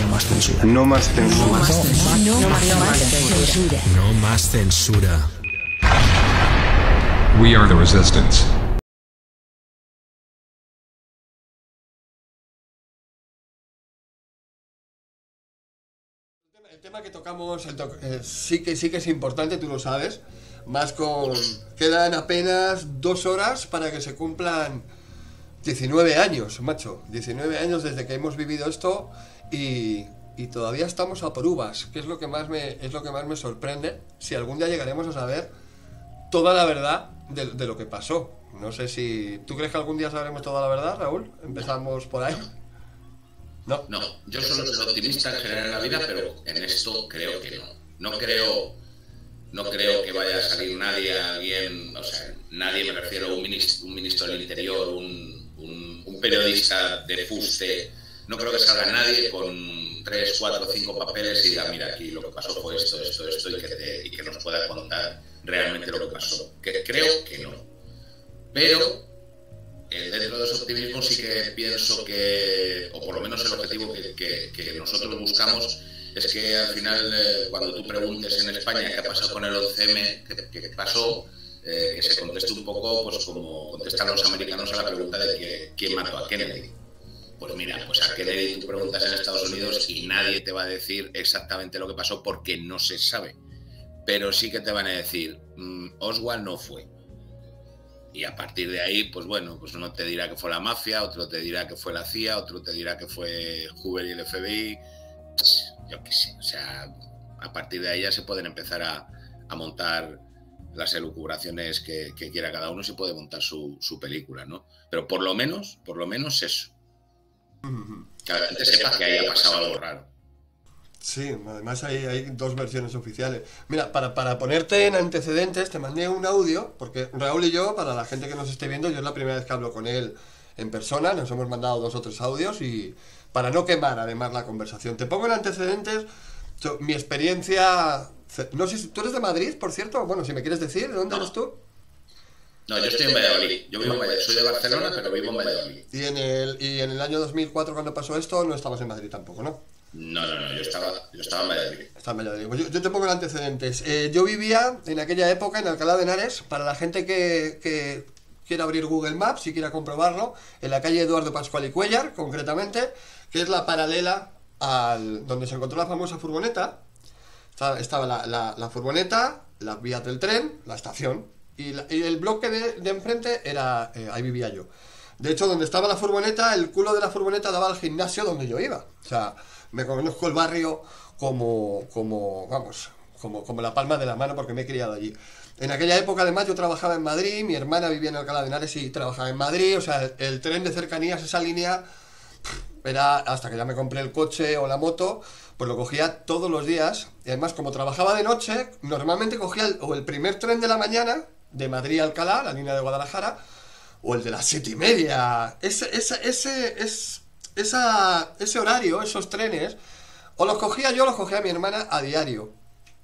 No más censura. No más censura. No más censura. No más censura. We are the resistance. El tema que tocamos el to- eh, sí, que, sí que es importante, tú lo sabes. Más con. Quedan apenas dos horas para que se cumplan 19 años, macho. 19 años desde que hemos vivido esto y, todavía estamos a por uvas, que es lo que más me, es lo que más me sorprende. Si algún día llegaremos a saber toda la verdad de, lo que pasó. No sé si. ¿Tú crees que algún día sabremos toda la verdad, Raúl? Empezamos por ahí. No. No, yo solo soy optimista en general en la vida, pero en esto creo que no. No creo, no creo que vaya a salir nadie, alguien, o sea, nadie me refiero a un ministro, un ministro del Interior, un- un periodista de fuste. No creo que salga nadie con tres, cuatro, cinco papeles y diga, mira, aquí lo que pasó fue esto, esto, esto, y que, nos pueda contar realmente lo que pasó. Que creo que no. Pero eh, dentro de ese optimismo sí que pienso que, o por lo menos el objetivo que, nosotros buscamos es que al final eh, cuando tú preguntes en España qué ha pasado con el 11M, qué, qué pasó, eh, que se conteste un poco pues como contestan los americanos a la pregunta de que, quién mató a Kennedy. Pues mira, pues a Kennedy tú preguntas en Estados Unidos y nadie te va a decir exactamente lo que pasó porque no se sabe. Pero sí que te van a decir, mm, Oswald no fue. Y a partir de ahí, pues bueno, pues uno te dirá que fue la mafia, otro te dirá que fue la CIA, otro te dirá que fue Hoover y el FBI. Pues, Yo qué sé, o sea, a partir de ahí ya se pueden empezar a, montar las elucubraciones que, quiera cada uno, se puede montar su película, ¿no? Pero por lo menos, por lo menos eso. Que la gente sepa que ahí ha pasado algo raro. Sí, además hay, hay dos versiones oficiales. Mira, para, para ponerte en antecedentes, te mandé un audio, porque Raúl y yo, para la gente que nos esté viendo, yo es la primera vez que hablo con él en persona, nos hemos mandado dos o tres audios y para no quemar además la conversación. Te pongo en antecedentes mi experiencia... No sé si tú eres de Madrid, por cierto. Bueno, si me quieres decir, ¿de dónde No. eres tú? No, yo estoy en Valladolid. Yo vivo en Valladolid. Soy de Barcelona, pero vivo en Valladolid. Y en el, y en el año 2004, cuando pasó esto, no estabas en Madrid tampoco, ¿no? No, no, no, yo estaba, yo estaba en Valladolid. Está en Valladolid. Pues yo, yo te pongo en antecedentes. Eh, yo vivía en aquella época en Alcalá de Henares, para la gente que, que quiera abrir Google Maps y quiera comprobarlo, en la calle Eduardo Pascual y Cuellar, concretamente, que es la paralela al donde se encontró la famosa furgoneta. Estaba, estaba la, la- la furgoneta, las vías del tren, la estación, y, la- y el bloque de, de enfrente era, eh, ahí vivía yo. De hecho, donde estaba la furgoneta, el culo de la furgoneta daba al gimnasio donde yo iba. O sea, me conozco el barrio como, como vamos, como, como la palma de la mano porque me he criado allí. En aquella época, además, yo trabajaba en Madrid, mi hermana vivía en Alcalá de Henares y trabajaba en Madrid. O sea, el, el tren de cercanías, esa línea, era hasta que ya me compré el coche o la moto, pues lo cogía todos los días. Y además, como trabajaba de noche, normalmente cogía el, o el primer tren de la mañana, de Madrid a Alcalá, la línea de Guadalajara, o el de las siete y media. Ese, ese, ese, es, esa, ese horario, esos trenes, o los cogía yo o los cogía mi hermana a diario.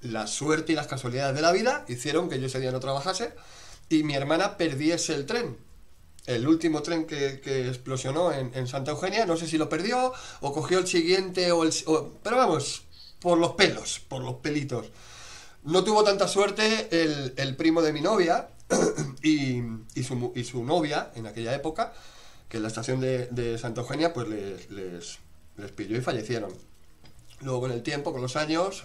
La suerte y las casualidades de la vida hicieron que yo ese día no trabajase y mi hermana perdiese el tren. El último tren que, que explosionó en, en Santa Eugenia, no sé si lo perdió o cogió el siguiente o el... o- pero vamos, por los pelos, por los pelitos. No tuvo tanta suerte el, el primo de mi novia y, y su, y su novia en aquella época, que en la estación de, de Santa Eugenia pues les, les, les pilló y fallecieron. Luego con el tiempo, con los años,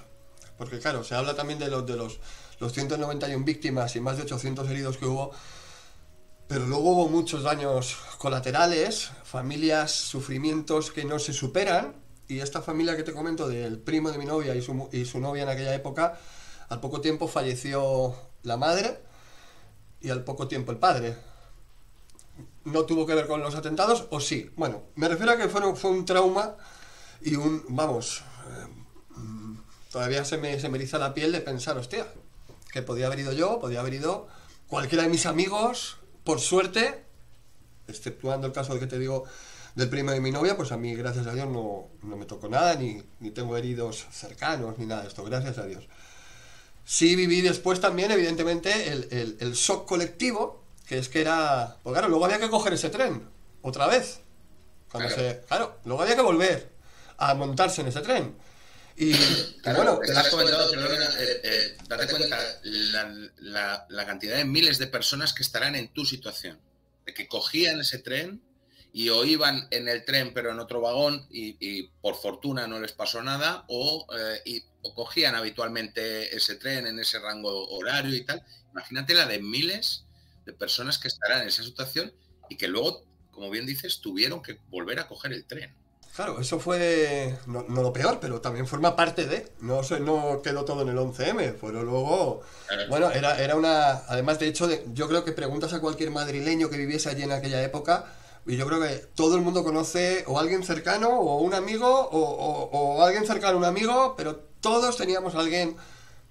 porque claro, se habla también de los, de los, los 191 víctimas y más de 800 heridos que hubo, pero luego hubo muchos daños colaterales, familias, sufrimientos que no se superan, y esta familia que te comento del primo de mi novia y su, y su novia en aquella época, al poco tiempo falleció la madre y al poco tiempo el padre. ¿No tuvo que ver con los atentados o sí? Bueno, me refiero a que fueron, fue un trauma y un, vamos, eh, todavía se me, se me eriza la piel de pensar, hostia, que podía haber ido yo, podía haber ido cualquiera de mis amigos, por suerte, exceptuando el caso que te digo del primo de mi novia, pues a mí, gracias a Dios, no, no me tocó nada, ni, ni tengo heridos cercanos, ni nada de esto, gracias a Dios. Sí viví después también, evidentemente, el, el, el shock colectivo, que es que era... Pues claro, luego había que coger ese tren, otra vez. Cuando Claro. se, claro, luego había que volver a montarse en ese tren. Y, bueno, te has comentado, eh, eh, date cuenta la, la, cantidad de miles de personas que estarán en tu situación, de que cogían ese tren y o iban en el tren pero en otro vagón y, por fortuna no les pasó nada o, eh, o, cogían habitualmente ese tren en ese rango horario y tal. Imagínate la de miles de personas que estarán en esa situación y que luego, como bien dices, tuvieron que volver a coger el tren. Claro, eso fue no, lo peor, pero también forma parte de. No, no quedó todo en el 11M, pero luego. Bueno, era, era una. Además, de hecho, yo creo que preguntas a cualquier madrileño que viviese allí en aquella época, y yo creo que todo el mundo conoce o alguien cercano, o un amigo, o, alguien cercano a un amigo, pero todos teníamos a alguien.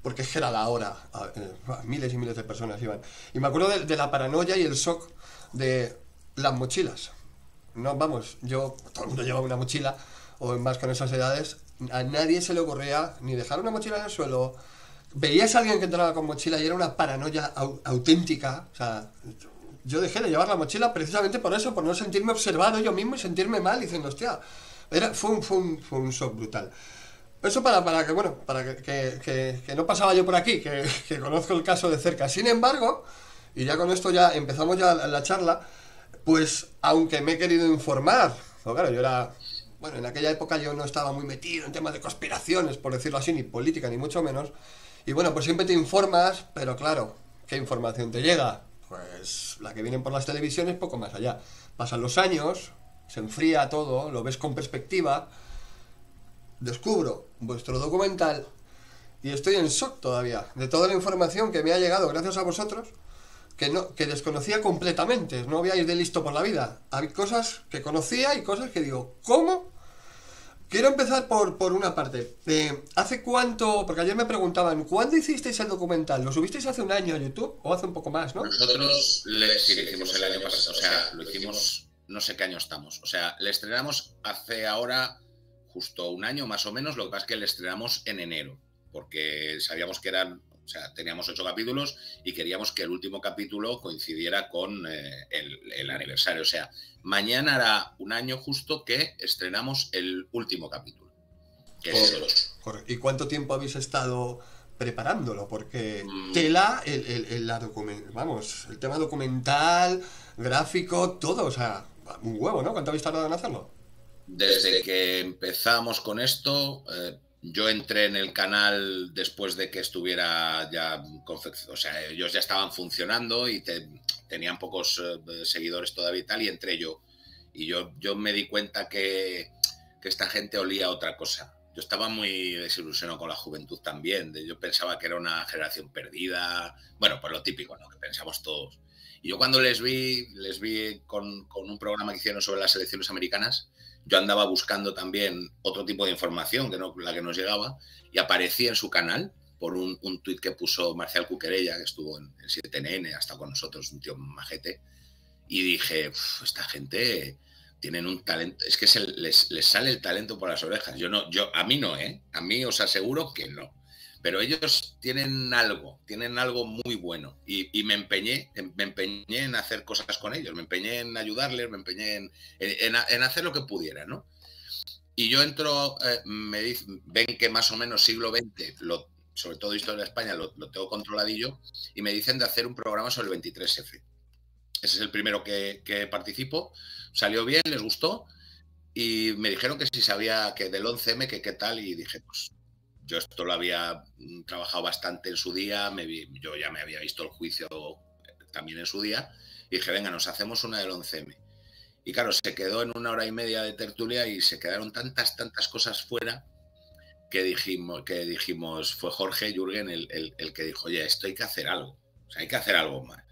Porque es que era la hora. Eh, miles y miles de personas iban. Y me acuerdo de la paranoia y el shock de las mochilas no, vamos, yo, todo el mundo lleva una mochila, o más con esas edades, a nadie se le ocurría ni dejar una mochila en el suelo. Veías a alguien que entraba con mochila y era una paranoia auténtica. O sea, yo dejé de llevar la mochila precisamente por eso, por no sentirme observado yo mismo y sentirme mal diciendo, hostia, era, fue, un, fue, un, shock brutal. Eso para, para que, bueno, para que, no pasaba yo por aquí, que, conozco el caso de cerca. Sin embargo, y ya con esto ya empezamos ya la charla, pues aunque me he querido informar, claro, yo era, bueno, en aquella época yo no estaba muy metido en temas de conspiraciones, por decirlo así, ni política, ni mucho menos. Y bueno, pues siempre te informas, pero claro, ¿qué información te llega? Pues la que vienen por las televisiones, poco más allá. Pasan los años, se enfría todo, lo ves con perspectiva, descubro vuestro documental y estoy en shock todavía de toda la información que me ha llegado gracias a vosotros que, no, que desconocía completamente, no había ir de listo por la vida. Hay cosas que conocía y cosas que digo, ¿cómo? Quiero empezar por, por una parte. Eh, ¿Hace cuánto? Porque ayer me preguntaban, ¿cuándo hicisteis el documental? ¿Lo subisteis hace un año a YouTube o hace un poco más, no? Nosotros sí, lo hicimos el año pasado, o sea, lo hicimos, no sé qué año estamos. O sea, le estrenamos hace ahora justo un año más o menos, lo que pasa es que le estrenamos en enero, porque sabíamos que eran o sea, teníamos ocho capítulos y queríamos que el último capítulo coincidiera con eh, el, aniversario. O sea, mañana hará un año justo que estrenamos el último capítulo. ¿Y cuánto tiempo habéis estado preparándolo? Porque mm. tela, el, la vamos, el tema documental, gráfico, todo, o sea, un huevo, ¿no? ¿Cuánto habéis tardado en hacerlo? Desde que empezamos con esto, eh, yo entré en el canal después de que estuviera ya o sea, ellos ya estaban funcionando y tenían pocos eh, seguidores todavía y tal, y entré yo. Y yo, yo me di cuenta que, esta gente olía a otra cosa. Yo estaba muy desilusionado con la juventud también. Yo pensaba que era una generación perdida. Bueno, pues lo típico, ¿no? Que pensamos todos. Y yo cuando les vi, les vi con, con un programa que hicieron sobre las elecciones americanas, yo andaba buscando también otro tipo de información que no la que nos llegaba y aparecí en su canal por un, un tuit que puso Marcial Cuquerella, que estuvo en, el 7NN, hasta con nosotros, un tío majete, y dije, esta gente tienen un talento, es que se les, les, sale el talento por las orejas. Yo no, yo, a mí no, ¿eh? A mí os aseguro que no pero ellos tienen algo, tienen algo muy bueno y, me empeñé, me empeñé en hacer cosas con ellos, me empeñé en ayudarles, me empeñé en, hacer lo que pudiera, ¿no? Y yo entro, eh, me dicen, ven que más o menos siglo XX, sobre todo historia de España, lo, tengo controladillo y me dicen de hacer un programa sobre el 23F. Ese es el primero que, que participo, salió bien, les gustó y me dijeron que si sabía que del 11M, que qué tal, y dije, pues yo esto lo había mm, trabajado bastante en su día, yo ya me había visto el juicio también en su día, y dije, venga, nos hacemos una del 11M. Y claro, se quedó en una hora y media de tertulia y se quedaron tantas, tantas cosas fuera que dijimos, que dijimos fue Jorge Jürgen el, el, que dijo, oye, esto hay que hacer algo, hay que hacer algo más.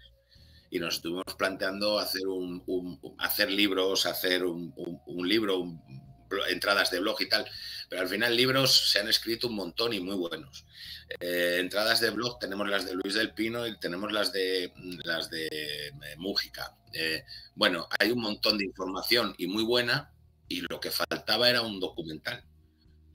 Y nos estuvimos planteando hacer, un, hacer libros, hacer un, un libro, entradas de blog y tal, pero al final libros se han escrito un montón y muy buenos. Eh, entradas de blog tenemos las de Luis del Pino y tenemos las de las de eh, Mújica. Eh, bueno, hay un montón de información y muy buena y lo que faltaba era un documental.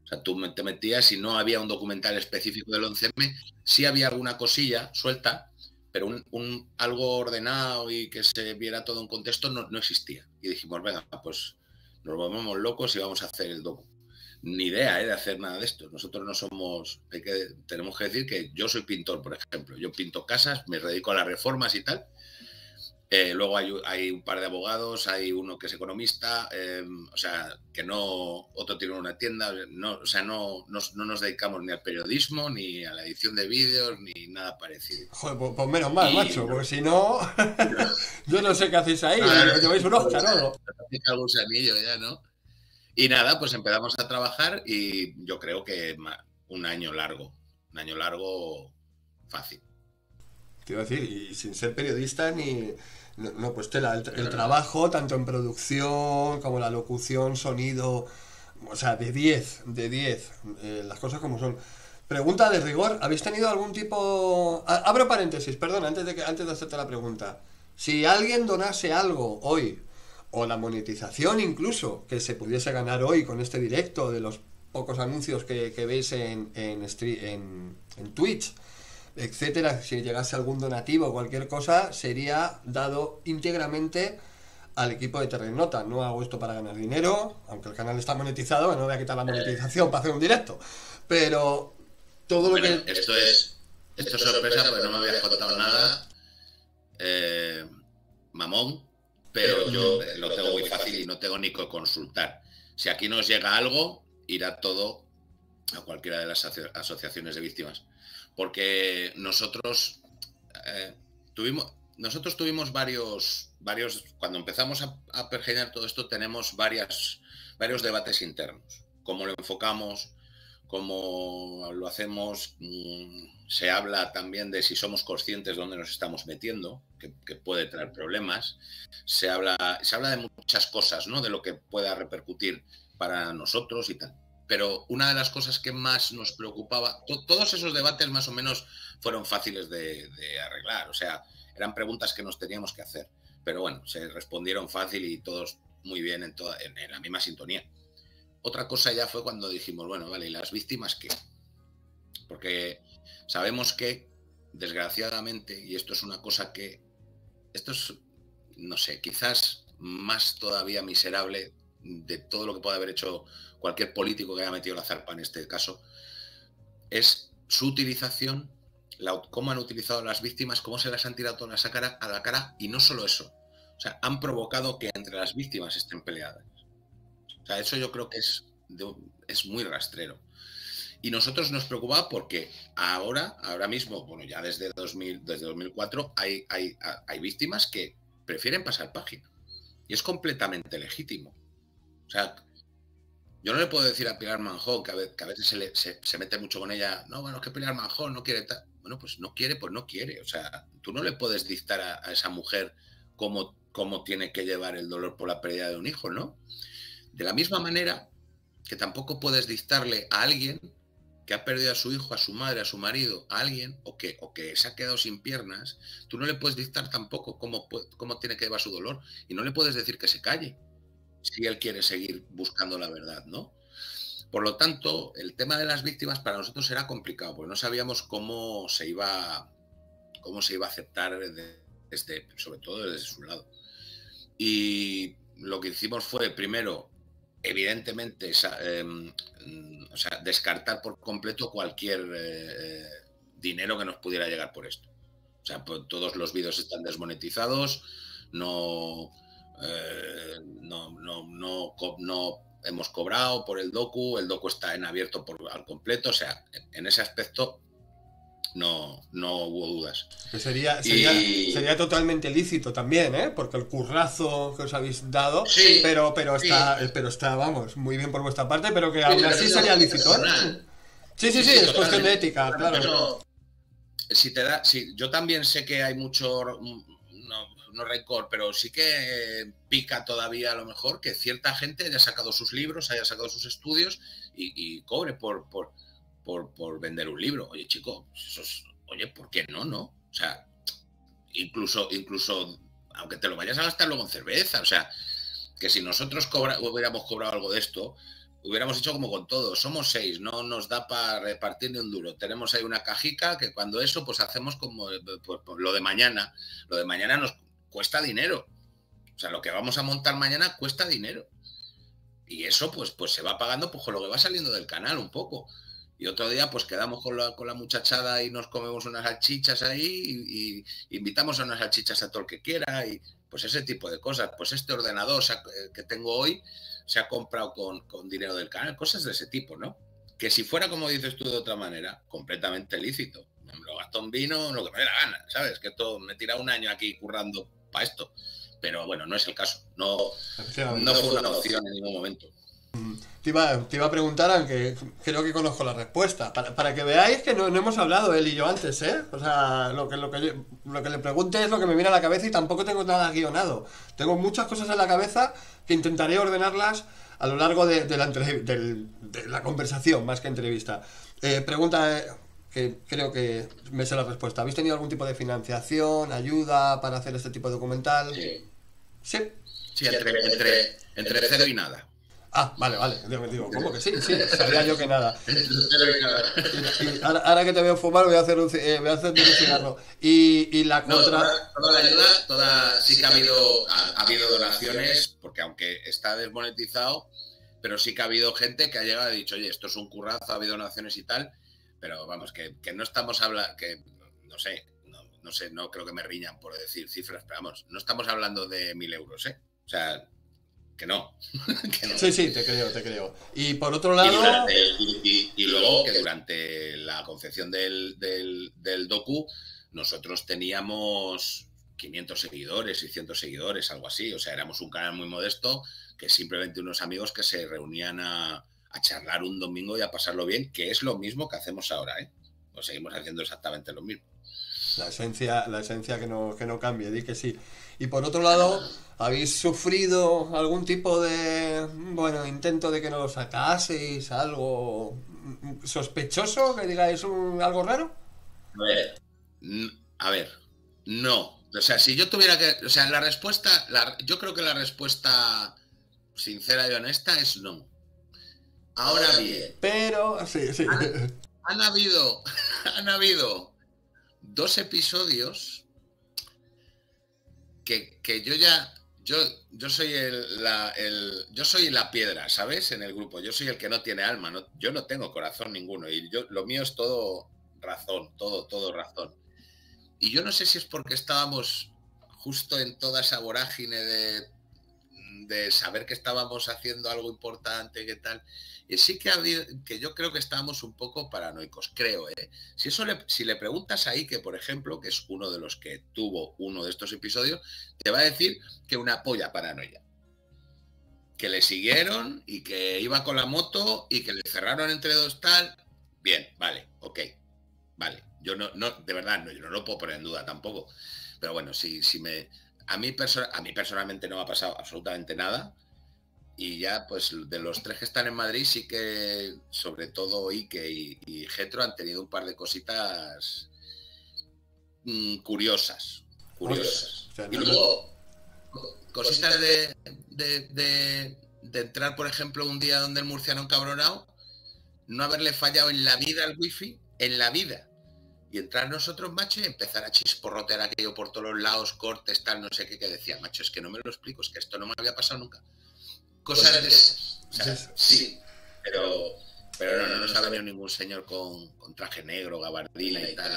O sea, tú te metías y no había un documental específico del 11M, sí había alguna cosilla suelta, pero un, algo ordenado y que se viera todo en contexto no, no existía. Y dijimos, venga, pues nos volvemos locos y vamos a hacer el docu. ni idea ¿eh? de hacer nada de esto. Nosotros no somos, hay que, tenemos que decir que yo soy pintor, por ejemplo. Yo pinto casas, me dedico a las reformas y tal. Eh, luego hay, un par de abogados, hay uno que es economista, em, o sea, que no, otro tiene una tienda, no, o sea, no, no, nos dedicamos ni al periodismo, ni a la edición de vídeos, ni nada parecido. Joder, pues, pues menos mal, macho, porque si no, yo no sé qué hacéis ahí, lleváis un Oscar, ¿no? algún ya, ¿no? Y nada, pues empezamos a trabajar y yo creo que un año largo, un año largo fácil. Te iba a decir, y sin ser periodista ni... No, pues tela, el, trabajo, tanto en producción como la locución, sonido, o sea, de 10, de 10, eh, las cosas como son. Pregunta de rigor, ¿habéis tenido algún tipo... abro paréntesis, perdón, antes de, que, antes de hacerte la pregunta. Si alguien donase algo hoy o la monetización incluso que se pudiese ganar hoy con este directo de los pocos anuncios que, veis en, en, en, Twitch, etcétera, si llegase algún donativo o cualquier cosa, sería dado íntegramente al equipo de Terrenota. No hago esto para ganar dinero, aunque el canal está monetizado, no voy a quitar la monetización para hacer un directo. Pero todo lo que. Esto es, esto es sorpresa porque no me había contado nada. Eh, mamón, pero yo lo tengo muy fácil y no tengo ni que consultar. Si aquí nos llega algo, irá todo a cualquiera de las asociaciones de víctimas. Porque nosotros eh, tuvimos, nosotros tuvimos varios, varios, cuando empezamos a, a pergeñar todo esto, tenemos varias, varios debates internos. Cómo lo enfocamos, cómo lo hacemos, mm, se habla también de si somos conscientes de dónde nos estamos metiendo, que, puede traer problemas. Se habla, se habla de muchas cosas, ¿no? De lo que pueda repercutir para nosotros y tal. Pero una de las cosas que más nos preocupaba, todos esos debates más o menos fueron fáciles de, arreglar, o sea, eran preguntas que nos teníamos que hacer. Pero bueno, se respondieron fácil y todos muy bien en, toda, en la misma sintonía. Otra cosa ya fue cuando dijimos, bueno, vale, ¿y las víctimas qué? Porque sabemos que, desgraciadamente, y esto es una cosa que esto es, no sé, quizás más todavía miserable de todo lo que puede haber hecho cualquier político que haya metido la zarpa en este caso, es su utilización, cómo han utilizado las víctimas, cómo se las han tirado a, cara, a la cara, y no solo eso, o sea, han provocado que entre las víctimas estén peleadas. O sea, eso yo creo que es, es muy rastrero. Y nosotros nos preocupaba porque ahora, ahora mismo, bueno, ya desde, 2000, desde 2004, hay, hay, hay víctimas que prefieren pasar página. Y es completamente legítimo. O sea, yo no le puedo decir a Pilar Manjón, que a, veces, se, se, mete mucho con ella, no, bueno, es que Pilar Manjón no quiere tal. Bueno, pues no quiere, pues no quiere. O sea, tú no le puedes dictar a, a esa mujer cómo, cómo tiene que llevar el dolor por la pérdida de un hijo, ¿no? De la misma manera que tampoco puedes dictarle a alguien que ha perdido a su hijo, a su madre, a su marido, a alguien, o que, o que se ha quedado sin piernas, tú no le puedes dictar tampoco cómo, cómo tiene que llevar su dolor y no le puedes decir que se calle si él quiere seguir buscando la verdad, ¿no? Por lo tanto, el tema de las víctimas para nosotros era complicado, porque no sabíamos cómo se iba, cómo se iba a aceptar desde, sobre todo desde su lado. Y lo que hicimos fue, primero, evidentemente, em, o sea, descartar por completo cualquier eh, dinero que nos pudiera llegar por esto. O sea, pues, todos los vídeos están desmonetizados, no, eh, no, no, no, no, hemos cobrado por el docu, el docu está en abierto por, al completo, o sea, en ese aspecto no, no hubo dudas. Que sería, sería, totalmente lícito también, ¿eh? Porque el currazo que os habéis dado, pero, pero está, pero está, vamos, muy bien por vuestra parte, pero que aún así sería lícito. ¿eh? Sí, sí, sí, es cuestión de ética, claro. si te da, si, yo también sé que hay mucho no, no récord, pero sí que pica todavía a lo mejor que cierta gente haya sacado sus libros, haya sacado sus estudios y, y cobre por, por por, vender un libro. Oye, chico, oye, ¿por qué no, no? O sea, incluso, incluso, aunque te lo vayas a gastar luego en cerveza, o sea, que si nosotros hubiéramos cobrado algo de esto, hubiéramos hecho como con todo, somos seis, no nos da para repartir ni un duro. Tenemos ahí una cajica que cuando eso, pues hacemos como pues, pues, lo de mañana. Lo de mañana nos cuesta dinero. O sea, lo que vamos a montar mañana cuesta dinero. Y eso pues, pues se va pagando pues, con lo que va saliendo del canal un poco. Y otro día pues quedamos con la, con la muchachada y nos comemos unas salchichas ahí y, invitamos a unas salchichas a todo el que quiera y pues ese tipo de cosas. Pues este ordenador eh, que tengo hoy se ha comprado con, con dinero del canal, cosas de ese tipo, ¿no? Que si fuera, como dices tú, de otra manera, completamente lícito. Me lo gasto en vino, lo que me dé la gana, ¿sabes? Que todo, me he tirado un año aquí currando para esto. Pero bueno, no es el caso. No, no fue una opción en ningún momento. Te iba, te iba, a preguntar, aunque creo que conozco la respuesta, para, que veáis que no, hemos hablado él y yo antes, ¿eh? O sea, lo que, lo, que, lo que le pregunte es lo que me viene a la cabeza y tampoco tengo nada guionado. Tengo muchas cosas en la cabeza que intentaré ordenarlas a lo largo de, la, de la, conversación, más que entrevista. Eh, pregunta eh, que creo que me sé la respuesta. ¿Habéis tenido algún tipo de financiación, ayuda para hacer este tipo de documental? Sí. ¿Sí? Sí, entre, entre, entre cero y nada. Ah, vale, vale. Digo, ¿cómo que sí? Sí, sabía yo que nada. ahora, que te veo fumar, voy a hacer un, eh, voy a hacer un cigarro. Y, y la contra. toda, la ayuda, toda, sí que ha habido, ha, habido donaciones, porque aunque está desmonetizado, pero sí que ha habido gente que ha llegado y ha dicho, oye, esto es un currazo, ha habido donaciones y tal, pero vamos, que, que no estamos hablando, que no sé, no, no sé, no creo que me riñan por decir cifras, pero vamos, no estamos hablando de mil euros, ¿eh? O sea, que no. Sí, sí, te creo, te creo. Y por otro lado... Y, luego que durante la concepción del, del, docu, nosotros teníamos 500 seguidores, 600 seguidores, algo así. O sea, éramos un canal muy modesto que simplemente unos amigos que se reunían a, a charlar un domingo y a pasarlo bien, que es lo mismo que hacemos ahora, ¿eh? Pues seguimos haciendo exactamente lo mismo. La esencia, la esencia que no, que no cambie, di que sí. Y por otro lado, ¿habéis sufrido algún tipo de, bueno, intento de que no lo sacaseis, algo sospechoso, que digáis un, algo raro? A ver, a ver, no. O sea, si yo tuviera que, o sea, la respuesta, yo creo que la respuesta sincera y honesta es no. Ahora bien. Pero, sí, sí. han habido, han habido dos episodios que, yo ya. Yo, yo soy el, la, el, yo soy la piedra, ¿sabes? En el grupo. Yo soy el que no tiene alma. No, yo no tengo corazón ninguno. Y yo, lo mío es todo razón, todo, todo razón. Y yo no sé si es porque estábamos justo en toda esa vorágine de, de saber que estábamos haciendo algo importante, qué tal. Y sí que, que yo creo que estábamos un poco paranoicos, creo. ¿eh? Si, eso le, si le preguntas ahí, que por ejemplo, que es uno de los que tuvo uno de estos episodios, te va a decir que una polla paranoia. Que le siguieron y que iba con la moto y que le cerraron entre dos tal. Bien, vale, ok, vale. Yo no, no de verdad, no, yo no lo puedo poner en duda tampoco. Pero bueno, si, si me... A mí, a mí personalmente no me ha pasado absolutamente nada y ya, pues de los tres que están en Madrid, sí que sobre todo Ike y, Getro han tenido un par de cositas mm, curiosas. Curiosas. y luego, cositas de, de, entrar, por ejemplo, un día donde el murciano encabronado, no haberle fallado en la vida al wifi, en la vida. Y entrar nosotros, macho, y empezar a chisporrotear aquello por todos los lados, cortes, tal, no sé qué, que decía, macho, es que no me lo explico, es que esto no me había pasado nunca cosas de sí, pero, pero no, no nos ha venido ningún señor con, traje negro, gabardina y tal.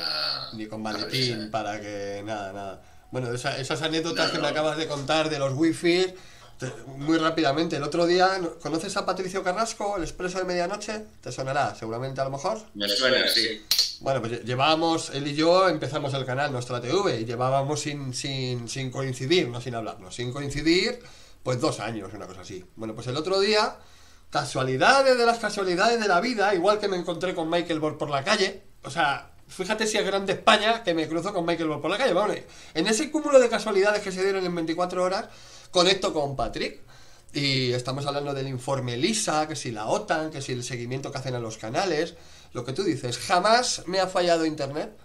Ni con maletín para que. Nada, nada. Bueno, esas anécdotas que me acabas de contar de los wifi, muy rápidamente. El otro día, ¿conoces a Patricio Carrasco, el expreso de medianoche? ¿Te sonará? Seguramente a lo mejor. Me suena, sí. Bueno, pues llevábamos, él y yo empezamos el canal Nuestra TV y llevábamos sin, sin, sin coincidir, no sin hablarnos, sin coincidir pues dos años, una cosa así. Bueno, pues el otro día, casualidades de las casualidades de la vida, igual que me encontré con Michael Ball por la calle, o sea, fíjate si es grande España que me cruzo con Michael Ball por la calle. Bueno, en ese cúmulo de casualidades que se dieron en 24 horas, conecto con Patrick. Y estamos hablando del informe LISA, que si la OTAN, que si el seguimiento que hacen a los canales, lo que tú dices, jamás me ha fallado Internet.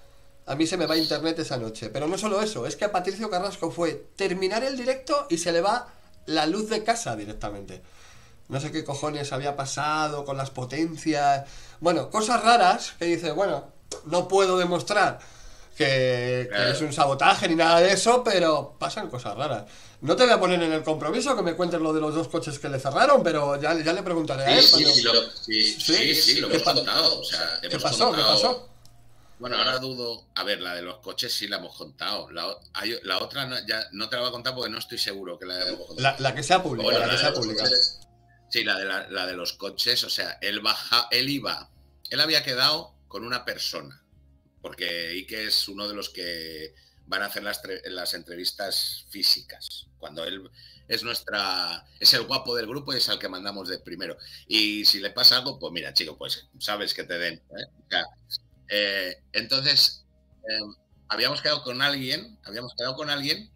A mí se me va Internet esa noche. Pero no solo eso, es que a Patricio Carrasco fue terminar el directo y se le va la luz de casa directamente. No sé qué cojones había pasado con las potencias. Bueno, cosas raras que dice, bueno, no puedo demostrar que, es un sabotaje ni nada de eso, pero pasan cosas raras. No te voy a poner en el compromiso que me cuentes lo de los dos coches que le cerraron, pero ya, ya le preguntaré a él. Sí, sí, sí, lo hemos contado. ¿Qué pasó? ¿Qué pasó? Bueno, ahora dudo. A ver, la de los coches sí la hemos contado. La, la otra no, ya no te la voy a contar porque no estoy seguro que la hayamos contado. La, que sea pública, la, que sea pública. sí, la de, la, de los coches, o sea, él baja, él iba, él había quedado con una persona porque Ike es uno de los que van a hacer las, las entrevistas físicas. Cuando él es nuestra, es el guapo del grupo y es al que mandamos de primero. Y si le pasa algo, pues mira, chico, pues sabes que te den. ¿eh? Eh, entonces, em, habíamos quedado con alguien, habíamos quedado con alguien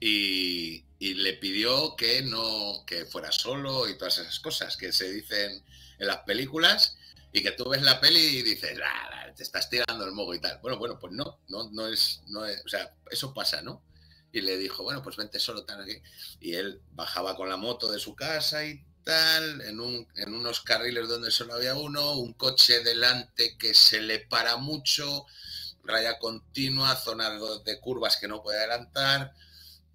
y, le pidió que no, que fuera solo y todas esas cosas que se dicen en las películas y que tú ves la peli y dices, ah, te estás tirando el mogo y tal. Bueno, bueno, pues no, no, no es, no es, o sea, eso pasa, ¿no? Y le dijo, bueno, pues vente solo tan aquí. Y él bajaba con la moto de su casa y tal, en, un, en unos carriles donde solo había uno, un coche delante que se le para mucho, raya continua, zona de curvas que no puede adelantar,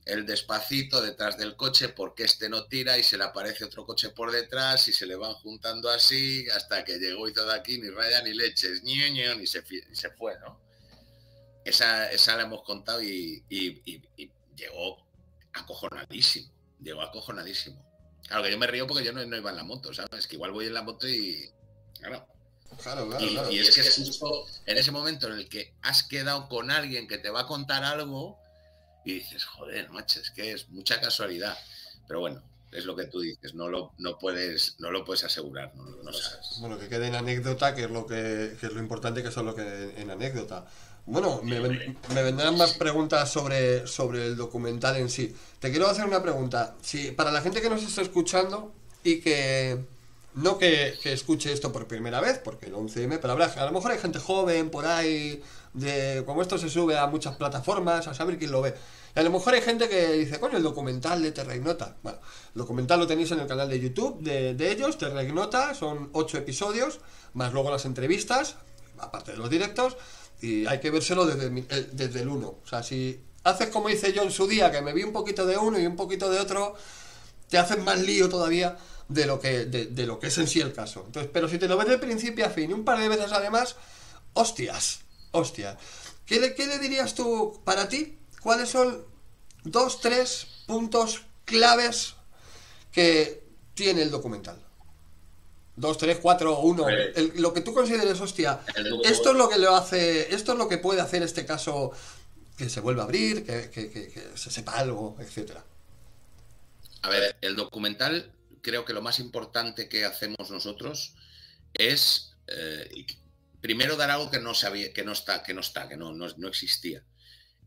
el despacito detrás del coche porque este no tira y se le aparece otro coche por detrás y se le van juntando así hasta que llegó y todo aquí, ni raya ni leches, ni, ni, se, se fue, ¿no? Esa, esa la hemos contado y, llegó acojonadísimo, llegó acojonadísimo. Claro que yo me río porque yo no, no, iba en la moto, ¿sabes? Que igual voy en la moto y... Claro. Claro, claro, y, y es que justo en ese momento en el que has quedado con alguien que te va a contar algo, y dices, joder, macho, es que es mucha casualidad. Pero bueno, es lo que tú dices, no lo, no puedes, no lo puedes asegurar, no, sabes. Bueno, que quede en anécdota, que es lo que, es lo importante que solo que en anécdota. Bueno, me, vendrán más preguntas sobre, sobre el documental en sí. Te quiero hacer una pregunta. Si, para la gente que nos está escuchando y que no que, escuche esto por primera vez, porque el 11M, pero habrá, a lo mejor hay gente joven por ahí, de como esto se sube a muchas plataformas, a saber quién lo ve. a lo mejor hay gente que dice, coño, el documental de Terreignota. Bueno, el documental lo tenéis en el canal de YouTube de, de ellos, Terreignota, son ocho episodios, más luego las entrevistas, aparte de los directos, y hay que vérselo desde, desde el uno. O sea, si haces como hice yo en su día, que me vi un poquito de uno y un poquito de otro, te hacen más lío todavía de lo que, de, lo que es en sí el caso. Entonces, pero si te lo ves de principio a fin y un par de veces además, hostias, hostias. ¿Qué le, ¿Qué le dirías tú para ti? ¿Cuáles son dos, tres puntos claves que tiene el documental? Dos, tres, cuatro, uno. lo que tú consideres, hostia, esto es lo que lo hace, esto es lo que puede hacer este caso que se vuelva a abrir, que, que se sepa algo, etcétera. A ver, el documental creo que lo más importante que hacemos nosotros es eh, primero dar algo que no sabía, que no está, que no está, que no, no, existía.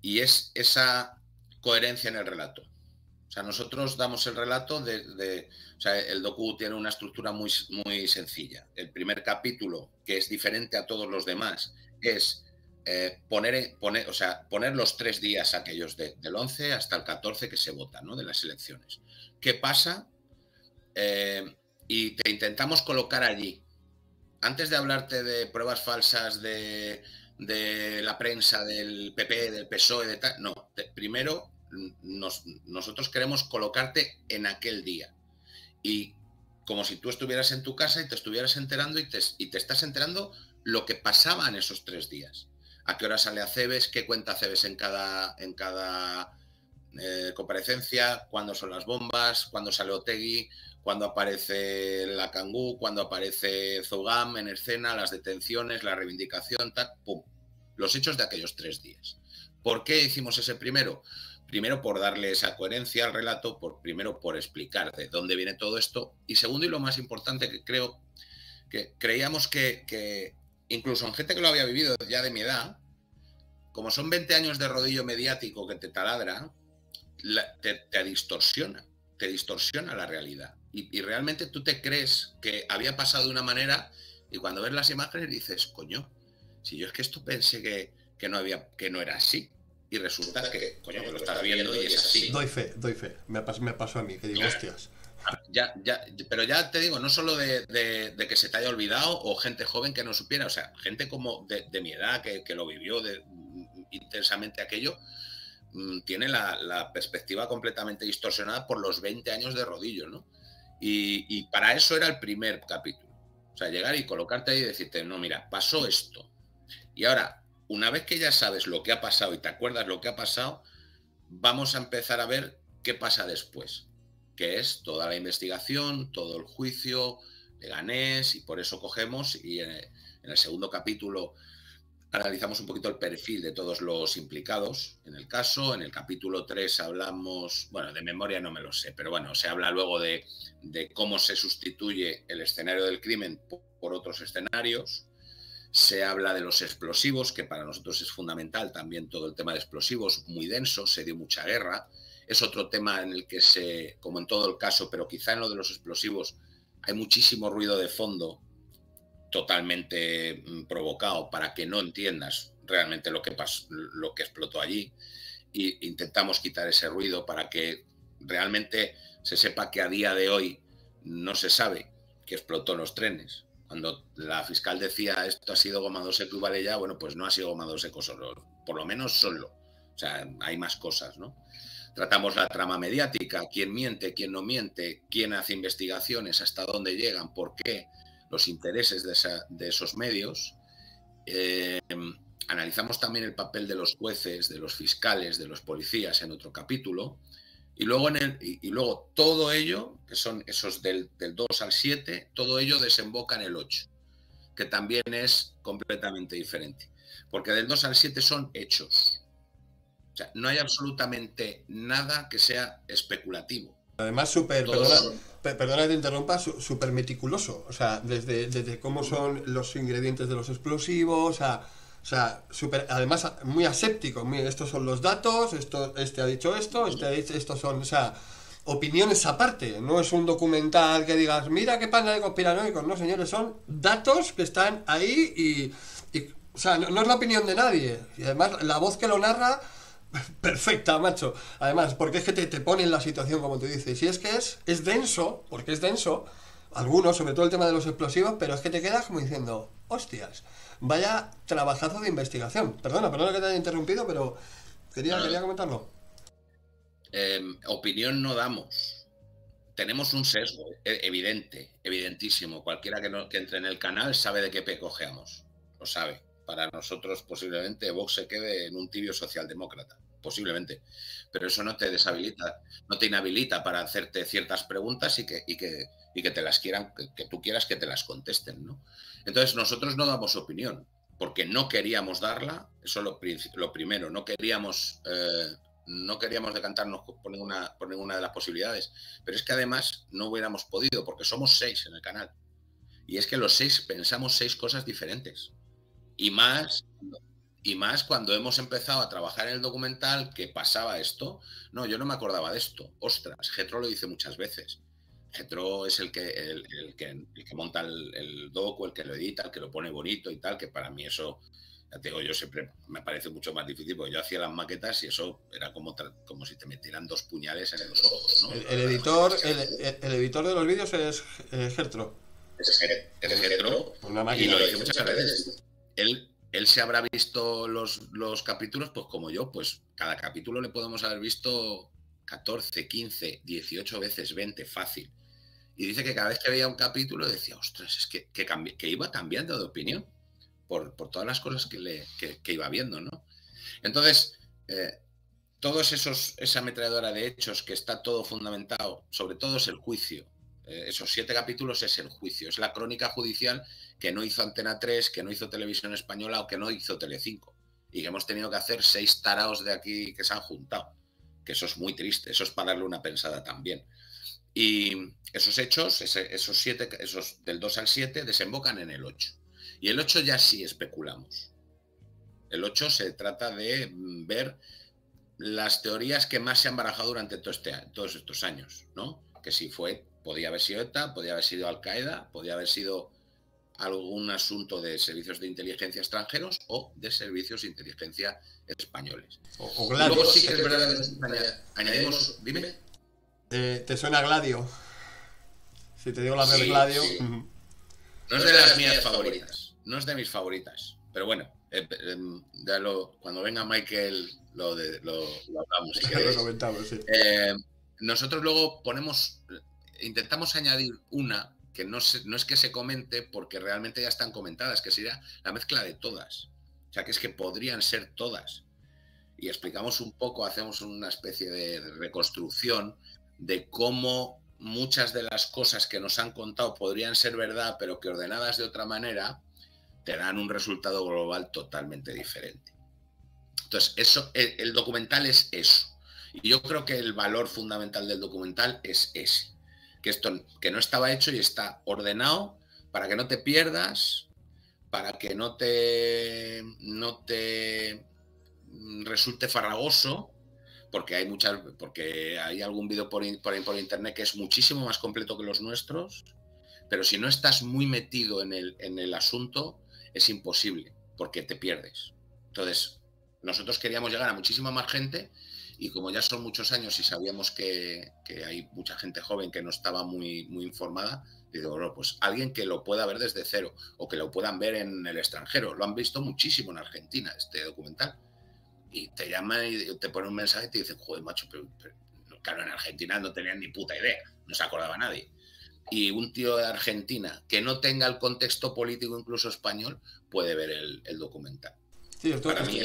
Y es esa coherencia en el relato. O sea, nosotros damos el relato de, o sea, el docu tiene una estructura muy, muy sencilla. El primer capítulo, que es diferente a todos los demás, es eh, poner, poner, o sea, poner los tres días aquellos del 11 hasta el 14 que se votan, ¿no? De las elecciones. ¿Qué pasa eh, y te intentamos colocar allí. Antes de hablarte de pruebas falsas de, la prensa, del PP, del PSOE, de tal, no, primero nosotros queremos colocarte en aquel día. Y como si tú estuvieras en tu casa y te estuvieras enterando y te, te estás enterando lo que pasaba en esos tres días. A qué hora sale Acebes, qué cuenta Acebes en cada, en cada eh, comparecencia, cuándo son las bombas, cuándo sale Otegui, cuando aparece la Cangú, cuando aparece Zogam en escena, las detenciones, la reivindicación, tal, pum. Los hechos de aquellos tres días. ¿Por qué hicimos ese primero? Primero por darle esa coherencia al relato, por, primero por explicar de dónde viene todo esto, y segundo y lo más importante que creo que creíamos que, incluso en gente que lo había vivido ya de mi edad, como son 20 años de rodillo mediático que te taladra, te distorsiona, te distorsiona la realidad y, realmente tú te crees que había pasado de una manera y cuando ves las imágenes dices, coño, si yo es que esto pensé que, que no había, que no era así. Y resulta que, coño, que lo estás viendo y es así. Doy fe, doy fe. Me, me pasó a mí, que digo, hostias. Ya, ya, pero ya te digo, no solo de, de, que se te haya olvidado o gente joven que no supiera, o sea, gente como de, mi edad que, que, lo vivió, de intensamente aquello, mm, tiene la, perspectiva completamente distorsionada por los 20 años de rodillo, ¿no? Y, para eso era el primer capítulo. O sea, llegar y colocarte ahí y decirte, no, mira, pasó esto. Y ahora, una vez que ya sabes lo que ha pasado y te acuerdas lo que ha pasado, vamos a empezar a ver qué pasa después, que es toda la investigación, todo el juicio, de Ganés, y por eso cogemos y en el segundo capítulo analizamos un poquito el perfil de todos los implicados en el caso. En el capítulo 3 hablamos, bueno, de memoria no me lo sé, pero bueno, se habla luego de, cómo se sustituye el escenario del crimen por otros escenarios. Se habla de los explosivos, que para nosotros es fundamental también todo el tema de explosivos, muy denso, se dio mucha guerra. Es otro tema en el que se, como en todo el caso, pero quizá en lo de los explosivos, hay muchísimo ruido de fondo totalmente mm, provocado para que no entiendas realmente lo que, pasó, lo que explotó allí. E intentamos quitar ese ruido para que realmente se sepa que a día de hoy no se sabe que explotó los trenes. Cuando la fiscal decía esto ha sido gomado seco y vale ya, bueno, pues no ha sido gomado seco solo, por lo menos solo. O sea, hay más cosas, ¿no? Tratamos la trama mediática, quién miente, quién no miente, quién hace investigaciones, hasta dónde llegan, por qué, los intereses de, esos medios. Eh, analizamos también el papel de los jueces, de los fiscales, de los policías en otro capítulo. Y luego, en y, luego todo ello, que son esos del, 2 al 7, todo ello desemboca en el 8, que también es completamente diferente. Porque del 2 al 7 son hechos. No hay absolutamente nada que sea especulativo. Además, súper, perdona, que te interrumpa, súper meticuloso. O sea, desde, desde cómo son los ingredientes de los explosivos, o sea, super, además muy aséptico. estos son los datos, esto, este ha dicho esto, este ha dicho, estos son, o sea, opiniones aparte. No es un documental que digas, mira qué panda de conspiranoicos. No, señores, son datos que están ahí y, y o sea, no es la opinión de nadie. Y además, la voz que lo narra perfecta, macho. Además, porque es que te, te pone en la situación, como tú dices. Y es que es, es denso, porque es denso, algunos, sobre todo el tema de los explosivos, pero es que te quedas como diciendo, hostias, vaya trabajazo de investigación. Perdona, perdona que te haya interrumpido, pero quería, quería comentarlo. Em, opinión no damos. Tenemos un sesgo e, evidente, evidentísimo. Cualquiera que, no, que entre en el canal sabe de qué pecojeamos. Lo sabe para nosotros posiblemente Vox se quede en un tibio socialdemócrata, posiblemente. Pero eso no te deshabilita, no te inhabilita para hacerte ciertas preguntas y que, y que, y que te las quieran, que, tú quieras que te las contesten, ¿no? Entonces nosotros no damos opinión, porque no queríamos darla, eso es lo, lo primero, no queríamos, eh, no queríamos decantarnos por ninguna, por ninguna de las posibilidades, pero es que además no hubiéramos podido, porque somos seis en el canal. Y es que los seis pensamos seis cosas diferentes. Y más, y más cuando hemos empezado a trabajar en el documental que pasaba esto. No, yo no me acordaba de esto. Ostras, Getro lo dice muchas veces. Getro es el que, el, que, que, monta el, el, docu, el que lo edita, el que lo pone bonito y tal, que para mí eso, ya te digo, yo siempre me parece mucho más difícil, porque yo hacía las maquetas y eso era como, como si te metieran dos puñales en los ojos. El, editor, el, editor de los vídeos es Getro. Es, Getro. y lo dice muchas veces él, él se habrá visto los, los capítulos, pues como yo, pues cada capítulo le podemos haber visto 14, 15, 18 veces, 20, fácil. Y dice que cada vez que veía un capítulo decía, ostras, es que, que, iba cambiando de opinión por, por todas las cosas que, le, que, iba viendo, ¿no? Entonces, eh, todos esos, esa ametralladora de hechos que está todo fundamentado, sobre todo es el juicio, eh, esos siete capítulos es el juicio, es la crónica judicial que no hizo Antena 3, que no hizo Televisión Española o que no hizo Telecinco. Y que hemos tenido que hacer seis taraos de aquí que se han juntado. Que eso es muy triste, eso es para darle una pensada también. Y esos hechos, esos siete, esos del 2 al 7, desembocan en el 8. Y el 8 ya sí especulamos. El 8 se trata de mm, ver las teorías que más se han barajado durante este, todos estos años, ¿no? Que si fue Podía haber sido ETA, podía haber sido Al-Qaeda, podía haber sido algún asunto de servicios de inteligencia extranjeros o de servicios de inteligencia españoles. O, Gladio. Luego sí que es verdad añadimos, dime. Eh, ¿Te suena Gladio? Si te digo la de Gladio. No es de las mías favoritas, no es de mis favoritas, pero bueno, eh, em, cuando venga Michael lo, de, lo, hablamos. Eh, nosotros luego ponemos, intentamos añadir una que no, es que se comente porque realmente ya están comentadas, que sería la mezcla de todas. O sea, que es que podrían ser todas. Y explicamos un poco, hacemos una especie de reconstrucción de cómo muchas de las cosas que nos han contado podrían ser verdad, pero que ordenadas de otra manera, te dan un resultado global totalmente diferente. Entonces, eso, el, documental es eso. Y yo creo que el valor fundamental del documental es ese. Que esto que no estaba hecho y está ordenado para que no te pierdas, para que no te, no te resulte farragoso, porque hay muchas, porque hay algún vídeo por, por, por internet que es muchísimo más completo que los nuestros, pero si no estás muy metido en el, en el asunto, es imposible, porque te pierdes. Entonces, nosotros queríamos llegar a muchísima más gente y como ya son muchos años y sabíamos que, hay mucha gente joven que no estaba muy, muy informada, digo, bueno, pues alguien que lo pueda ver desde cero o que lo puedan ver en el extranjero. Lo han visto muchísimo en Argentina, este documental. Y te llaman y te ponen un mensaje y te dicen, joder, macho, pero, claro, en Argentina no tenían ni puta idea, no se acordaba nadie y un tío de Argentina que no tenga el contexto político incluso español puede ver el, documental. para mí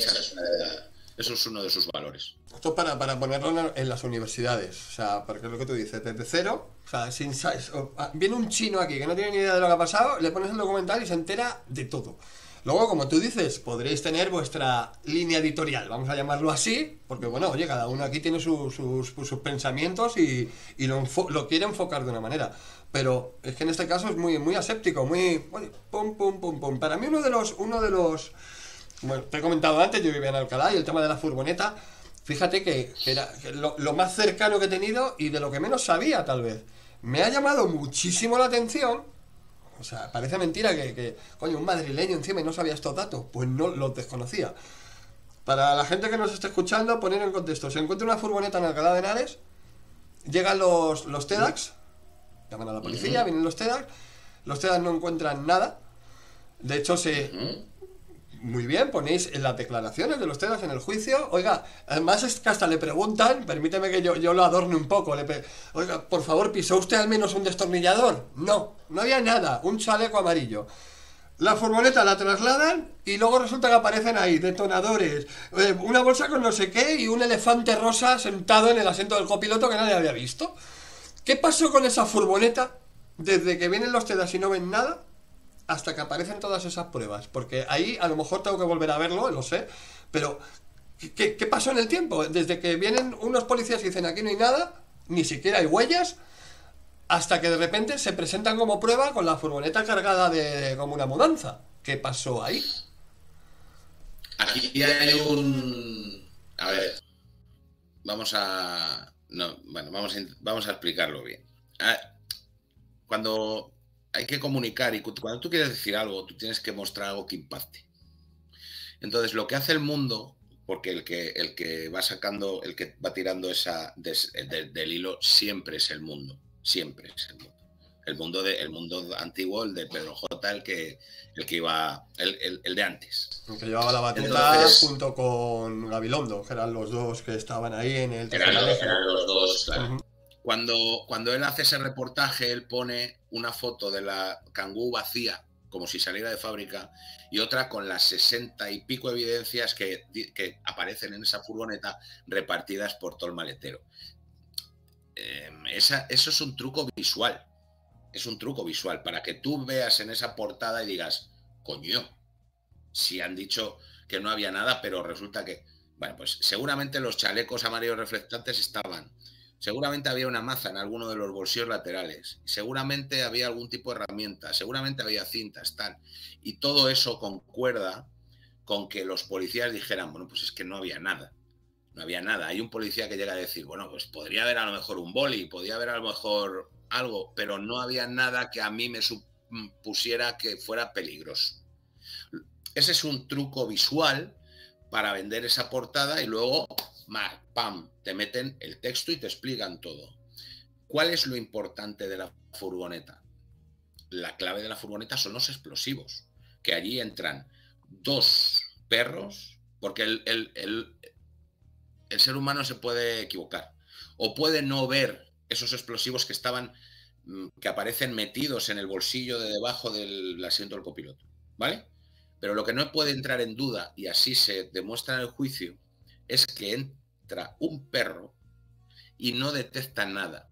eso es uno de sus valores. Esto para, para ponerlo en las universidades, o sea, porque es lo que tú dices, desde cero, o sea, sin, ah, viene un chino aquí que no tiene ni idea de lo que ha pasado, le pones el documental y se entera de todo. Luego, como tú dices, podréis tener vuestra línea editorial, vamos a llamarlo así, porque bueno, oye, cada uno aquí tiene sus, sus, pensamientos y, y lo, lo, quiere enfocar de una manera. Pero es que en este caso es muy, muy aséptico, muy. pum, pum, pum, pum. Para mí, uno de los. Uno de los bueno, te he comentado antes, yo vivía en Alcalá y el tema de la furgoneta, fíjate que, era lo, lo, más cercano que he tenido y de lo que menos sabía, tal vez. Me ha llamado muchísimo la atención. O sea, parece mentira que, que coño, un madrileño encima y no sabía estos datos. Pues no lo desconocía. Para la gente que nos esté escuchando, poner en contexto: se encuentra una furgoneta en Alcalá de Henares, llegan los, los TEDx, Llaman a la policía, vienen los TEDAC. Los TEDAC no encuentran nada. De hecho, se. Muy bien, ponéis en las declaraciones de los TEDAC en el juicio. Oiga, además es que hasta le preguntan, permíteme que yo, yo lo adorne un poco. Le Oiga, por favor, ¿pisó usted al menos un destornillador? No, no había nada, un chaleco amarillo. La furgoneta la trasladan y luego resulta que aparecen ahí detonadores, eh, una bolsa con no sé qué y un elefante rosa sentado en el asiento del copiloto que nadie había visto. ¿Qué pasó con esa furgoneta desde que vienen los TEDAS y no ven nada hasta que aparecen todas esas pruebas? Porque ahí a lo mejor tengo que volver a verlo, lo sé, pero ¿qué, pasó en el tiempo? Desde que vienen unos policías y dicen aquí no hay nada, ni siquiera hay huellas, hasta que de repente se presentan como prueba con la furgoneta cargada de como una mudanza. ¿Qué pasó ahí? Aquí hay un... A ver, vamos a no, bueno, vamos a, vamos a explicarlo bien. Ah, cuando hay que comunicar y cuando tú quieres decir algo, tú tienes que mostrar algo que impacte. Entonces, lo que hace el mundo, porque el que, el que va sacando, el que va tirando esa del hilo, siempre es el mundo, siempre es el mundo el mundo de el mundo antiguo, el de Pedro J, el que el que iba, el, el, de antes. El que llevaba la batuta junto con Gabilondo, que eran los dos que estaban ahí en el eran, eran los dos, claro. Cuando, cuando él hace ese reportaje, él pone una foto de la Kangoo vacía, como si saliera de fábrica, y otra con las sesenta y pico evidencias que, que, aparecen en esa furgoneta repartidas por todo el maletero. Em, esa, eso es un truco visual es un truco visual para que tú veas en esa portada y digas, coño, si han dicho que no había nada, pero resulta que, bueno, pues seguramente los chalecos amarillos reflectantes estaban, seguramente había una maza en alguno de los bolsillos laterales, seguramente había algún tipo de herramienta, seguramente había cintas, tal, y todo eso concuerda con que los policías dijeran, bueno, pues es que no había nada. No había nada. Hay un policía que llega a decir, bueno, pues podría haber a lo mejor un boli, podría haber a lo mejor algo, pero no había nada que a mí me supusiera que fuera peligroso. Ese es un truco visual para vender esa portada y luego, ¡pam!, te meten el texto y te explican todo. ¿Cuál es lo importante de la furgoneta? La clave de la furgoneta son los explosivos, que allí entran dos perros, porque el, el ser humano se puede equivocar o puede no ver esos explosivos que estaban mm, que aparecen metidos en el bolsillo de debajo del asiento del copiloto, ¿vale? Pero lo que no puede entrar en duda, y así se demuestra en el juicio, es que un perro y no detecta nada.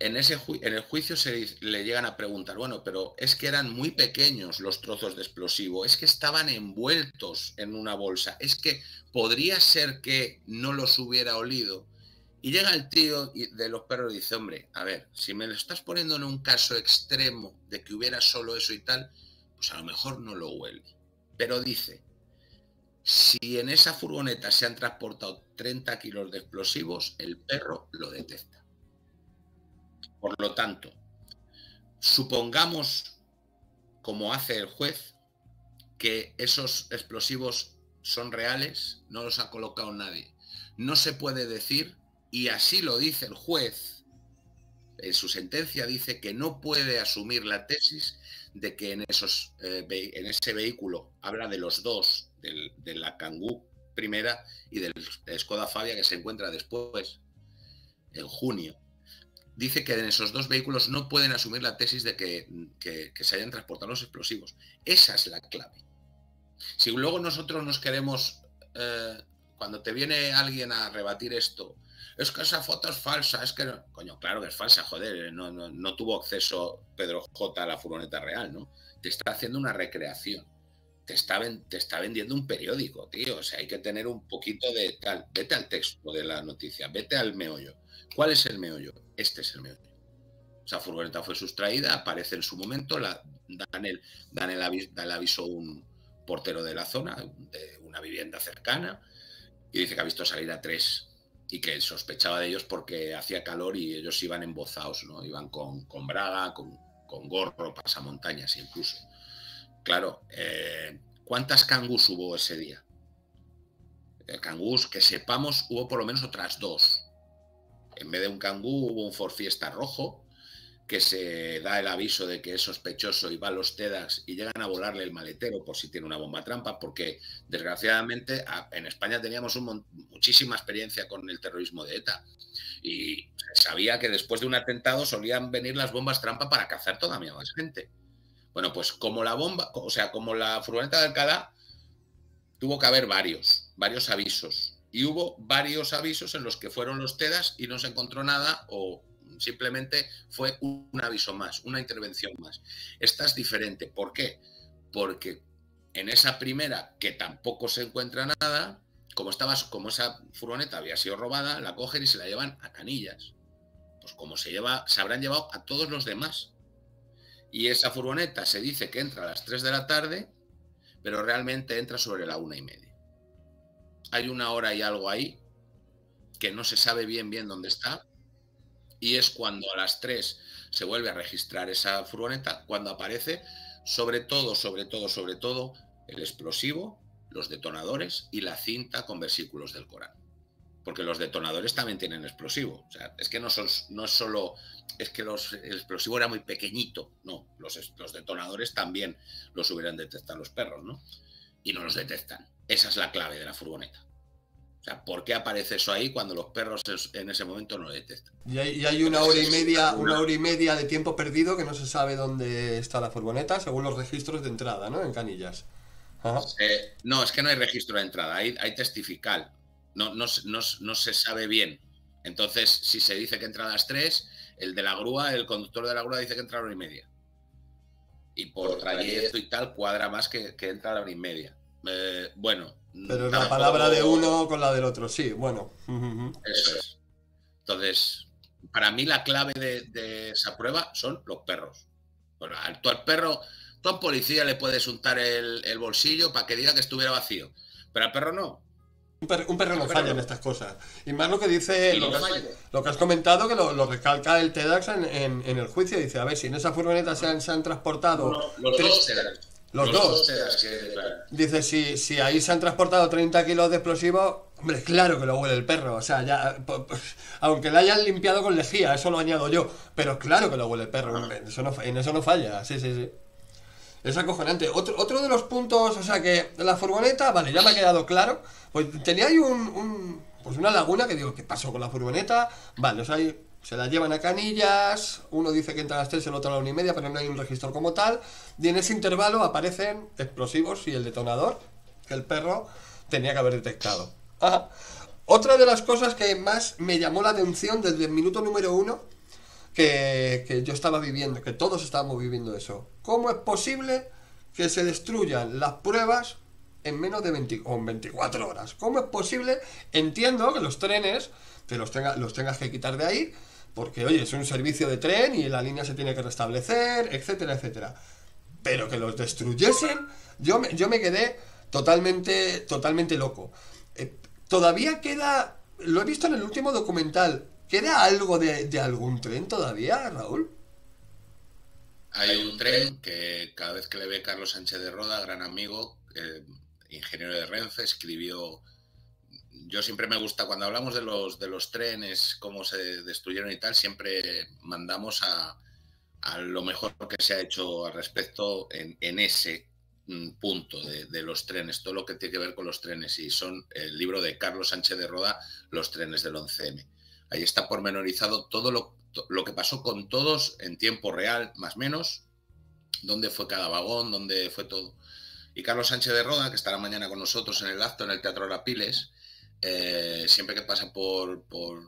En, ese en el juicio se le llegan a preguntar, bueno, pero es que eran muy pequeños los trozos de explosivo, es que estaban envueltos en una bolsa, es que podría ser que no los hubiera olido. Y llega el tío de los perros y dice, hombre, a ver, si me lo estás poniendo en un caso extremo de que hubiera solo eso y tal, pues a lo mejor no lo huele. Pero dice, si en esa furgoneta se han transportado 30 kilos de explosivos, el perro lo detecta. Por lo tanto, supongamos, como hace el juez, que esos explosivos son reales, no los ha colocado nadie. No se puede decir, y así lo dice el juez, en su sentencia dice que no puede asumir la tesis de que en, esos, eh, en ese vehículo habla de los dos, de la Kangoo primera y del Skoda Fabia que se encuentra después, en junio. Dice que en esos dos vehículos no pueden asumir la tesis de que, se hayan transportado los explosivos. Esa es la clave. Si luego nosotros nos queremos, eh, cuando te viene alguien a rebatir esto, es que esa foto es falsa, es que no. Coño, claro que es falsa, joder, no, no, tuvo acceso Pedro J a la furgoneta real, ¿no? Te está haciendo una recreación. Te está, te está vendiendo un periódico, tío. O sea, hay que tener un poquito de tal. Vete al texto de la noticia, vete al meollo. ¿Cuál es el meollo? Este es el meollo. Esa furgoneta fue sustraída, aparece en su momento, la, dan, el, dan el, aviso, a un portero de la zona, de una vivienda cercana, y dice que ha visto salir a tres y que sospechaba de ellos porque hacía calor y ellos iban embozados, ¿no? Iban con, con braga, con, con, gorro, pasamontañas incluso. Claro, eh, ¿cuántas cangús hubo ese día? El cangús, que sepamos, hubo por lo menos otras dos. En vez de un cangú hubo un Ford Fiesta rojo, que se da el aviso de que es sospechoso y va a los TEDAX y llegan a volarle el maletero por si tiene una bomba trampa, porque desgraciadamente en España teníamos muchísima experiencia con el terrorismo de ETA y sabía que después de un atentado solían venir las bombas trampa para cazar todavía más gente. Bueno, pues como la bomba, o sea, como la furgoneta de Alcalá, tuvo que haber varios, varios avisos. Y hubo varios avisos en los que fueron los TEDAS y no se encontró nada o simplemente fue un aviso más, una intervención más. Esta es diferente. ¿Por qué? Porque en esa primera, que tampoco se encuentra nada, como, como esa furgoneta había sido robada, la cogen y se la llevan a canillas. Pues como se lleva, se habrán llevado a todos los demás. Y esa furgoneta se dice que entra a las 3 de la tarde, pero realmente entra sobre la una y media. Hay una hora y algo ahí que no se sabe bien bien dónde está, y es cuando a las 3 se vuelve a registrar esa furgoneta, cuando aparece sobre todo, sobre todo, sobre todo el explosivo, los detonadores y la cinta con versículos del Corán. Porque los detonadores también tienen explosivo. O sea, es que no, son, no es solo, es que los, el explosivo era muy pequeñito, no, los, los detonadores también los hubieran detectado los perros, ¿no? Y no los detectan. Esa es la clave de la furgoneta. O sea, ¿por qué aparece eso ahí cuando los perros en ese momento no lo detectan? Y hay, una hora y media, una hora y media de tiempo perdido que no se sabe dónde está la furgoneta, según los registros de entrada, ¿no? En Canillas. Eh, no, es que no hay registro de entrada, hay, testifical. No, no, se sabe bien. Entonces, si se dice que entra a las 3, el de la grúa, el conductor de la grúa dice que entra a la hora y media. Y por trayecto y tal, cuadra más que, que entra a la hora y media. Eh, bueno. Pero la palabra de uno con la del otro, sí, bueno. Eso es. Entonces, para mí la clave de, esa prueba son los perros. Bueno, tú al perro, tú al policía le puedes untar el, bolsillo para que diga que estuviera vacío, pero al perro no. Un, perro no falla en estas cosas. Y más lo que dice, lo, que has, comentado, que lo, recalca el TEDAX en, el juicio. Dice, a ver, si en esa furgoneta se han, transportado... los dos los, dos. Dice, si, si ahí se han transportado 30 kilos de explosivos, hombre, claro que lo huele el perro. O sea, ya, aunque lo hayan limpiado con lejía, eso lo añado yo. Pero claro que lo huele el perro. En, eso no, en eso no falla, sí, sí, sí. Es acojonante. Otro, otro de los puntos, o sea que la furgoneta, vale, ya me ha quedado claro. Pues tenía ahí un, pues una laguna que digo, ¿qué pasó con la furgoneta? Vale, o sea, se la llevan a canillas, uno dice que entra a las 3, el otro a la una y media, pero no hay un registro como tal. Y en ese intervalo aparecen explosivos y el detonador que el perro tenía que haber detectado. Otra de las cosas que más me llamó la atención desde el minuto número uno que, yo estaba viviendo, que todos estábamos viviendo eso. ¿Cómo es posible que se destruyan las pruebas en menos de 24 horas? ¿Cómo es posible? Entiendo que los trenes te los, los tengas que quitar de ahí, porque oye, es un servicio de tren y la línea se tiene que restablecer, etcétera, etcétera. Pero que los destruyesen, yo me, yo me quedé totalmente, totalmente loco. Eh, todavía queda, lo he visto en el último documental, ¿Queda algo de, algún tren todavía, Raúl? Hay un tren que cada vez que le ve Carlos Sánchez de Roda, gran amigo, ingeniero de Renfe, escribió. Yo siempre me gusta, cuando hablamos de los, de los trenes, cómo se destruyeron y tal, siempre mandamos a, lo mejor que se ha hecho al respecto en, ese mm, punto de, de, los trenes, todo lo que tiene que ver con los trenes. Y son el libro de Carlos Sánchez de Roda, Los trenes del 11M. Ahí está pormenorizado todo lo, lo que pasó con todos en tiempo real, más o menos, dónde fue cada vagón, dónde fue todo. Y Carlos Sánchez de Roda, que estará mañana con nosotros en el acto en el Teatro Arapiles, eh, siempre que pasa por, por,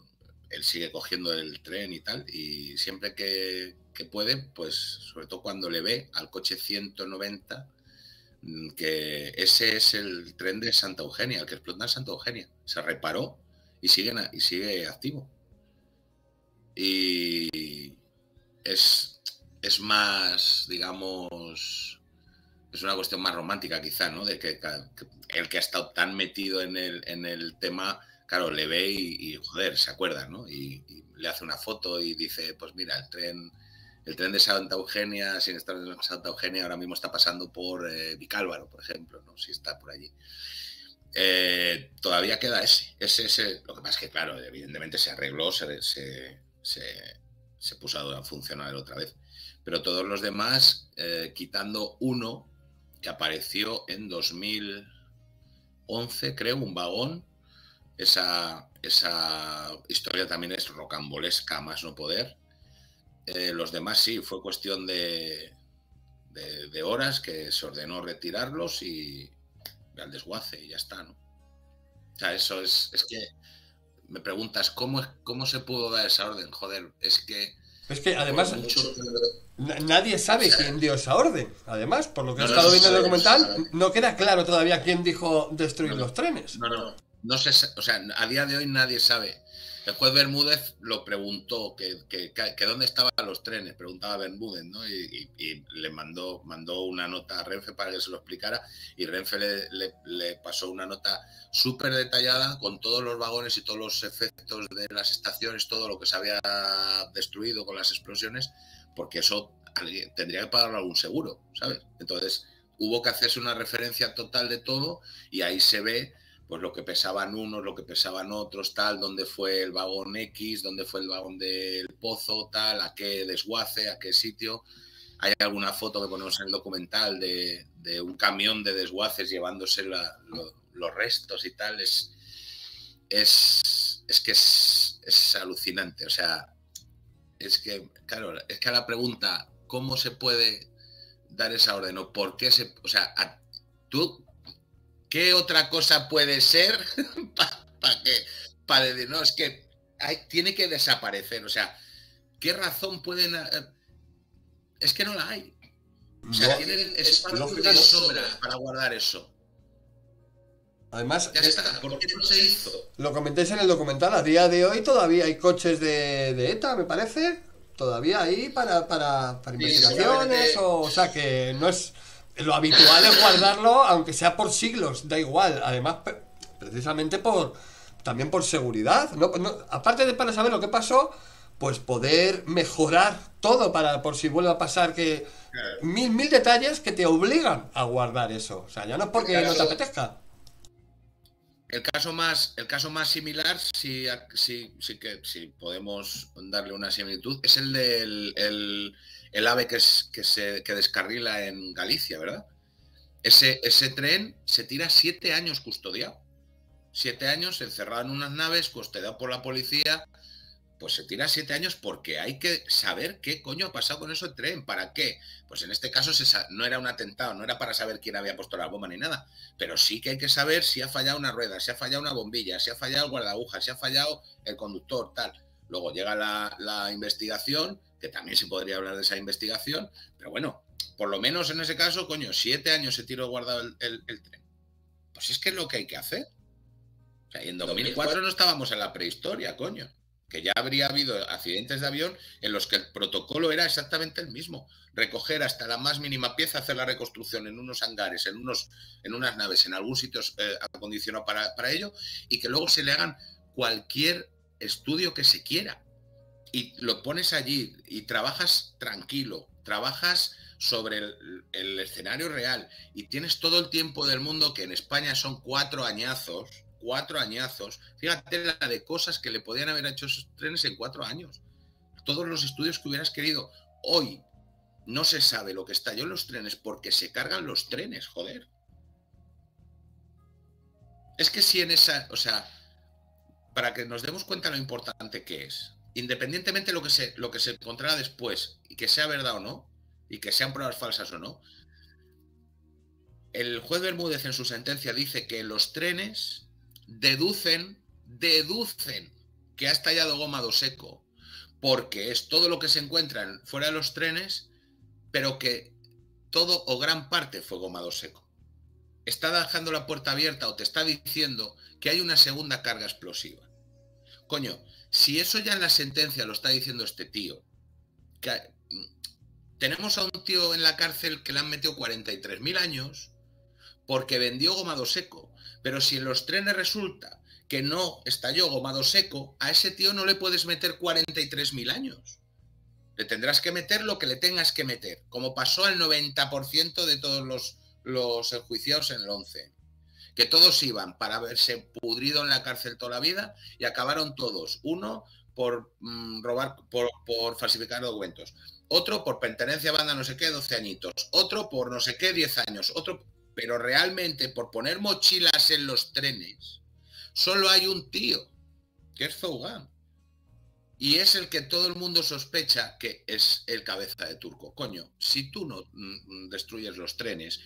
Él sigue cogiendo el tren y tal, y siempre que, que, puede, pues sobre todo cuando le ve al coche 190, mm, que ese es el tren de Santa Eugenia, el que explota en Santa Eugenia. Se reparó y, siguen, y sigue activo. Y es, es más, digamos, es una cuestión más romántica quizá, ¿no? De que, el que ha estado tan metido en el, en el tema, claro, le ve y, joder, se acuerda, ¿no? Y, le hace una foto y dice, pues mira, el tren, el tren de Santa Eugenia, sin estar en Santa Eugenia, ahora mismo está pasando por eh, Vicálvaro, por ejemplo, ¿no? Si está por allí. Eh, todavía queda ese, ese, ese. Lo que pasa es que, claro, evidentemente se arregló, se, se, puso a funcionar otra vez. Pero todos los demás, eh, quitando uno que apareció en 2011, creo, un vagón. Esa, esa historia también es rocambolesca, más no poder. Eh, los demás sí, fue cuestión de, de horas que se ordenó retirarlos y, al desguace y ya está, ¿no? O sea, eso es, es que me preguntas, ¿cómo, ¿cómo se pudo dar esa orden? Joder, es que... Es que además nadie sabe quién dio esa orden. Además, por lo que he estado viendo en el documental, no queda claro todavía quién dijo destruir los trenes. No, no, no sé, o sea, a día de hoy nadie sabe el juez Bermúdez lo preguntó, que, dónde estaban los trenes, preguntaba Bermúdez, ¿no? Y, le mandó, mandó una nota a Renfe para que se lo explicara y Renfe le, pasó una nota súper detallada con todos los vagones y todos los efectos de las estaciones, todo lo que se había destruido con las explosiones, porque eso tendría que pagar algún seguro, ¿sabes? Entonces hubo que hacerse una referencia total de todo y ahí se ve pues lo que pesaban unos, lo que pesaban otros, tal, dónde fue el vagón X, dónde fue el vagón del pozo, tal, a qué desguace, a qué sitio. Hay alguna foto que ponemos en el documental de, un camión de desguaces llevándose los restos y tal. Es, es, que es, alucinante. O sea, es que, claro, es que a la pregunta, ¿cómo se puede dar esa orden o por qué se... O sea, tú ¿Qué otra cosa puede ser para que para decir, no, es que tiene que desaparecer? O sea, ¿qué razón pueden... Eh, es que no la hay. O sea, tienen espacio de para guardar eso. Además, ya está. ¿por qué no se hizo? Lo comentéis en el documental, a día de hoy todavía hay coches de, ETA, me parece, todavía ahí para, para, investigaciones, o, o sea que no es lo habitual es guardarlo, aunque sea por siglos, da igual. Además, precisamente por también por seguridad. ¿no? aparte de para saber lo que pasó, pues poder mejorar todo para por si vuelve a pasar que mil mil detalles que te obligan a guardar eso. O sea, ya no es porque no te apetezca. El caso más, el caso más similar, si, si, que si podemos darle una similitud, es el del el AVE que, es, que, se, que descarrila en Galicia, ¿verdad? Ese, ese tren se tira siete años custodiado. Siete años encerrado en unas naves, custodiado por la policía, pues se tira siete años porque hay que saber qué coño ha pasado con ese tren, para qué. Pues en este caso no era un atentado, no era para saber quién había puesto la bomba ni nada, pero sí que hay que saber si ha fallado una rueda, si ha fallado una bombilla, si ha fallado el guardaguja, si ha fallado el conductor, tal. Luego llega la, investigación, que también se podría hablar de esa investigación, pero bueno, por lo menos en ese caso, coño, siete años se tiró guardado el, tren. Pues es que es lo que hay que hacer. O sea, y en 2004 no estábamos en la prehistoria, coño que ya habría habido accidentes de avión en los que el protocolo era exactamente el mismo. Recoger hasta la más mínima pieza, hacer la reconstrucción en unos hangares, en, unos, en unas naves, en algún sitio eh, acondicionado para, para ello, y que luego se le hagan cualquier estudio que se quiera. Y lo pones allí y trabajas tranquilo, trabajas sobre el, escenario real y tienes todo el tiempo del mundo, que en España son cuatro añazos, cuatro añazos. Fíjate la de cosas que le podían haber hecho esos trenes en cuatro años. Todos los estudios que hubieras querido. Hoy no se sabe lo que estalló en los trenes porque se cargan los trenes, joder. Es que si en esa, o sea, para que nos demos cuenta lo importante que es, independientemente de lo que se, lo que se encontrará después, y que sea verdad o no, y que sean pruebas falsas o no, el juez Bermúdez en su sentencia dice que los trenes deducen, deducen que ha estallado gomado seco, porque es todo lo que se encuentra fuera de los trenes, pero que todo o gran parte fue gomado seco. Está dejando la puerta abierta o te está diciendo que hay una segunda carga explosiva. Coño, si eso ya en la sentencia lo está diciendo este tío, que tenemos a un tío en la cárcel que le han metido 43.000 años porque vendió gomado seco. Pero si en los trenes resulta que no estalló gomado seco, a ese tío no le puedes meter 43.000 años. Le tendrás que meter lo que le tengas que meter, como pasó al 90% de todos los, los enjuiciados en el 11. Que todos iban para haberse pudrido en la cárcel toda la vida y acabaron todos. Uno por mm, robar, por, falsificar documentos. Otro por pertenencia a banda no sé qué, 12 añitos. Otro por no sé qué, 10 años. Otro pero realmente por poner mochilas en los trenes, solo hay un tío, que es Zougan. Y es el que todo el mundo sospecha que es el cabeza de turco. Coño, si tú no mm, destruyes los trenes,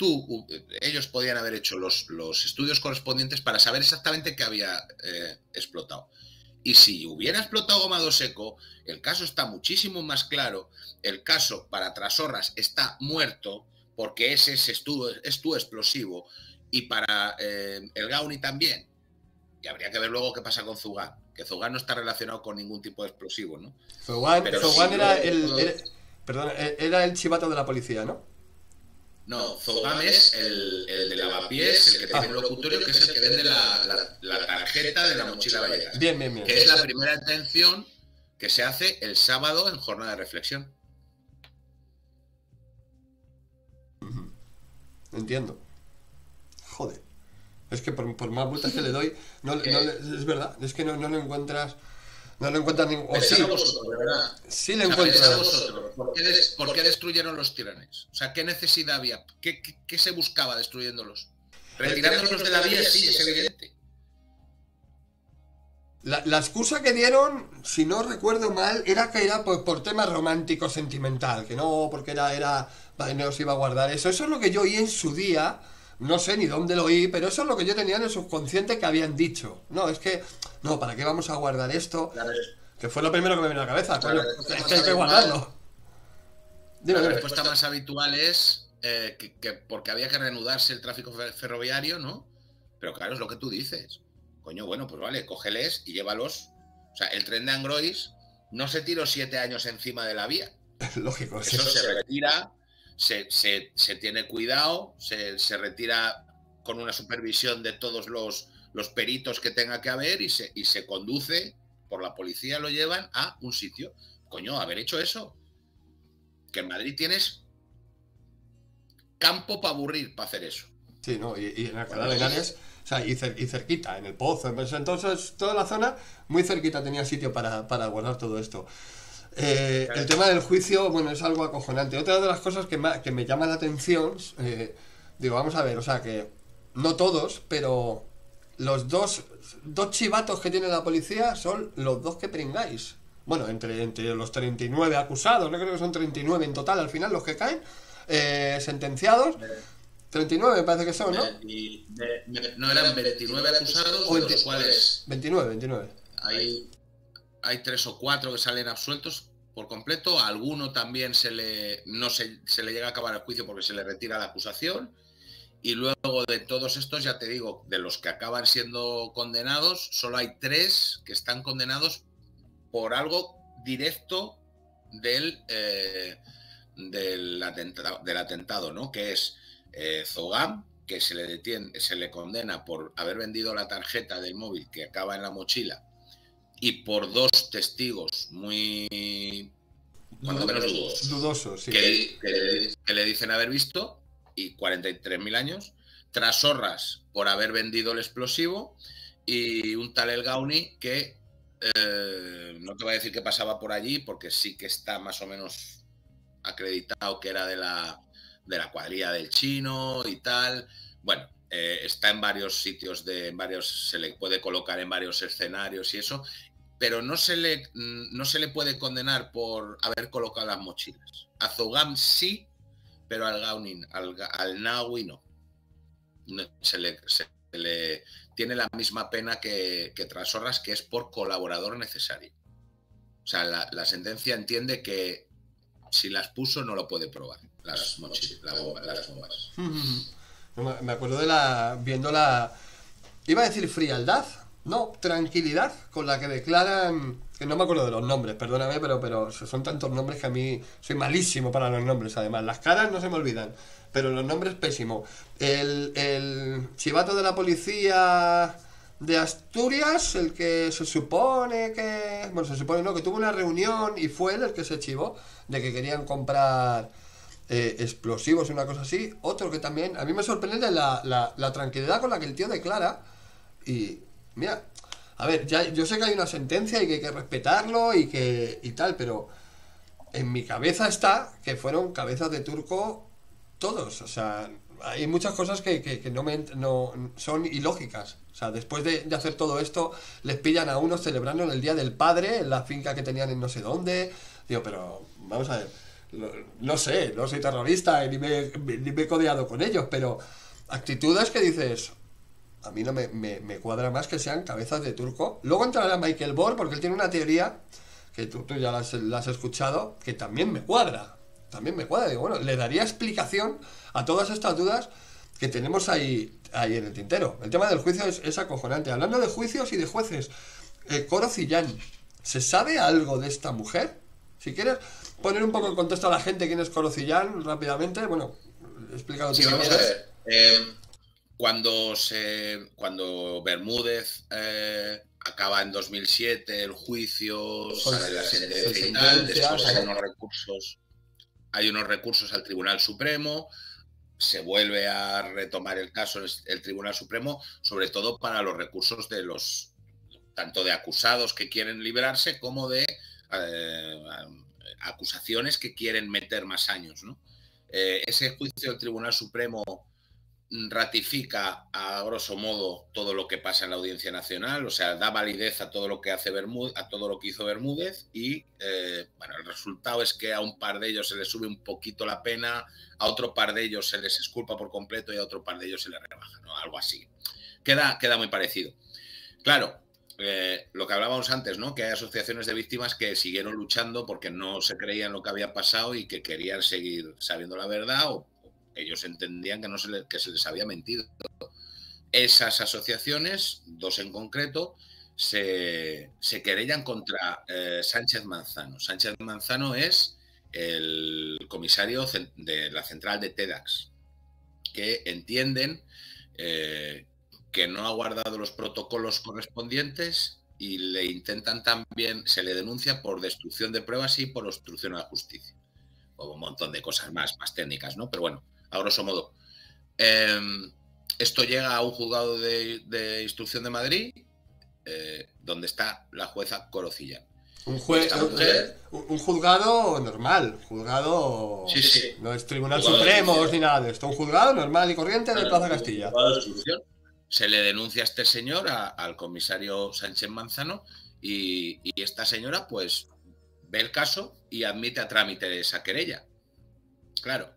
tú, ellos podían haber hecho los, los estudios correspondientes para saber exactamente qué había eh, explotado. Y si hubiera explotado gomado seco, el caso está muchísimo más claro. El caso para Trasorras está muerto porque ese es tu, es tu explosivo, y para eh, el Gauni también. Y habría que ver luego qué pasa con Zugan, que Zugan no está relacionado con ningún tipo de explosivo, ¿no? Zugan, era, el, perdón, e, era el chivato de la policía, ¿no? No, Zogan es el, el de lavapiés, el que tiene un locutorio, que es el que vende la, la, tarjeta de la mochila Vallecas. Bien, bien, bien. Que es la primera atención que se hace el sábado en jornada de reflexión. Entiendo. Joder. Es que por, por más vueltas que le doy, no, no es verdad, es que no, no lo encuentras. No lo encuentras ningún. O sí. Vosotros, ¿verdad? Sí le encuentras. Vosotros. ¿Por, qué ¿Por, qué destruyeron los tiranes? O sea, ¿qué necesidad había? ¿Qué, qué, qué se buscaba destruyéndolos? Retirándolos de la vía, sí, es evidente. La, la, excusa que dieron, si no recuerdo mal, era que era por, por tema romántico sentimental, que no, porque era, era no se iba a guardar eso. Eso es lo que yo oí en su día. No sé ni dónde lo oí, pero eso es lo que yo tenía en el subconsciente que habían dicho. No, es que, no, ¿para qué vamos a guardar esto? Que fue lo primero que me vino a la cabeza. es que hay que guardarlo. la respuesta más habitual es eh, que, porque había que reanudarse el tráfico ferroviario, ¿no? Pero claro, es lo que tú dices. Coño, bueno, pues vale, cógeles y llévalos. O sea, el tren de Angrois no se tiró siete años encima de la vía. Lógico, eso se retira se, tiene cuidado, se, retira con una supervisión de todos los, los peritos que tenga que haber y se, y se conduce por la policía, lo llevan a un sitio. Coño, haber hecho eso. Que en Madrid tienes campo para aburrir para hacer eso. Sí, no, y, en Alcalá de Henares, o sea, y, cerquita, en el pozo, entonces toda la zona muy cerquita tenía sitio para, para guardar todo esto. Eh, el tema del juicio, bueno, es algo acojonante. Otra de las cosas que, que me llama la atención, eh, digo, vamos a ver, o sea, que no todos, pero los dos, dos chivatos que tiene la policía son los dos que pringáis. Bueno, entre, entre los 39 acusados, no creo que son 39 en total al final los que caen, eh, sentenciados. 39 me parece que son, ¿no? no eran 29 acusados, de los cuales... 29, 29. Hay, hay tres o cuatro que salen absueltos por completo, alguno también se le, no se, se le llega a acabar el juicio porque se le retira la acusación. Y luego de todos estos, ya te digo, de los que acaban siendo condenados, solo hay tres que están condenados por algo directo del, eh, del, atentado, del atentado, ¿no? Que es eh, Zogam, que se le, detiene, se le condena por haber vendido la tarjeta del móvil que acaba en la mochila y por dos testigos muy cuando menos dudosos, que, le dicen haber visto y 43.000 años, tras Zorras por haber vendido el explosivo y un tal El Gauni que eh, no te voy a decir que pasaba por allí porque sí que está más o menos acreditado que era de la, de la cuadrilla del chino y tal. Bueno, eh, está en varios sitios, de, en varios, se le puede colocar en varios escenarios y eso, pero no se le, no se le puede condenar por haber colocado las mochilas. A Zogam sí, pero al Gaunin, al, al Naui no. Se le, le, tiene la misma pena que, que Trasorras, que es por colaborador necesario. O sea, la, sentencia entiende que si las puso no lo puede probar, las, mochilas, las bombas. Me acuerdo de la. viendo la. Iba a decir frialdad, no, tranquilidad con la que declaran, que no me acuerdo de los nombres, perdóname, pero, pero son tantos nombres que a mí soy malísimo para los nombres, además. Las caras no se me olvidan, pero los nombres pésimo. El, el chivato de la policía de Asturias, el que se supone que... Bueno, se supone no, que tuvo una reunión y fue él el que se chivó de que querían comprar eh, explosivos y una cosa así. Otro que también... A mí me sorprende la, la, la tranquilidad con la que el tío declara y Mira, a ver, ya, yo sé que hay una sentencia y que hay que respetarlo y que y tal, pero en mi cabeza está que fueron cabezas de turco todos. O sea, hay muchas cosas que, no, me, son ilógicas. O sea, después de, hacer todo esto, les pillan a unos celebrando el Día del Padre en la finca que tenían en no sé dónde. Digo, pero vamos a ver, no, sé, no soy terrorista ni me, ni me he codeado con ellos, pero actitudes que dices, a mí no me, cuadra más que sean cabezas de turco. Luego entrará Michael Bohr, porque él tiene una teoría, que tú, ya la has, escuchado, que también me cuadra. También me cuadra. Digo, bueno, le daría explicación a todas estas dudas que tenemos ahí, ahí en el tintero. El tema del juicio es, acojonante. Hablando de juicios y de jueces, eh, Coro Cillán, ¿se sabe algo de esta mujer? Si quieres poner un poco en contexto a la gente quién es Coro Cillán rápidamente, bueno, explícalo sí, vamos a ver. Eh, cuando, se, cuando Bermúdez eh, acaba en 2007 el juicio, sale la sentencia y tal, después hay unos recursos, hay unos recursos al Tribunal Supremo, se vuelve a retomar el caso el Tribunal Supremo, sobre todo para los recursos de los tanto de acusados que quieren librarse como de eh, acusaciones que quieren meter más años. ¿no? Eh, ese juicio del Tribunal Supremo ratifica a grosso modo todo lo que pasa en la Audiencia Nacional, o sea, da validez a todo lo que hace Bermúdez, a todo lo que hizo Bermúdez y eh, bueno, el resultado es que a un par de ellos se les sube un poquito la pena, a otro par de ellos se les esculpa por completo y a otro par de ellos se les rebaja, ¿no? Algo así. Queda, queda muy parecido. Claro, eh, lo que hablábamos antes, ¿no? Que hay asociaciones de víctimas que siguieron luchando porque no se creían lo que había pasado y que querían seguir sabiendo la verdad o ellos entendían que, no se, que se les había mentido. Esas asociaciones, dos en concreto, se, querellan contra eh, Sánchez Manzano. Sánchez Manzano es el comisario de la central de TEDAX, que entienden eh, que no ha guardado los protocolos correspondientes y le intentan también, se le denuncia por destrucción de pruebas y por obstrucción a la justicia. O un montón de cosas más, más técnicas, ¿no? Pero bueno, a grosso modo. Em, esto llega a un juzgado de, instrucción de Madrid, eh, donde está la jueza Corocilla. Un, juez, un, juzgado normal, juzgado. Sí, sí. No es Tribunal Supremo ni nada de esto. Un juzgado normal y corriente de Plaza Castilla. Se le denuncia a este señor, al comisario Sánchez Manzano, y, y, esta señora, pues, ve el caso y admite a trámite de esa querella. Claro,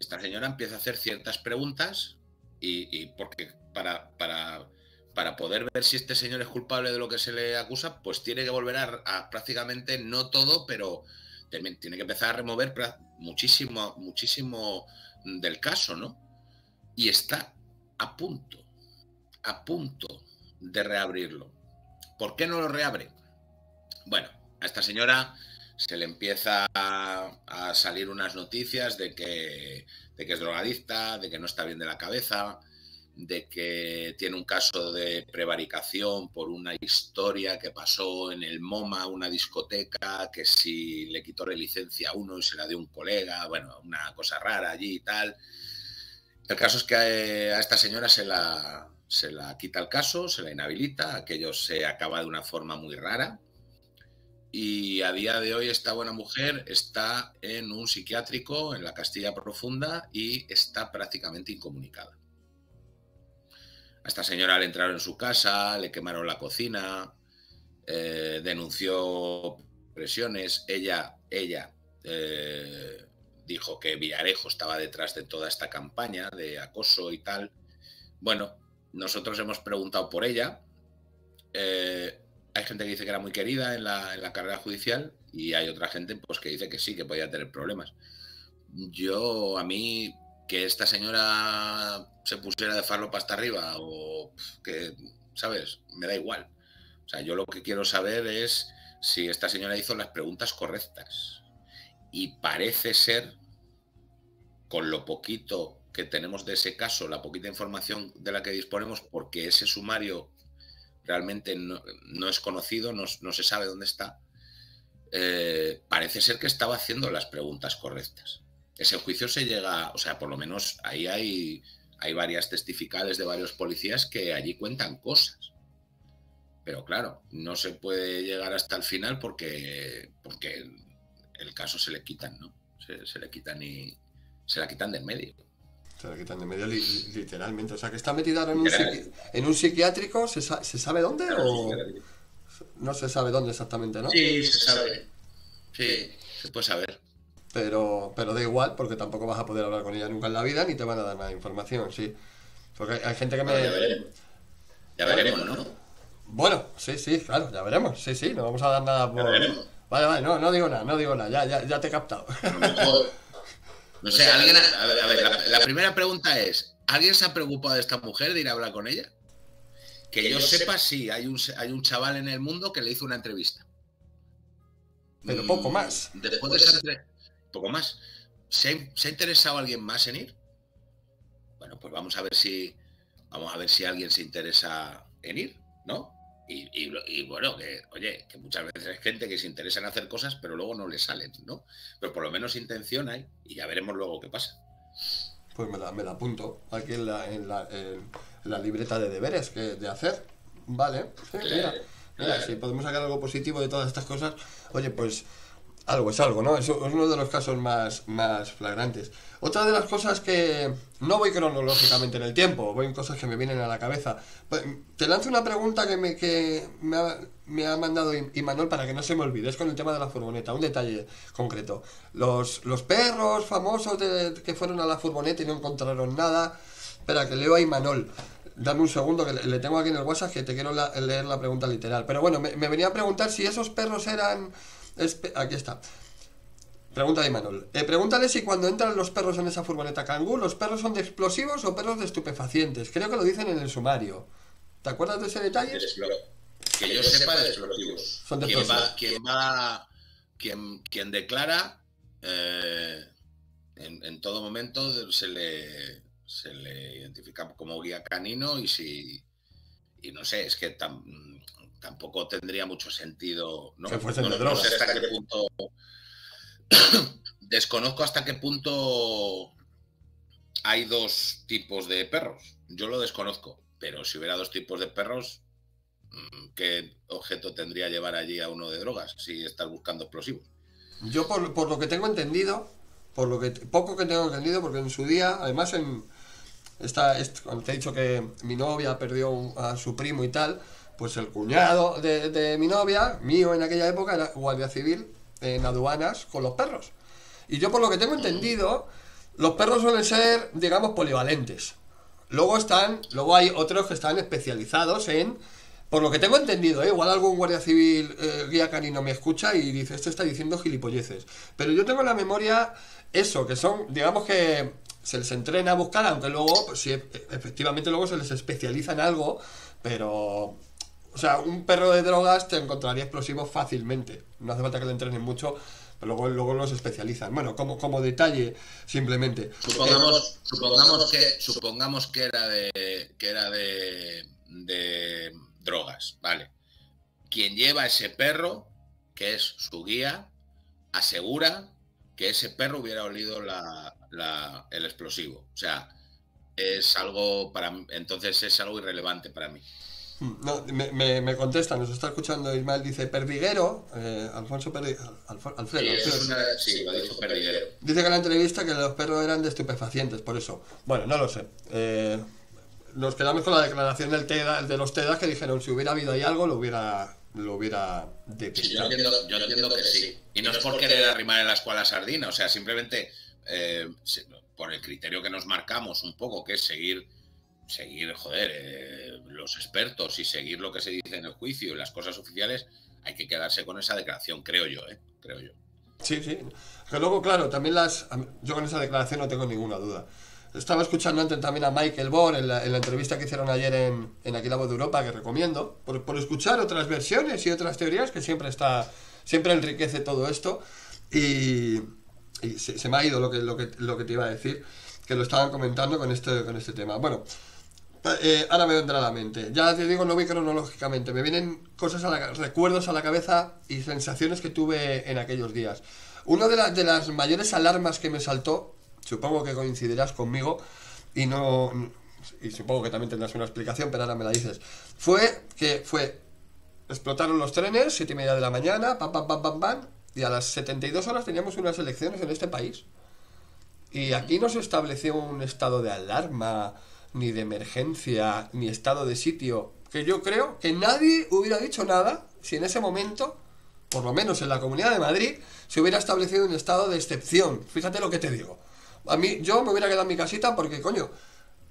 esta señora empieza a hacer ciertas preguntas y, porque para, para, para, poder ver si este señor es culpable de lo que se le acusa, pues tiene que volver a, prácticamente no todo, pero tiene que empezar a remover muchísimo, muchísimo del caso, ¿no? Y está a punto, a punto de reabrirlo. ¿Por qué no lo reabre? Bueno, a esta señora se le empieza a, salir unas noticias de que, es drogadicta, de que no está bien de la cabeza, de que tiene un caso de prevaricación por una historia que pasó en el MoMA, una discoteca, que si le quitó la licencia a uno y se la dio un colega, bueno, una cosa rara allí y tal. El caso es que a esta señora se la, se la quita el caso, se la inhabilita, aquello se acaba de una forma muy rara, y a día de hoy esta buena mujer está en un psiquiátrico en la Castilla Profunda y está prácticamente incomunicada. A esta señora le entraron en su casa, le quemaron la cocina, eh, denunció presiones, ella, ella eh, dijo que Villarejo estaba detrás de toda esta campaña de acoso y tal. Bueno, nosotros hemos preguntado por ella. Eh, hay gente que dice que era muy querida en la, carrera judicial y hay otra gente pues, que dice que sí, que podía tener problemas. Yo, a mí, que esta señora se pusiera de farlo hasta arriba o que, ¿sabes? Me da igual. O sea, yo lo que quiero saber es si esta señora hizo las preguntas correctas. Y parece ser, con lo poquito que tenemos de ese caso, la poquita información de la que disponemos, porque ese sumario realmente no, es conocido, no, se sabe dónde está, eh, parece ser que estaba haciendo las preguntas correctas. Ese juicio se llega, o sea, por lo menos ahí hay, hay varias testificales de varios policías que allí cuentan cosas. Pero claro, no se puede llegar hasta el final porque, porque el caso se le quitan, ¿no? Se, se le quitan y se la quitan del medio. Se la quitan de medio literalmente. O sea, que está metida en un, en un psiquiátrico, ¿se, ¿se sabe dónde? o... No se sabe dónde exactamente, ¿no? Sí, se sabe. Sí, se puede saber. Pero, pero da igual, porque tampoco vas a poder hablar con ella nunca en la vida, ni te van a dar más información, sí. Porque hay gente que me... ya veremos. Ya veremos, ¿no? Bueno, sí, sí, claro, ya veremos. Sí, sí, no vamos a dar nada por... Vale, vale, no, no digo nada, no digo nada, ya, ya, ya te he captado. No sé, alguien. A ver, la, primera pregunta es: ¿alguien se ha preocupado de esta mujer de ir a hablar con ella? Que, yo, sepa, sí, hay un, hay un chaval en el mundo que le hizo una entrevista. Pero poco más. Mm, después de esa entrevista, poco más. ¿Se ha, interesado alguien más en ir? Bueno, pues vamos a ver si. Vamos a ver si alguien se interesa en ir, ¿no? Y, bueno, que, oye, que muchas veces hay gente que se interesa en hacer cosas, pero luego no le salen, ¿no? Pero por lo menos intención hay y ya veremos luego qué pasa. Pues me la, me la apunto aquí en la, en, la, la, libreta de deberes que de hacer. Vale, mira, mira, si podemos sacar algo positivo de todas estas cosas, oye, pues algo es algo, ¿no? Es, uno de los casos más, más flagrantes. Otra de las cosas que no voy cronológicamente en el tiempo, voy en cosas que me vienen a la cabeza. Pues, te lanzo una pregunta que me, que me, ha, me ha mandado Imanol para que no se me olvide, es con el tema de la furgoneta, un detalle concreto. Los, los perros famosos que fueron a la furgoneta y no encontraron nada. Espera, que leo a Imanol. Dame un segundo, que le, tengo aquí en el WhatsApp que te quiero leer la pregunta literal. Pero bueno, me, me venía a preguntar si esos perros eran aquí está. Pregunta de Manuel. Eh, pregúntale si cuando entran los perros en esa furgoneta Kangoo, los perros son de explosivos o perros de estupefacientes. Creo que lo dicen en el sumario. ¿Te acuerdas de ese detalle? Que yo sepa de explosivos. Son de ¿Quién Va, ¿Quién va, quien, declara, eh, en, todo momento se le, se le identifica como guía canino y si, y no sé, es que tampoco tendría mucho sentido. No, no, sé hasta qué punto. Desconozco hasta qué punto hay dos tipos de perros. Yo lo desconozco, pero si hubiera dos tipos de perros, mm, ¿qué objeto tendría llevar allí a uno de drogas si estás buscando explosivos? Yo por, por lo que tengo entendido, por lo que poco que tengo entendido, porque en su día, además en esta, cuando te he dicho que mi novia perdió a su primo y tal, pues el cuñado de, de, mi novia, mío en aquella época, era guardia civil en aduanas con los perros. Y yo por lo que tengo entendido, los perros suelen ser, digamos, polivalentes. Luego están, luego hay otros que están especializados en, por lo que tengo entendido, ¿eh? igual algún guardia civil eh, guía canino me escucha y dice, esto está diciendo gilipolleces. Pero yo tengo en la memoria eso, que son, digamos que se les entrena a buscar, aunque luego, pues sí, efectivamente luego se les especializa en algo, pero... O sea, un perro de drogas te encontraría explosivos fácilmente. No hace falta que le entrenen mucho, pero luego, luego los especializan. Bueno, como, como detalle, simplemente. Supongamos, supongamos, que, supongamos que era de, que era de, de drogas, ¿vale? Quien lleva ese perro, que es su guía, asegura que ese perro hubiera olido la, el explosivo. O sea, es algo para entonces es algo irrelevante para mí. Mm, no, me, me, contesta, nos está escuchando Ismael, dice Perdiguero, eh, Alfonso Perdiguero, Alfredo. Sí, lo dijo Perdiguero. Dice que en la entrevista que los perros eran de estupefacientes, por eso. Bueno, no lo sé. Eh, nos quedamos con la declaración del TEDA, de los TEDAS que dijeron si hubiera habido ahí algo lo hubiera lo hubiera detectado. yo, entiendo, que sí. Y no es por querer arrimar en la escuela sardina, o sea, simplemente eh, por el criterio que nos marcamos un poco, que es seguir seguir, joder, eh, los expertos y seguir lo que se dice en el juicio y las cosas oficiales, hay que quedarse con esa declaración, creo yo, ¿eh? Creo yo. Sí, sí. Que luego, claro, también las... Yo con esa declaración no tengo ninguna duda. Estaba escuchando antes también a Michael Bohr en la, entrevista que hicieron ayer en, en Aquí la Voz de Europa, que recomiendo, por, por, escuchar otras versiones y otras teorías, que siempre está, siempre enriquece todo esto. Y, se, me ha ido lo que, lo, que, te iba a decir, que lo estaban comentando con este, con este tema. Bueno, eh, ahora me vendrá a la mente. Ya te digo, no voy cronológicamente. Me vienen cosas a la, recuerdos a la cabeza y sensaciones que tuve en aquellos días. Una de, de las mayores alarmas que me saltó, supongo que coincidirás conmigo, y no. Y supongo que también tendrás una explicación, pero ahora me la dices. Fue que fue. Explotaron los trenes, siete y media de la mañana, pam, pam, pam, pam, pam, y a las 72 horas teníamos unas elecciones en este país. Y aquí no se estableció un estado de alarma ni de emergencia, ni estado de sitio, que yo creo que nadie hubiera dicho nada si en ese momento, por lo menos en la Comunidad de Madrid, se hubiera establecido un estado de excepción. Fíjate lo que te digo. A mí, yo me hubiera quedado en mi casita porque, coño,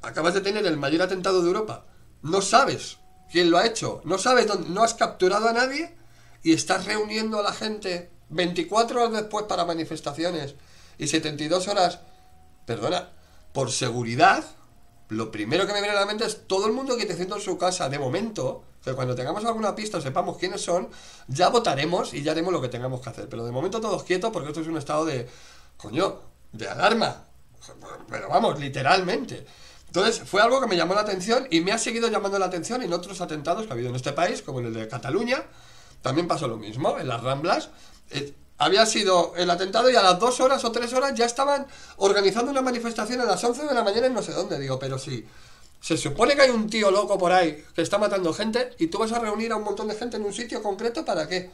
acabas de tener el mayor atentado de Europa. No sabes quién lo ha hecho, no sabes dónde, no has capturado a nadie y estás reuniendo a la gente 24 horas después para manifestaciones y 72 horas, perdona, por seguridad, lo primero que me viene a la mente es todo el mundo que te siento en su casa, de momento, que cuando tengamos alguna pista sepamos quiénes son, ya votaremos y ya haremos lo que tengamos que hacer. Pero de momento todos quietos porque esto es un estado de, coño, de alarma. Pero vamos, literalmente. Entonces, fue algo que me llamó la atención y me ha seguido llamando la atención en otros atentados que ha habido en este país, como en el de Cataluña. También pasó lo mismo, en las Ramblas. Eh, había sido el atentado y a las dos horas o tres horas ya estaban organizando una manifestación a las 11 de la mañana en no sé dónde. Digo, pero si se supone que hay un tío loco por ahí que está matando gente y tú vas a reunir a un montón de gente en un sitio concreto para qué.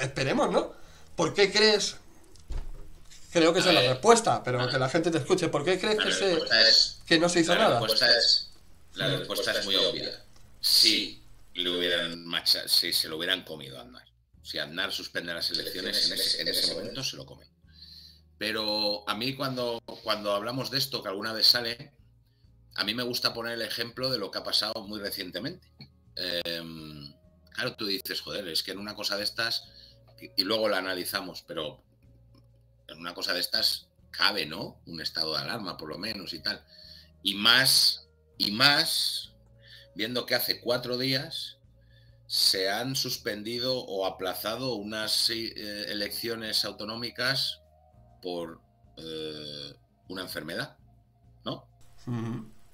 Esperemos, ¿no? ¿Por qué crees? Creo que esa es la respuesta, pero que la gente te escuche. ¿Por qué crees que, se, que no se hizo nada? la respuesta es muy obvia. Si, le hubieran si se lo hubieran comido a si Aznar suspende las elecciones en ese, momento, se lo comen. Pero a mí cuando, cuando hablamos de esto, que alguna vez sale, a mí me gusta poner el ejemplo de lo que ha pasado muy recientemente. Em, claro, tú dices, joder, es que en una cosa de estas, y, luego la analizamos, pero en una cosa de estas cabe, ¿no? Un estado de alarma, por lo menos, y tal. Y más, y más, viendo que hace cuatro días se han suspendido o aplazado unas eh, elecciones autonómicas por eh, una enfermedad, ¿no?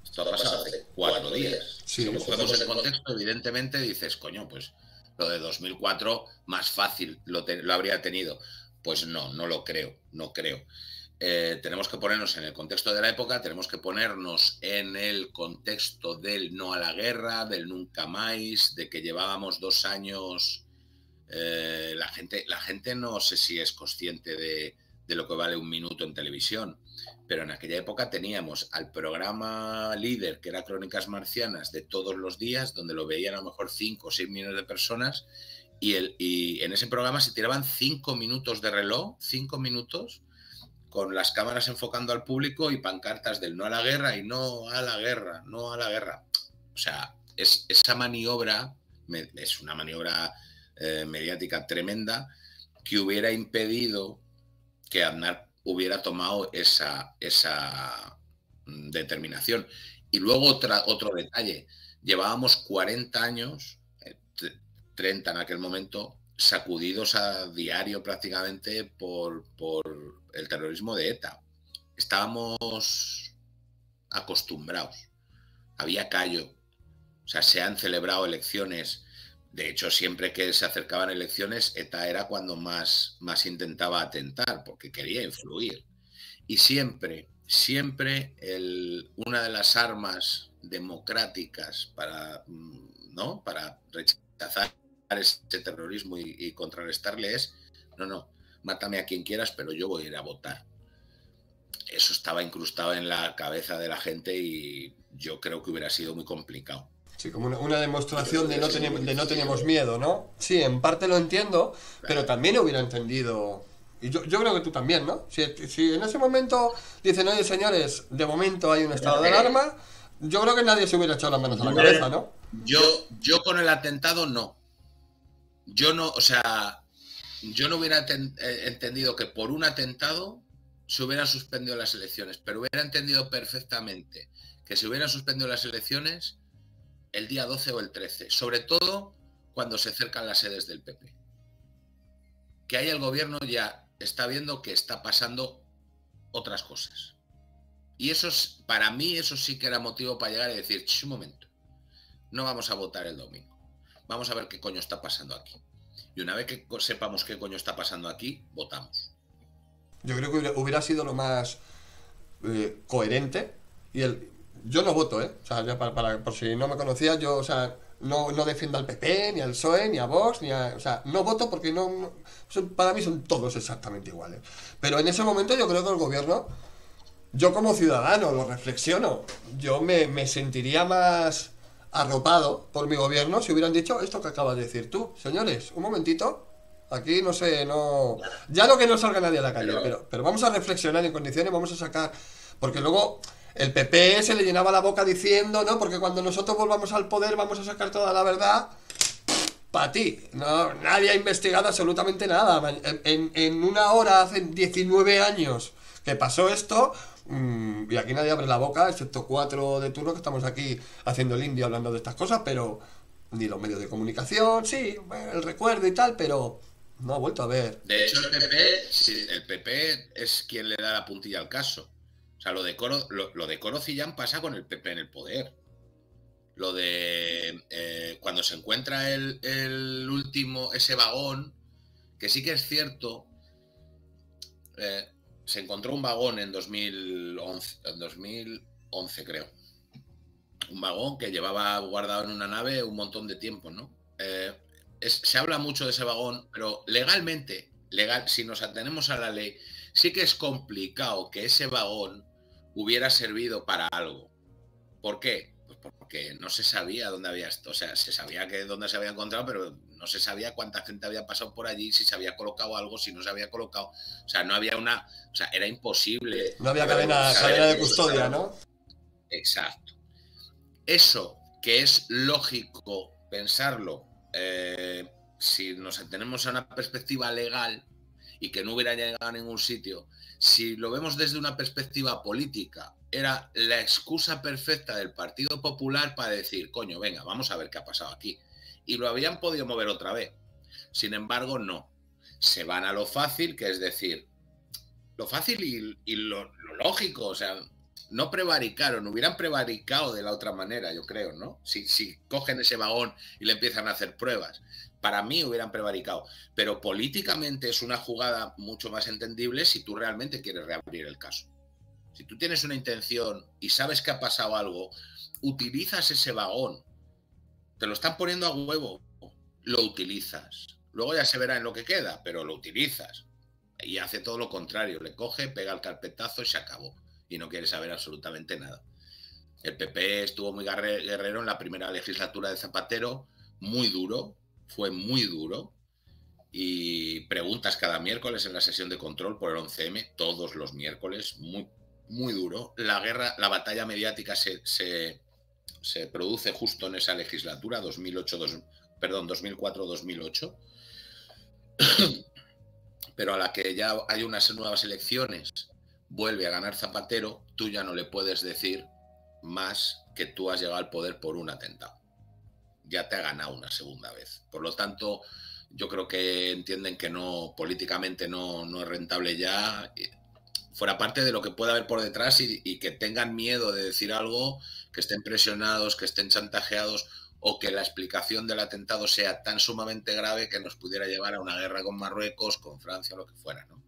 Esto ha pasado hace cuatro días. si cogemos el contexto, evidentemente dices, coño, pues lo de 2004 más fácil lo, lo, habría tenido. Pues no, no lo creo, no creo. Eh, tenemos que ponernos en el contexto de la época, tenemos que ponernos en el contexto del no a la guerra, del nunca más, de que llevábamos dos años. Eh, la, gente, la gente no sé si es consciente de, de lo que vale un minuto en televisión, pero en aquella época teníamos al programa líder, que era Crónicas Marcianas, de todos los días, donde lo veían a lo mejor 5 o 6 millones de personas, y, el, y en ese programa se tiraban 5 minutos de reloj, 5 minutos, con las cámaras enfocando al público y pancartas del no a la guerra y no a la guerra, no a la guerra. O sea, es, esa maniobra es una maniobra eh, mediática tremenda que hubiera impedido que Aznar hubiera tomado esa, esa mm, determinación. Y luego otra, otro detalle, llevábamos 40 años, 30 eh, en aquel momento, sacudidos a diario prácticamente por, el terrorismo de ETA. Estábamos acostumbrados. Había callo. O sea, se han celebrado elecciones. De hecho, siempre que se acercaban elecciones, ETA era cuando más, más intentaba atentar, porque quería influir. Y siempre, siempre el, una de las armas democráticas para, mm, ¿no? para rechazar ese terrorismo y, contrarrestarle es, no, no, mátame a quien quieras, pero yo voy a ir a votar. Eso estaba incrustado en la cabeza de la gente y yo creo que hubiera sido muy complicado. Sí, como una, demostración de no, tenemos, de no tenemos miedo, ¿no? Sí, en parte lo entiendo, pero también hubiera entendido y yo, yo, creo que tú también, ¿no? Si, si, en ese momento dicen, oye, señores, de momento hay un estado de alarma, yo creo que nadie se hubiera echado las manos a la cabeza, ¿no? Yo, yo con el atentado no yo no, o sea, yo no hubiera eh, entendido que por un atentado se hubieran suspendido las elecciones, pero hubiera entendido perfectamente que se hubieran suspendido las elecciones el día 12 o el 13, sobre todo cuando se acercan las sedes del PP. Que ahí el gobierno ya está viendo que está pasando otras cosas. Y eso es, para mí, eso sí que era motivo para llegar y decir, un momento, no vamos a votar el domingo vamos a ver qué coño está pasando aquí. Y una vez que sepamos qué coño está pasando aquí, votamos. Yo creo que hubiera sido lo más eh, coherente. Y el, yo no voto, ¿eh? O sea, para, por si no me conocías, yo, o sea, no, no defiendo al PP, ni al PSOE, ni a Vox, ni a... O sea, no voto porque no... para mí son todos exactamente iguales. Pero en ese momento yo creo que el gobierno, yo como ciudadano, lo reflexiono, yo me, me sentiría más arropado por mi gobierno si hubieran dicho esto que acabas de decir tú. Señores, un momentito. Aquí no sé, no. Ya no que no salga nadie a la calle, pero, pero vamos a reflexionar en condiciones, vamos a sacar. Porque luego el PP se le llenaba la boca diciendo, ¿no? Porque cuando nosotros volvamos al poder vamos a sacar toda la verdad. Para ti. No, nadie ha investigado absolutamente nada. En, en una hora, hace 19 años que pasó esto, y aquí nadie abre la boca, excepto cuatro de turno que estamos aquí haciendo el indio hablando de estas cosas, pero ni los medios de comunicación, sí, el recuerdo y tal, pero no ha vuelto a ver. De hecho, el PP, el PP es quien le da la puntilla al caso. O sea, lo de Coro, lo, de Coro Cillán pasa con el PP en el poder. Lo de eh, cuando se encuentra el, el, último, ese vagón, que sí que es cierto, eh, se encontró un vagón en 2011, en 2011 creo. Un vagón que llevaba guardado en una nave un montón de tiempo, ¿no? Eh, se habla mucho de ese vagón, pero legalmente, legal, si nos atenemos a la ley, sí que es complicado que ese vagón hubiera servido para algo. ¿Por qué? Pues porque no se sabía dónde había esto, o sea, se sabía que dónde se había encontrado, pero no se sabía cuánta gente había pasado por allí, si se había colocado algo, si no se había colocado. O sea, no había una. O sea, era imposible. No había cadena, de custodia, ¿no? Exacto. Eso que es lógico pensarlo, eh, si nos tenemos a una perspectiva legal y que no hubiera llegado a ningún sitio, si lo vemos desde una perspectiva política, era la excusa perfecta del Partido Popular para decir, coño, venga, vamos a ver qué ha pasado aquí y lo habían podido mover otra vez. Sin embargo, no. Se van a lo fácil, que es decir, lo fácil y, lo, lógico. O sea, no prevaricaron, hubieran prevaricado de la otra manera, yo creo, ¿no? Si, si cogen ese vagón y le empiezan a hacer pruebas. Para mí hubieran prevaricado. Pero políticamente es una jugada mucho más entendible si tú realmente quieres reabrir el caso. Si tú tienes una intención y sabes que ha pasado algo, utilizas ese vagón. Te lo están poniendo a huevo, lo utilizas. Luego ya se verá en lo que queda, pero lo utilizas. Y hace todo lo contrario, le coge, pega el carpetazo y se acabó y no quiere saber absolutamente nada. El PP estuvo muy guerrero en la primera legislatura de Zapatero, muy duro, fue muy duro. Y preguntas cada miércoles en la sesión de control por el 11M, todos los miércoles, muy, muy duro. La guerra, la batalla mediática se, se, produce justo en esa legislatura, 2008, perdón, 2004-2008. Pero a la que ya hay unas nuevas elecciones vuelve a ganar Zapatero, tú ya no le puedes decir más que tú has llegado al poder por un atentado. Ya te ha ganado una segunda vez. Por lo tanto, yo creo que entienden que no, políticamente no, no es rentable ya, fuera parte de lo que pueda haber por detrás y, que tengan miedo de decir algo, que estén presionados, que estén chantajeados o que la explicación del atentado sea tan sumamente grave que nos pudiera llevar a una guerra con Marruecos, con Francia, lo que fuera, ¿no?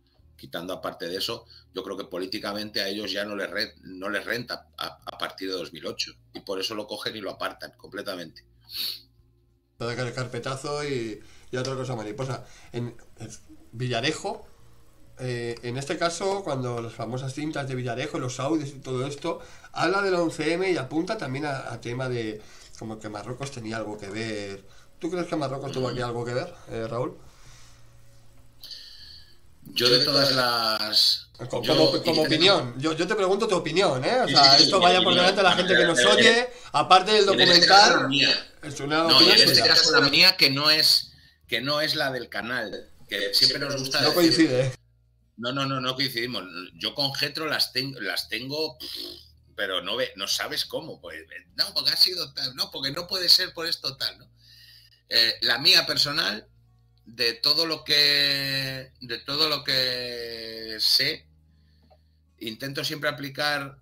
quitando aparte de eso, yo creo que políticamente a ellos ya no les, no les renta a, partir de 2008 y por eso lo cogen y lo apartan completamente. el carpetazo y, otra cosa mariposa. En, Villarejo, eh, en este caso, cuando las famosas cintas de Villarejo, los audios y todo esto, habla del 11M y apunta también a, tema de como que Marruecos tenía algo que ver. ¿Tú crees que Marruecos tuvo aquí algo que ver, eh, Raúl? Yo de todas las... Como, opinión, yo, te pregunto tu opinión, ¿eh? O sea, esto vaya por delante a la gente que nos oye, aparte del este documental... Es una no, en este caso la mía que no es que no es la del canal, que siempre nos gusta No coincide. No, no, no, no coincidimos. Yo con Getro las tengo, las tengo, pero no ve, no sabes cómo. Pues, no, porque ha sido tal, no, porque no puede ser por esto tal, ¿no? Eh, la mía personal de todo lo que de todo lo que sé intento siempre aplicar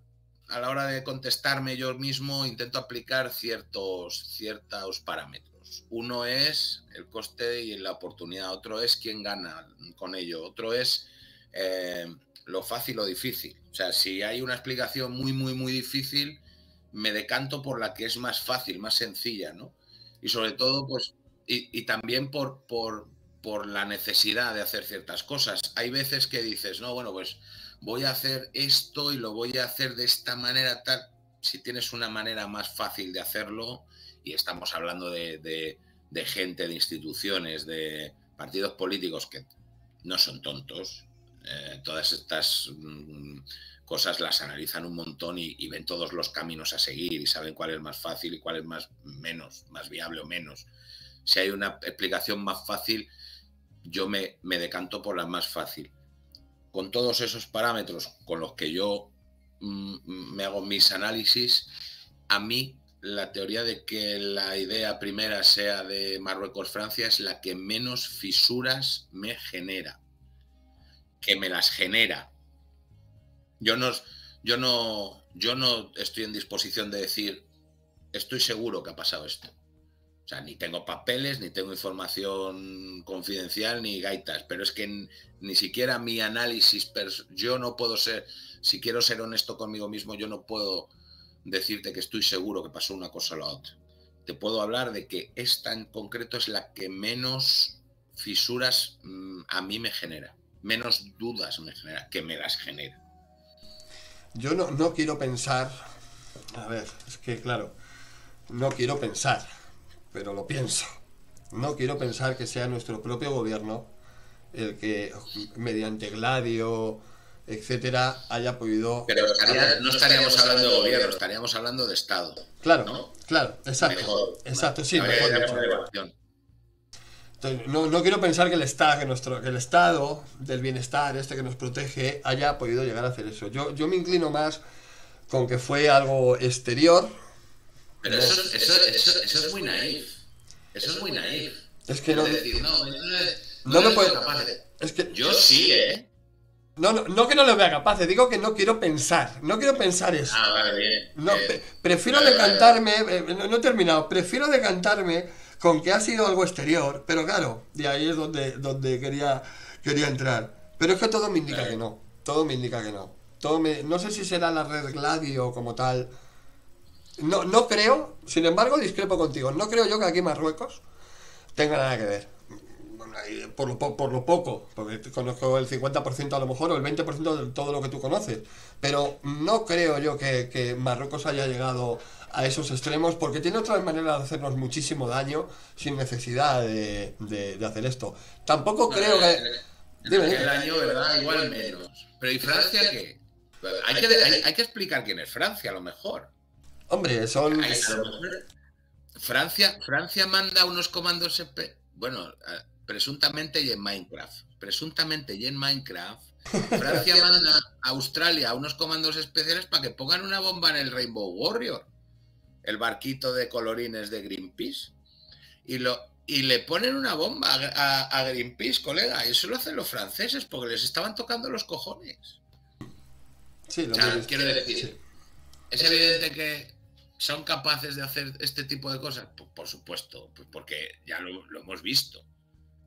a la hora de contestarme yo mismo intento aplicar ciertos ciertos parámetros uno es el coste y la oportunidad otro es quién gana con ello otro es eh, lo fácil o difícil o sea si hay una explicación muy muy muy difícil me decanto por la que es más fácil más sencilla no y sobre todo pues y, también por, por, por, la necesidad de hacer ciertas cosas. Hay veces que dices, no, bueno, pues voy a hacer esto y lo voy a hacer de esta manera tal. Si tienes una manera más fácil de hacerlo, y estamos hablando de, gente, de instituciones, de partidos políticos que no son tontos, eh, todas estas mm, cosas las analizan un montón y, ven todos los caminos a seguir y saben cuál es más fácil y cuál es más menos, más viable o menos si hay una explicación más fácil, yo me, me decanto por la más fácil. Con todos esos parámetros con los que yo mm, me hago mis análisis, a mí la teoría de que la idea primera sea de Marruecos-Francia es la que menos fisuras me genera, que me las genera. Yo no, yo no, yo no estoy en disposición de decir, estoy seguro que ha pasado esto. O sea, ni tengo papeles, ni tengo información confidencial, ni gaitas, pero es que ni siquiera mi análisis, yo no puedo ser, si quiero ser honesto conmigo mismo, yo no puedo decirte que estoy seguro que pasó una cosa o la otra. Te puedo hablar de que esta en concreto es la que menos fisuras mm, a mí me genera, menos dudas me genera, que me las genera. Yo no, no quiero pensar, a ver, es que claro, no quiero pensar pero lo pienso. No quiero pensar que sea nuestro propio gobierno el que, mediante Gladio, etcétera, haya podido. Pero no estaríamos hablando de gobierno, estaríamos hablando de Estado. Claro, ¿no? claro, exacto. exacto, sí, mejor no, no, quiero pensar que el, Estado, que, nuestro, que el Estado del bienestar, este que nos protege, haya podido llegar a hacer eso. Yo, yo me inclino más con que fue algo exterior, pero eso, eso, eso, eso, es muy naif. Eso es muy naif. Es que no. Decir, no, no, no, no, puedo. Es que, yo sí, ¿eh? No, no, no que no lo vea capaz, digo que no quiero pensar, no quiero pensar eso. Ah, vale, bien. No, prefiero decantarme, eh, no, he terminado, prefiero decantarme con que ha sido algo exterior, pero claro, de ahí es donde, donde quería, quería entrar. Pero es que todo me indica que no, todo me indica que no. Todo me, no sé si será la red Gladio como tal. No, no creo, sin embargo discrepo contigo, no creo yo que aquí Marruecos tenga nada que ver por lo, por lo poco, porque conozco el 50% a lo mejor o el 20% de todo lo que tú conoces, pero no creo yo que, Marruecos haya llegado a esos extremos porque tiene otra manera de hacernos muchísimo daño sin necesidad de, hacer esto. Tampoco creo que... el año, ¿verdad? Igual menos. Pero ¿y Francia qué? Hay que, hay, que explicar quién es Francia, a lo mejor. Hombre, son... Francia, Francia manda unos comandos... Bueno, presuntamente y en Minecraft. Presuntamente y en Minecraft, Francia manda a Australia a unos comandos especiales para que pongan una bomba en el Rainbow Warrior, el barquito de colorines de Greenpeace. Y, lo, y le ponen una bomba a, Greenpeace, colega. Y eso lo hacen los franceses porque les estaban tocando los cojones. Sí, lo quiero decir, es evidente que son capaces de hacer este tipo de cosas. Por, supuesto, pues porque ya lo hemos visto.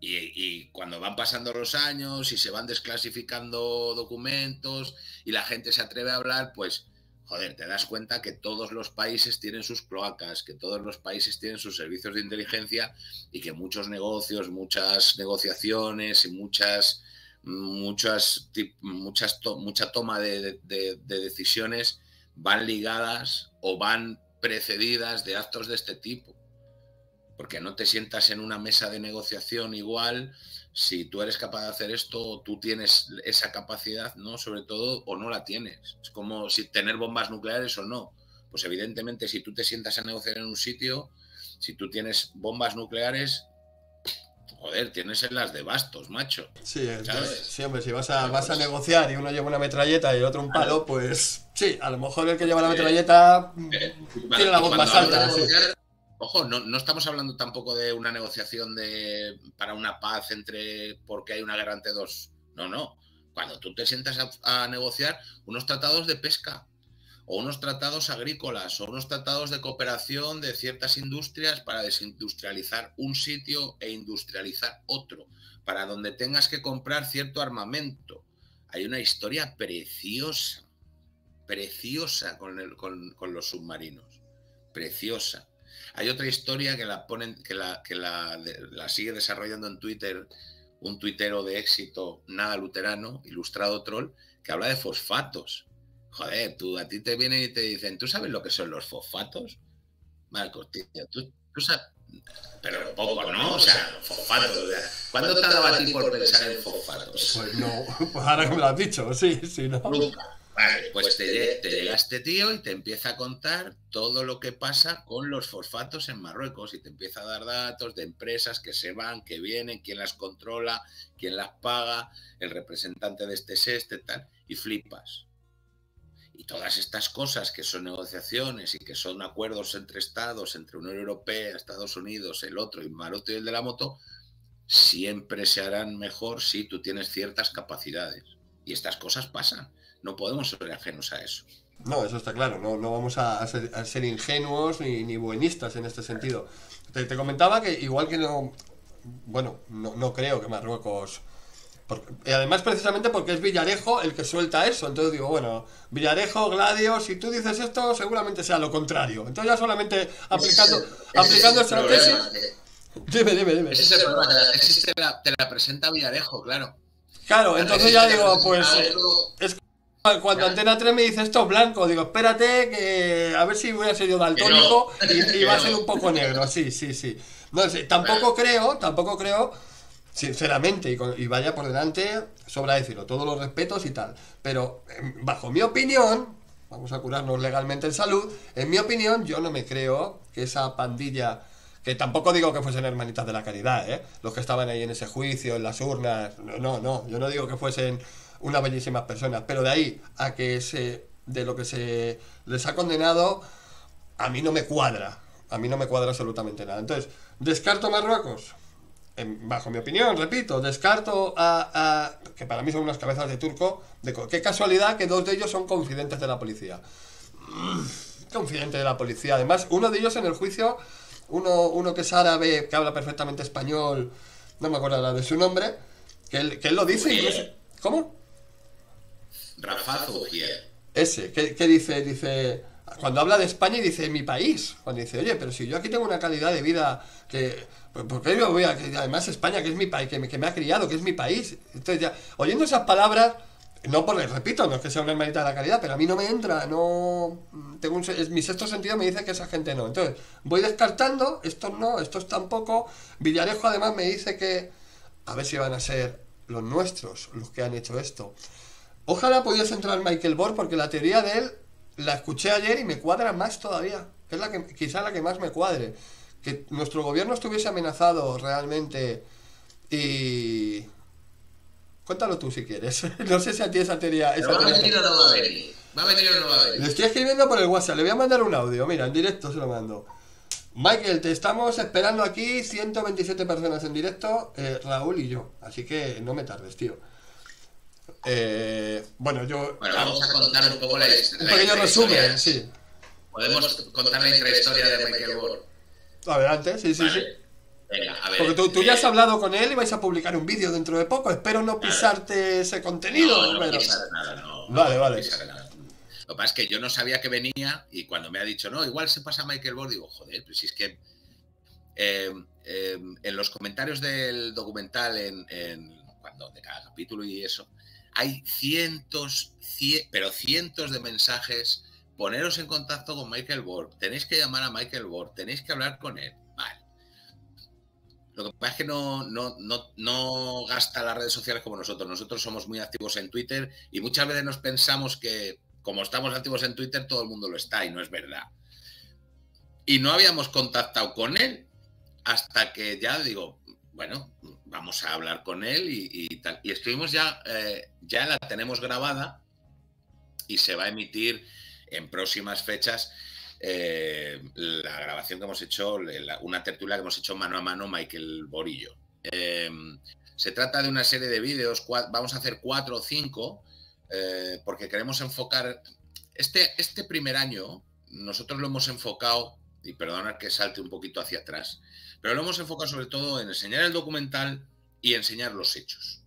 Y, cuando van pasando los años y se van desclasificando documentos y la gente se atreve a hablar, pues, joder, te das cuenta que todos los países tienen sus cloacas, que todos los países tienen sus servicios de inteligencia y que muchos negocios, muchas negociaciones y muchas, muchas, muchas mucha toma de decisiones van ligadas o van precedidas de actos de este tipo porque no te sientas en una mesa de negociación igual si tú eres capaz de hacer esto, tú tienes esa capacidad, ¿no? Sobre todo, o no la tienes. Es como si tener bombas nucleares o no. Pues evidentemente, si tú te sientas a negociar en un sitio, si tú tienes bombas nucleares, joder, tienes en las de bastos, macho. Sí, sí hombre, si vas a, vas a negociar y uno lleva una metralleta y el otro un palo, pues sí, a lo mejor el que lleva la metralleta eh, tiene la voz más alta. Ojo, no, estamos hablando tampoco de una negociación de, para una paz entre porque hay una guerra entre dos. No, no. Cuando tú te sientas a, negociar unos tratados de pesca o unos tratados agrícolas o unos tratados de cooperación de ciertas industrias para desindustrializar un sitio e industrializar otro, para donde tengas que comprar cierto armamento. Hay una historia preciosa, preciosa con, con los submarinos, preciosa. Hay otra historia que la ponen, que la, que la, sigue desarrollando en Twitter un tuitero de éxito nada luterano, ilustrado troll, que habla de fosfatos. Joder, tú a ti te vienen y te dicen, ¿tú sabes lo que son los fosfatos? Marcos, tío, tú, sabes. Pero poco, ¿no? O sea, fosfatos. ¿Cuándo te ha dado a ti por pensar en fosfatos? Pues no, pues ahora que me lo has dicho, sí, sí, no. Nunca. Vale, pues te, llega este tío y te empieza a contar todo lo que pasa con los fosfatos en Marruecos y te empieza a dar datos de empresas que se van, que vienen, quién las controla, quién las paga, el representante de este es este, tal, y flipas. Y todas estas cosas que son negociaciones y que son acuerdos entre estados, entre Unión Europea, Estados Unidos, el otro y Maroto y el de la moto, siempre se harán mejor si tú tienes ciertas capacidades. Y estas cosas pasan no podemos ser ajenos a eso. No, eso está claro, no, no vamos a ser, ingenuos ni, buenistas en este sentido. Te, comentaba que igual que no, bueno, no, creo que Marruecos... y además precisamente porque es Villarejo el que suelta eso, entonces digo, bueno, Villarejo, Gladio, si tú dices esto seguramente sea lo contrario. Entonces ya solamente aplicando, aplicando estrategias... Dime, dime, dime. Ese es el problema, te la, te la presenta Villarejo, claro. Claro, entonces ya digo, pues... Es cuando Antena 3 me dice esto blanco, digo, espérate, que a ver si voy a ser yo daltónico y, va a ser un poco negro. Sí, sí, sí. No sé, tampoco creo, tampoco creo, sinceramente, y, vaya por delante, sobra decirlo, todos los respetos y tal. Pero, em, bajo mi opinión, vamos a curarnos legalmente en salud, en mi opinión, yo no me creo que esa pandilla que tampoco digo que fuesen hermanitas de la caridad, ¿eh? Los que estaban ahí en ese juicio, en las urnas, no, no, yo no digo que fuesen unas bellísimas personas. Pero de ahí a que se, de lo que se les ha condenado, a mí no me cuadra. A mí no me cuadra absolutamente nada. Entonces, ¿descarto Marruecos? bajo mi opinión, repito, descarto a, que para mí son unas cabezas de turco. De, qué casualidad que dos de ellos son confidentes de la policía. Confidente de la policía. Además, uno de ellos en el juicio, uno, uno que es árabe, que habla perfectamente español, no me acuerdo de su nombre, que él, que él lo dice incluso. ¿Cómo? Rafaz Ese, que, dice, dice, cuando habla de España dice mi país, cuando dice, oye, pero si yo aquí tengo una calidad de vida que, ¿por qué yo voy a, además España, que es mi país, que me, que me ha criado, que es mi país? Entonces ya, oyendo esas palabras, no porque, repito, no es que sea una hermanita de la calidad, pero a mí no me entra, no, tengo un, mi sexto sentido me dice que esa gente no. Entonces, voy descartando, estos no, estos tampoco. Villarejo además me dice que, a ver si van a ser los nuestros los que han hecho esto. Ojalá pudiese entrar Michael Bohr porque la teoría de él la escuché ayer y me cuadra más todavía. es la que quizá la que más me cuadre. Que nuestro gobierno estuviese amenazado realmente y... Cuéntalo tú si quieres. no sé si a ti esa teoría... Esa va a venir o no va a venir. Va a venir o no va a venir. Le estoy escribiendo por el WhatsApp. Le voy a mandar un audio. Mira, en directo se lo mando. Michael, te estamos esperando aquí 127 personas en directo, eh, Raúl y yo. Así que no me tardes, tío. Eh, bueno, yo. Bueno, vamos a contar un poco la, Un pequeño resumen, sí. Podemos contar la intrahistoria de Michael Ward. Adelante, sí, sí, sí. Venga, a ver, Porque tú, ya has eh, hablado con él y vais a publicar un vídeo dentro de poco. Espero no pisarte ese contenido. No, no nada, no. Vale, vale. Lo que pasa es que yo no sabía que venía y cuando me ha dicho, no, igual se pasa Michael Ward, digo, joder, pues si es que eh, en los comentarios del documental, en, en, cuando, de cada capítulo y eso, hay cientos, pero cientos de mensajes. Poneros en contacto con Michael Ward. Tenéis que llamar a Michael Ward. Tenéis que hablar con él. Vale. Lo que pasa es que no gasta las redes sociales como nosotros. Nosotros somos muy activos en Twitter y muchas veces nos pensamos que como estamos activos en Twitter, todo el mundo lo está y no es verdad. Y no habíamos contactado con él hasta que ya digo, bueno, vamos a hablar con él y, tal. Y estuvimos ya, eh, ya la tenemos grabada y se va a emitir en próximas fechas eh, la grabación que hemos hecho, una tertulia que hemos hecho mano a mano Michael Borillo. Em, se trata de una serie de vídeos, vamos a hacer cuatro o cinco, eh, porque queremos enfocar, este, este primer año nosotros lo hemos enfocado, y perdona que salte un poquito hacia atrás, pero lo hemos enfocado sobre todo en enseñar el documental y enseñar los hechos.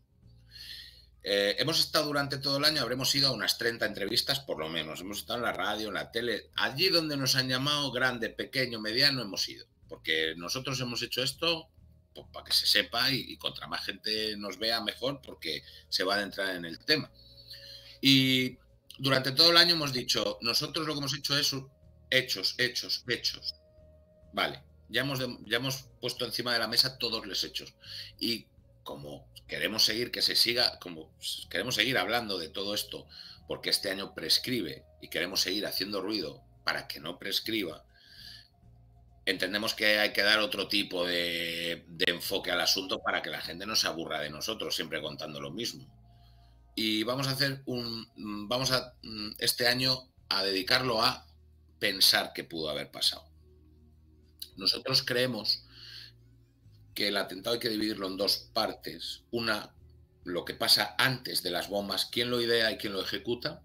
Eh, hemos estado durante todo el año, habremos ido a unas 30 entrevistas por lo menos. Hemos estado en la radio, en la tele, allí donde nos han llamado, grande, pequeño, mediano, hemos ido. Porque nosotros hemos hecho esto pues, para que se sepa y, y, contra más gente nos vea mejor porque se va a entrar en el tema. Y durante todo el año hemos dicho, nosotros lo que hemos hecho es hechos, hechos, hechos. Vale, ya hemos, ya hemos puesto encima de la mesa todos los hechos. Y como queremos seguir que se siga, como queremos seguir hablando de todo esto, porque este año prescribe y queremos seguir haciendo ruido para que no prescriba, entendemos que hay que dar otro tipo de, enfoque al asunto para que la gente no se aburra de nosotros, siempre contando lo mismo. Y vamos a hacer un, vamos a este año a dedicarlo a pensar qué pudo haber pasado. Nosotros creemos que el atentado hay que dividirlo en dos partes. Una, lo que pasa antes de las bombas, quién lo idea y quién lo ejecuta.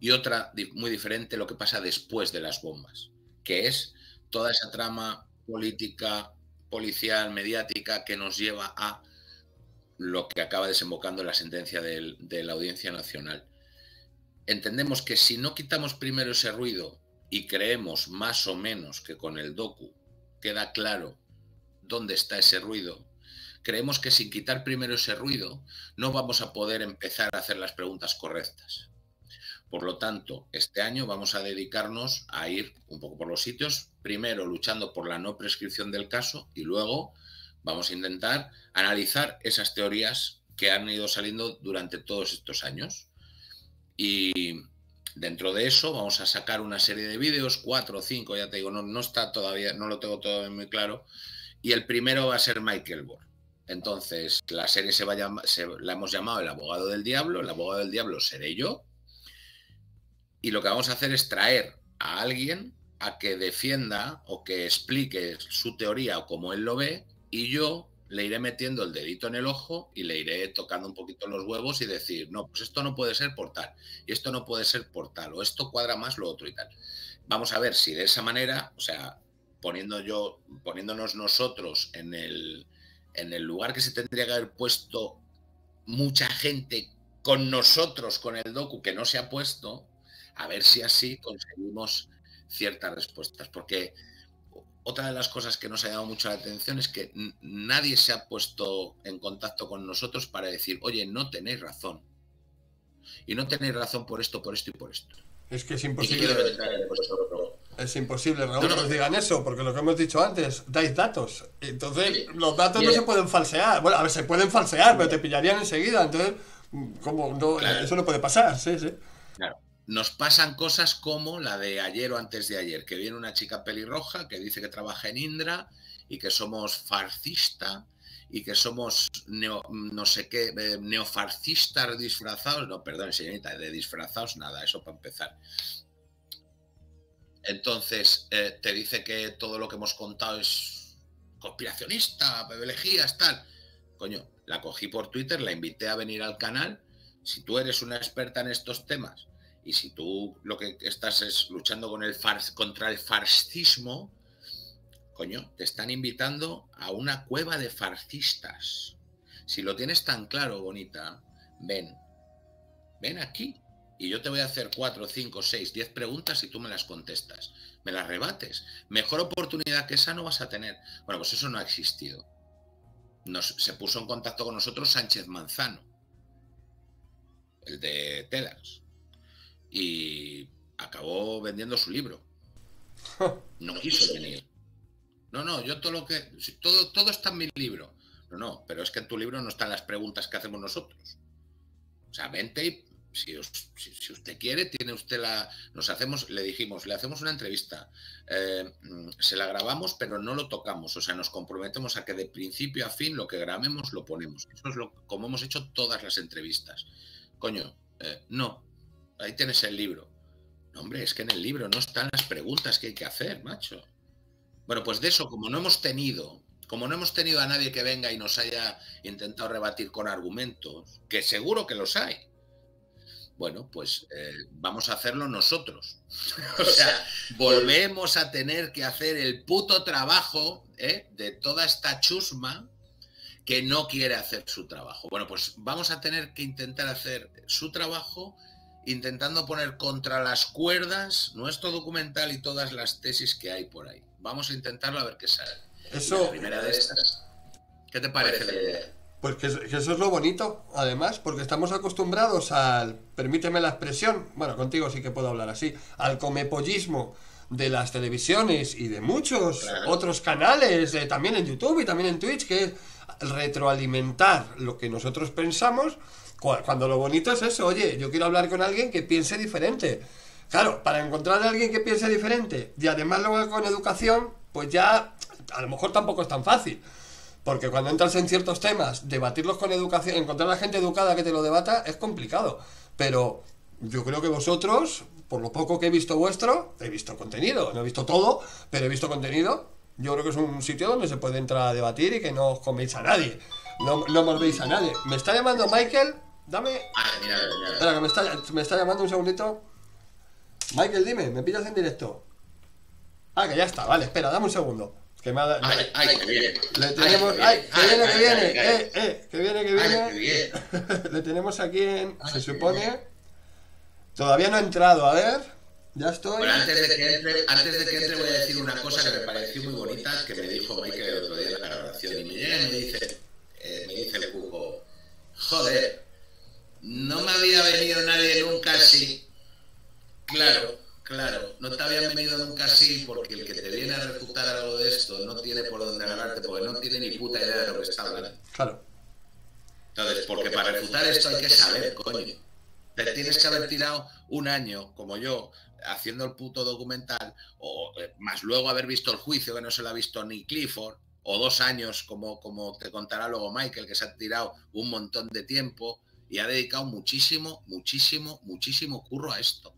Y otra, muy diferente, lo que pasa después de las bombas, que es toda esa trama política, policial, mediática que nos lleva a lo que acaba desembocando en la sentencia de, la Audiencia Nacional. Entendemos que si no quitamos primero ese ruido y creemos más o menos que con el docu queda claro dónde está ese ruido, creemos que sin quitar primero ese ruido no vamos a poder empezar a hacer las preguntas correctas. Por lo tanto, este año vamos a dedicarnos a ir un poco por los sitios, primero luchando por la no prescripción del caso y luego vamos a intentar analizar esas teorías que han ido saliendo durante todos estos años. Y Dentro de eso vamos a sacar una serie de vídeos, cuatro o cinco, ya te digo, no, no está todavía, no lo tengo todo muy claro. Y el primero va a ser Michael Bohr. Entonces, la serie se va a se, la hemos llamado El abogado del diablo, el abogado del diablo seré yo. Y lo que vamos a hacer es traer a alguien a que defienda o que explique su teoría o como él lo ve, y yo le iré metiendo el dedito en el ojo y le iré tocando un poquito los huevos y decir, no, pues esto no puede ser por tal, y esto no puede ser por tal, o esto cuadra más lo otro y tal. Vamos a ver si de esa manera, o sea, poniendo yo, poniéndonos nosotros en el, en el lugar que se tendría que haber puesto mucha gente con nosotros, con el docu que no se ha puesto, a ver si así conseguimos ciertas respuestas. Porque otra de las cosas que nos ha llamado mucho la atención es que nadie se ha puesto en contacto con nosotros para decir, oye, no tenéis razón. Y no tenéis razón por esto, por esto y por esto. Es que es imposible. Es imposible, Raúl, que nos digan eso, porque lo que hemos dicho antes, dais datos. Entonces, los datos no se pueden falsear. Bueno, a ver, se pueden falsear, pero te pillarían enseguida. Entonces, ¿cómo? No, Eso no puede pasar, sí, sí. Claro nos pasan cosas como la de ayer o antes de ayer, que viene una chica pelirroja que dice que trabaja en Indra y que somos farcista y que somos no sé qué, eh, neofarcistas disfrazados. No, perdón, señorita, de disfrazados nada, eso para empezar. Entonces, eh, te dice que todo lo que hemos contado es conspiracionista, elegías, tal. Coño, la cogí por Twitter, la invité a venir al canal. Si tú eres una experta en estos temas y si tú lo que estás es luchando con el contra el fascismo, coño, te están invitando a una cueva de fascistas. Si lo tienes tan claro, bonita, ven, ven aquí. Y yo te voy a hacer cuatro, cinco, seis, diez preguntas y tú me las contestas. Me las rebates. Mejor oportunidad que esa no vas a tener. Bueno, pues eso no ha existido. Nos, se puso en contacto con nosotros Sánchez Manzano, el de Telas y acabó vendiendo su libro. No quiso venir. No, no, yo todo lo que. Todo, todo está en mi libro. No, no, pero es que en tu libro no están las preguntas que hacemos nosotros. O sea, vente y si, si, usted quiere, tiene usted la. Nos hacemos, le dijimos, le hacemos una entrevista. Eh, se la grabamos, pero no lo tocamos. O sea, nos comprometemos a que de principio a fin lo que grabemos lo ponemos. Eso es lo, como hemos hecho todas las entrevistas. Coño, eh, no, ahí tienes el libro. No, hombre, es que en el libro no están las preguntas que hay que hacer, macho. Bueno, pues de eso, como no hemos tenido, como no hemos tenido a nadie que venga y nos haya intentado rebatir con argumentos, que seguro que los hay, bueno, pues eh, vamos a hacerlo nosotros. o sea, volvemos a tener que hacer el puto trabajo ¿eh? de toda esta chusma que no quiere hacer su trabajo. Bueno, pues vamos a tener que intentar hacer su trabajo intentando poner contra las cuerdas nuestro documental y todas las tesis que hay por ahí. Vamos a intentarlo a ver qué sale. Eso. La primera de estas. ¿Qué te parece la idea? Pues que, eso es lo bonito, además, porque estamos acostumbrados al, permíteme la expresión, bueno, contigo sí que puedo hablar así, al comepollismo de las televisiones y de muchos otros canales, también en YouTube y también en Twitch, que es retroalimentar lo que nosotros pensamos cuando lo bonito es eso, oye, yo quiero hablar con alguien que piense diferente. Claro, para encontrar a alguien que piense diferente y además luego con educación, pues ya a lo mejor tampoco es tan fácil. Porque cuando entras en ciertos temas, debatirlos con educación, encontrar a gente educada que te lo debata es complicado. Pero yo creo que vosotros, por lo poco que he visto vuestro, he visto contenido, no he visto todo, pero he visto contenido. Yo creo que es un sitio donde se puede entrar a debatir y que no os coméis a nadie. No, no a nadie. Me está llamando Michael Dame. Ah, mira, mira. Espera, que me está, me está llamando un segundito. Michael, dime, ¿me pillas en directo? Ah, que ya está, vale, espera, dame un segundo. Que me ha, ay, ay, que viene. Le tenemos. Ay, que viene, que viene. Eh, eh, que viene, que viene. Le tenemos aquí en. Se supone. Todavía no ha entrado, a ver. Ya estoy. Bueno, antes de que entre, antes de que entre voy a decir una cosa que me pareció muy bonita que me dijo Michael el otro día en la grabación. Y me llega y me dice, eh, me dice el cuco, joder, no me había venido nadie nunca así. Claro, claro, no te habían venido nunca así porque el que te viene a refutar algo de esto no tiene por dónde agarrarte porque no tiene ni puta idea de lo que está hablando. Claro. Entonces, porque para refutar esto hay que saber, coño. Te tienes que haber tirado un año, como yo, haciendo el puto documental, o eh, más luego haber visto el juicio que no se lo ha visto ni Clifford, o dos años, como, como te contará luego Michael, que se ha tirado un montón de tiempo y ha dedicado muchísimo, muchísimo, muchísimo curro a esto.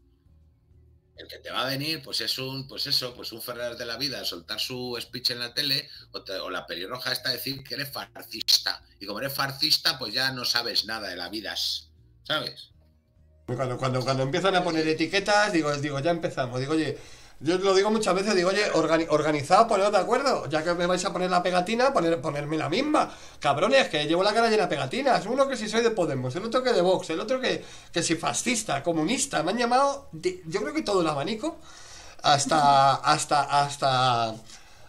el que te va a venir, pues es un, pues eso, pues un Ferrer de la vida, soltar su speech en la tele, o, la pelirroja está a decir que eres farcista. Y como eres farcista, pues ya no sabes nada de la vida, ¿sabes? Cuando, cuando, cuando empiezan a poner etiquetas, digo, digo, ya empezamos. Digo, oye, yo lo digo muchas veces, digo, oye, organizado, poneros de acuerdo. Ya que me vais a poner la pegatina, poner, ponerme la misma. Cabrones, que llevo la cara llena de pegatinas. Uno que si soy de Podemos, el otro que de Vox, el otro que, que si fascista, comunista. Me han llamado, yo creo que todo el abanico, hasta, hasta, hasta,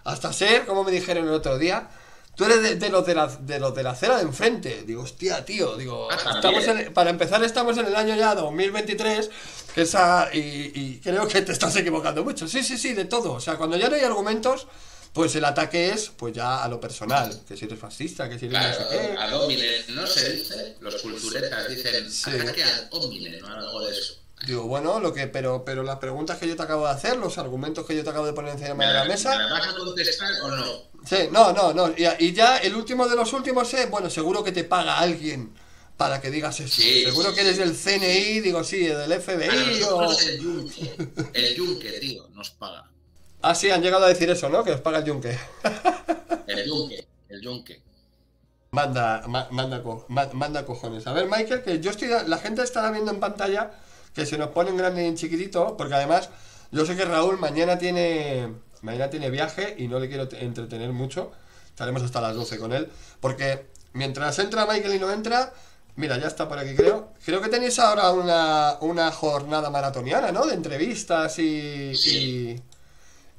hasta ser, como me dijeron el otro día, Tú eres de, los de la, de los de la acera de enfrente. Digo, hostia, tío. Digo, ah, estamos para empezar, estamos en el año ya 2023. Que esa, y, creo que te estás equivocando mucho. Sí, sí, sí, de todo. O sea, cuando ya no hay argumentos, pues el ataque es pues ya a lo personal. Que si eres fascista, que si eres no sé qué. A no se dice. Los culturetas dicen ataque a homine, no algo de eso. Digo, bueno, lo que, pero, pero las preguntas que yo te acabo de hacer, los argumentos que yo te acabo de poner encima de la mesa. ¿Me vas a contestar o no? Sí, no, no, no. Y, ya el último de los últimos es, bueno, seguro que te paga alguien para que digas eso. seguro que eres del CNI, digo, sí, del FBI o. El yunque, el yunque, tío, nos paga. Ah, sí, han llegado a decir eso, ¿no? Que os paga el yunque. el yunque, el yunque. Manda, manda, manda cojones. A ver, Michael, que yo estoy. La gente estará viendo en pantalla que se nos pone en grande y en chiquitito, porque además yo sé que Raúl mañana tiene, mañana tiene viaje y no le quiero entretener mucho. Estaremos hasta las 12 con él, porque mientras entra Michael y no entra, mira, ya está por aquí creo. Creo que tenéis ahora una, una jornada maratoniana, ¿no? De entrevistas y,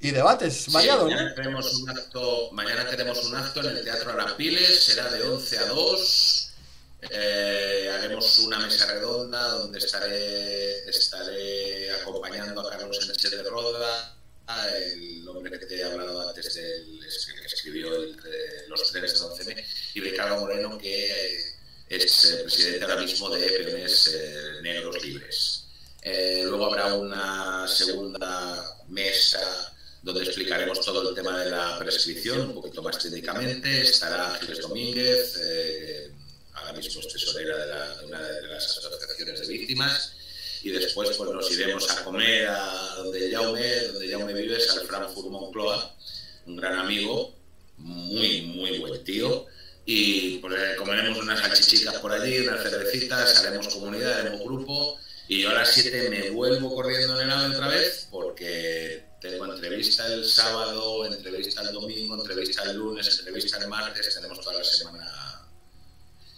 y, debates variados. Mañana, tenemos un acto, mañana tenemos un acto en el Teatro Arapiles, será de 11 a 2 eh, haremos una mesa redonda donde estaré, estaré acompañando a Carlos Sánchez de Roda, el hombre que te he hablado antes, del, que escribió Los trenes de 11 y Ricardo Moreno, que es el presidente ahora mismo de Peones eh, Negros Libres. Eh, luego habrá una segunda mesa donde explicaremos todo el tema de la prescripción, un poquito más técnicamente. Estará Ángeles Domínguez, ahora mismo es tesorera de, una de las asociaciones de víctimas, y después pues nos iremos a comer a donde Jaume, donde Jaume vives, al Frankfurt Moncloa, un gran amigo, muy, muy buen tío, y pues, eh, comeremos unas salchichitas por allí, unas cervecitas, haremos comunidad, haremos grupo, y yo a las 7 me vuelvo corriendo en el otra vez, porque tengo entrevista el sábado, entrevista el domingo, entrevista el lunes, entrevista el martes, tenemos toda la semana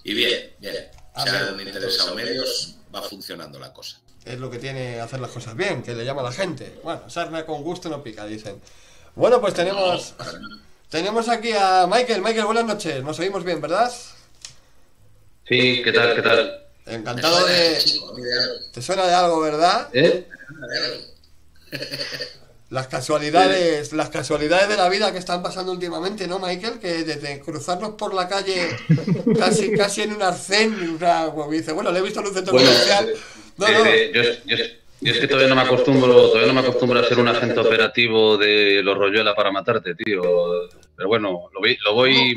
y bien, bien. Si a un interesado medios, va funcionando la cosa. Es lo que tiene hacer las cosas bien, que le llama a la gente. Bueno, sarna con gusto no pica, dicen. Bueno, pues tenemos. tenemos aquí a Michael. Michael, buenas noches. Nos oímos bien, ¿verdad? Sí, ¿qué tal? ¿Qué tal? Encantado de. ¿Te suena de algo, verdad? ¿Eh? Las casualidades, las casualidades de la vida que están pasando últimamente, ¿no, Michael? Que desde cruzarnos por la calle casi, casi en un arcén, como dice, bueno, le he visto en un centro comercial. No, no. yo, es que todavía no me acostumbro, todavía no me acostumbro a ser un agente operativo de los Royuela para matarte, tío. Pero bueno, lo voy, lo voy,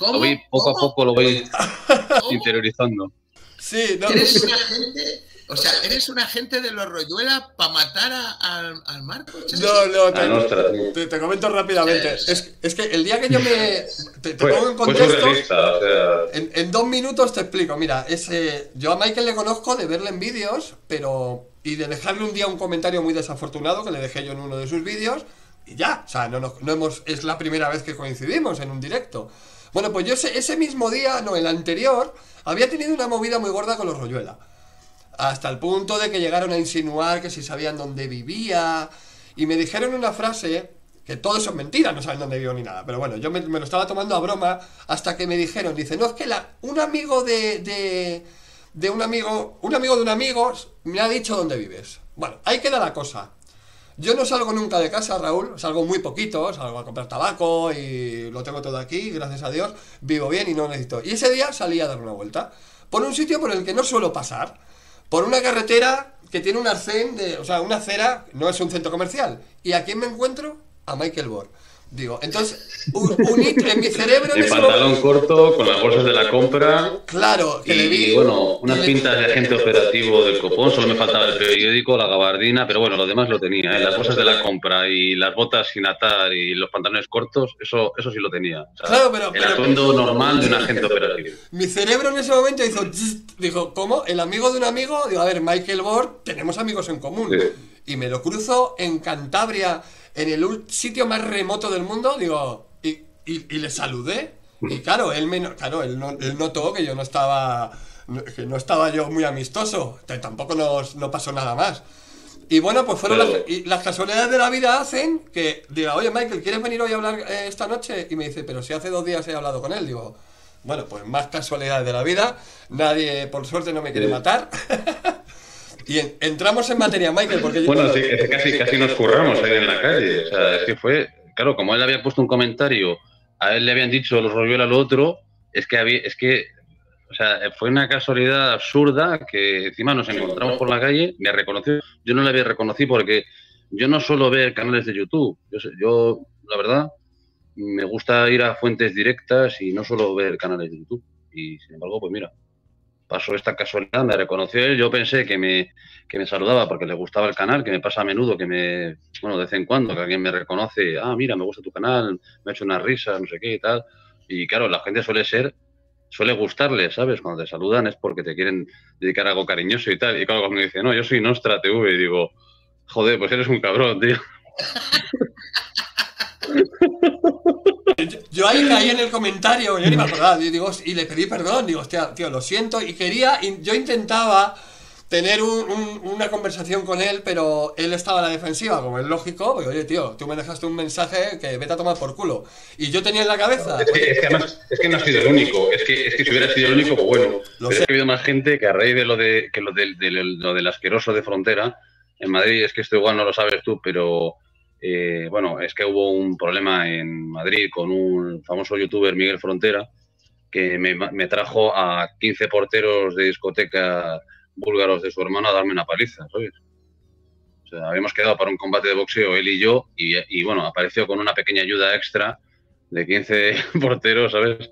Lo voy poco a poco lo voy interiorizando. Sí, no. ¿Eres un agente o sea, ¿eres un agente de los Royuela para matar al Marco? No, no, te, te, comento rápidamente. Es, es, que el día que yo me. Te, pues, pongo en pues contexto. o sea... en, en, dos minutos te explico. Mira, ese, yo a Michael le conozco de verle en vídeos, pero. Y de dejarle un día un comentario muy desafortunado que le dejé yo en uno de sus vídeos. Y ya, o sea, no, no, no hemos, es la primera vez que coincidimos en un directo. Bueno, pues yo ese, ese mismo día, no, el anterior, había tenido una movida muy gorda con los Royuela. Hasta el punto de que llegaron a insinuar que si sabían dónde vivía. Y me dijeron una frase, que todo eso es mentira, no saben dónde vivo ni nada. Pero bueno, yo me, lo estaba tomando a broma hasta que me dijeron, dice, no, es que la, un amigo de, de, de un amigo, un amigo de un amigo me ha dicho dónde vives. Bueno, ahí queda la cosa. Yo no salgo nunca de casa, Raúl, salgo muy poquito, salgo a comprar tabaco y lo tengo todo aquí, gracias a Dios, vivo bien y no necesito. Y ese día salí a dar una vuelta por un sitio por el que no suelo pasar por una carretera que tiene un arcén, de, o sea, una acera, no es un centro comercial. ¿Y a quién me encuentro? A Michael Bohr. Digo, entonces, un, en mi cerebro. En pantalón corto, con las bolsas de la compra. Claro, que y, le vi. bueno, unas pintas de agente operativo del copón, solo me faltaba el periódico, la gabardina, pero bueno, lo demás lo tenía. ¿eh? Las bolsas de la compra y las botas sin atar y los pantalones cortos, eso, eso sí lo tenía. claro, pero. El atuendo normal de un agente operativo. Mi cerebro en ese momento hizo. Dijo, ¿cómo? El amigo de un amigo. Digo, a ver, Michael Borg, tenemos amigos en común. Y me lo cruzo en Cantabria en el sitio más remoto del mundo, digo, y, y, le saludé. Y claro, él, me, claro él, no, él notó que yo no estaba, que no estaba yo muy amistoso, tampoco nos, no pasó nada más. Y bueno, pues fueron las, y las, casualidades de la vida hacen que diga, oye Michael, ¿quieres venir hoy a hablar eh, esta noche? Y me dice, pero si hace dos días he hablado con él, digo, bueno, pues más casualidades de la vida, nadie por suerte no me quiere matar. Y entramos en materia, Michael, porque... Bueno, sí, casi, casi nos curramos ahí en la calle. O sea, es que fue... Claro, como él había puesto un comentario, a él le habían dicho los rollo al otro, es que había, es que o sea, fue una casualidad absurda que encima nos encontramos por la calle, me reconoció, yo no le había reconocido porque yo no suelo ver canales de YouTube, yo, yo la verdad me gusta ir a fuentes directas y no suelo ver canales de YouTube y sin embargo, pues mira, pasó esta casualidad, me reconoció él, yo pensé que me, que me saludaba porque le gustaba el canal, que me pasa a menudo, que me, bueno, de vez en cuando, que alguien me reconoce, ah, mira, me gusta tu canal, me ha hecho una risa, no sé qué y tal. Y claro, la gente suele ser, suele gustarle, ¿sabes? Cuando te saludan es porque te quieren dedicar algo cariñoso y tal. Y claro, cuando me dice, no, yo soy Nostra TV, y digo, joder, pues eres un cabrón, tío. Yo ahí caí en el comentario, yo ni me acordaba, y, digo, y le pedí perdón, digo, hostia, tío, lo siento, y quería, yo intentaba tener una conversación con él, pero él estaba a la defensiva, como es lógico, porque oye, tío, tú me dejaste un mensaje que vete a tomar por culo. Y yo tenía en la cabeza... Es que, además, es que no ha sido el único, es que, es que si hubiera sido el único, pues bueno, pero es que ha habido más gente que a raíz de lo, de, que lo, lo del asqueroso de frontera, en Madrid, es que esto igual no lo sabes tú, pero eh, bueno, es que hubo un problema en Madrid con un famoso youtuber, Miguel Frontera, que me, trajo a 15 porteros de discoteca búlgaros de su hermano a darme una paliza, ¿sabes? O sea, habíamos quedado para un combate de boxeo él y yo, y, bueno, apareció con una pequeña ayuda extra de 15 porteros, ¿sabes?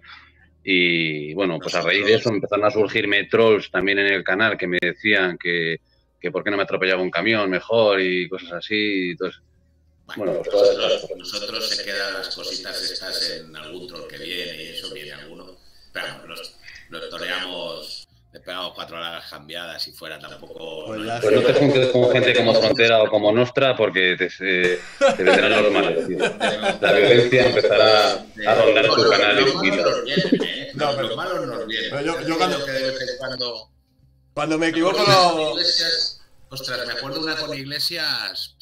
Y bueno, pues a raíz de eso empezaron a surgirme trolls también en el canal que me decían que, que por qué no me atropellaba un camión mejor y cosas así. Y bueno, nosotros, nosotros, se quedan las cositas estas en algún troll que viene y eso viene alguno. Pero los, los toreamos, le pegamos cuatro horas cambiadas y fuera tampoco. Pues, pues no te juntes con gente como Frontera o como Nostra porque te, te vendrán los males, tío. La violencia empezará a rondar tu canal. Los malos nos vienen, ¿eh? No, pero los malos nos vienen. Yo, yo cuando, cuando, cuando me equivoco, lo... Ostras, me acuerdo una con Iglesias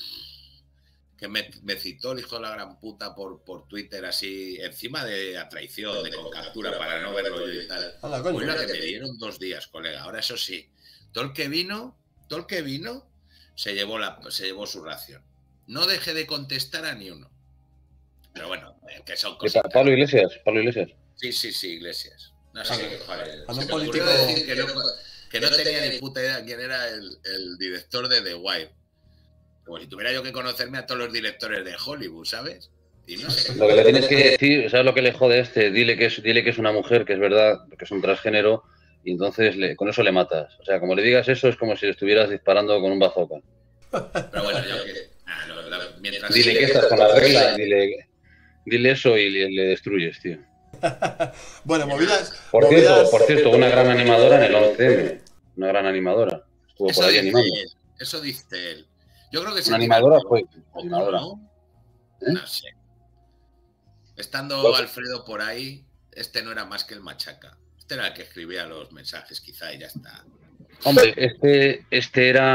que me, citó el hijo de la gran puta por, por Twitter así, encima de la traición, de con captura para no verlo yo y tal. Fue la que me dieron dos días, colega. Ahora eso sí, todo el que vino, todo el que vino, se llevó, la, se llevó su ración. No dejé de contestar a ni uno. Pero bueno, eh, que son cosas. Pablo Iglesias, Pablo Iglesias. Sí, sí, sí, Iglesias. No sé qué, que no, tenía ni puta idea quién era el, el director de The Wild como si tuviera yo que conocerme a todos los directores de Hollywood, ¿sabes? Y no sé. Lo que le tienes que decir, ¿sabes lo que le jode a este? Dile que es, dile que es una mujer, que es verdad, que es un transgénero, y entonces le, con eso le matas. O sea, como le digas eso, es como si le estuvieras disparando con un bazooka. Pero bueno, yo que. Ah, mientras dile que estás con la regla, dile, dile eso y le, destruyes, tío. bueno, movidas. Por cierto, por cierto, una gran animadora en el 11 Una gran animadora. Estuvo por ahí animando. Eso dice él. Yo creo que sí. Animadora fue. Animadora. ¿Eh? No sé. Estando Alfredo por ahí, este no era más que el machaca. Este era el que escribía los mensajes, quizá, y ya está. Hombre, este, este era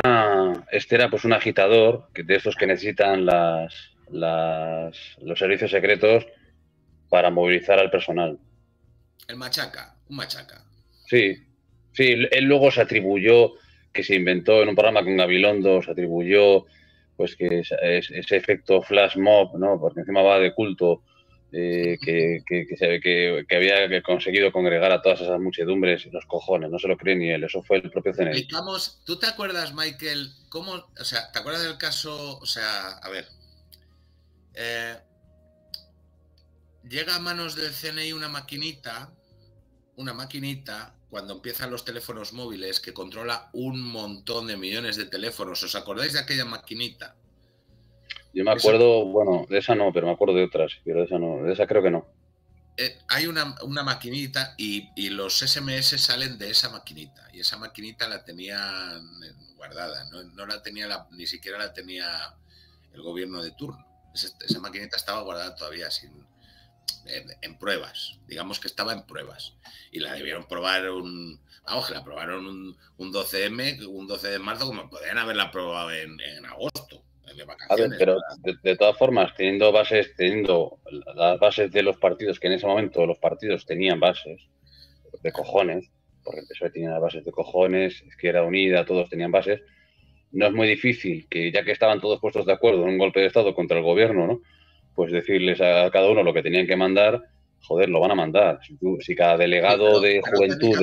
este era pues un agitador de estos que necesitan las, las, los servicios secretos para movilizar al personal. El machaca, un machaca. Sí, sí, él luego se atribuyó que se inventó en un programa con Gabilondo, se atribuyó pues que ese efecto flash mob, ¿no? porque encima va de culto, eh, que, que, que, que, había conseguido congregar a todas esas muchedumbres, los cojones, no se lo cree ni él, eso fue el propio CNI. ¿Tú te acuerdas, Michael, cómo, o sea, te acuerdas del caso, o sea, a ver, eh, llega a manos del CNI una maquinita, una maquinita, cuando empiezan los teléfonos móviles, que controla un montón de millones de teléfonos. ¿Os acordáis de aquella maquinita? Yo me acuerdo, bueno, de esa no, pero me acuerdo de otras, pero de esa no, de esa creo que no. Eh, hay una, maquinita y, los SMS salen de esa maquinita y esa maquinita la tenían guardada, no, la tenía ni siquiera la tenía el gobierno de turno. Esa, maquinita estaba guardada todavía sin, en, pruebas, digamos que estaba en pruebas y la debieron probar un, vamos, que la probaron un, un 12M, un 12 de marzo como podrían haberla probado en agosto pero de, todas formas, teniendo bases, teniendo las bases de los partidos, que en ese momento los partidos tenían bases de cojones, porque el PSOE tenía bases de cojones, Izquierda Unida, todos tenían bases, no es muy difícil que ya que estaban todos puestos de acuerdo en un golpe de Estado contra el gobierno, ¿no? Pues decirles a cada uno lo que tenían que mandar, joder, lo van a mandar. Si, cada delegado de juventud...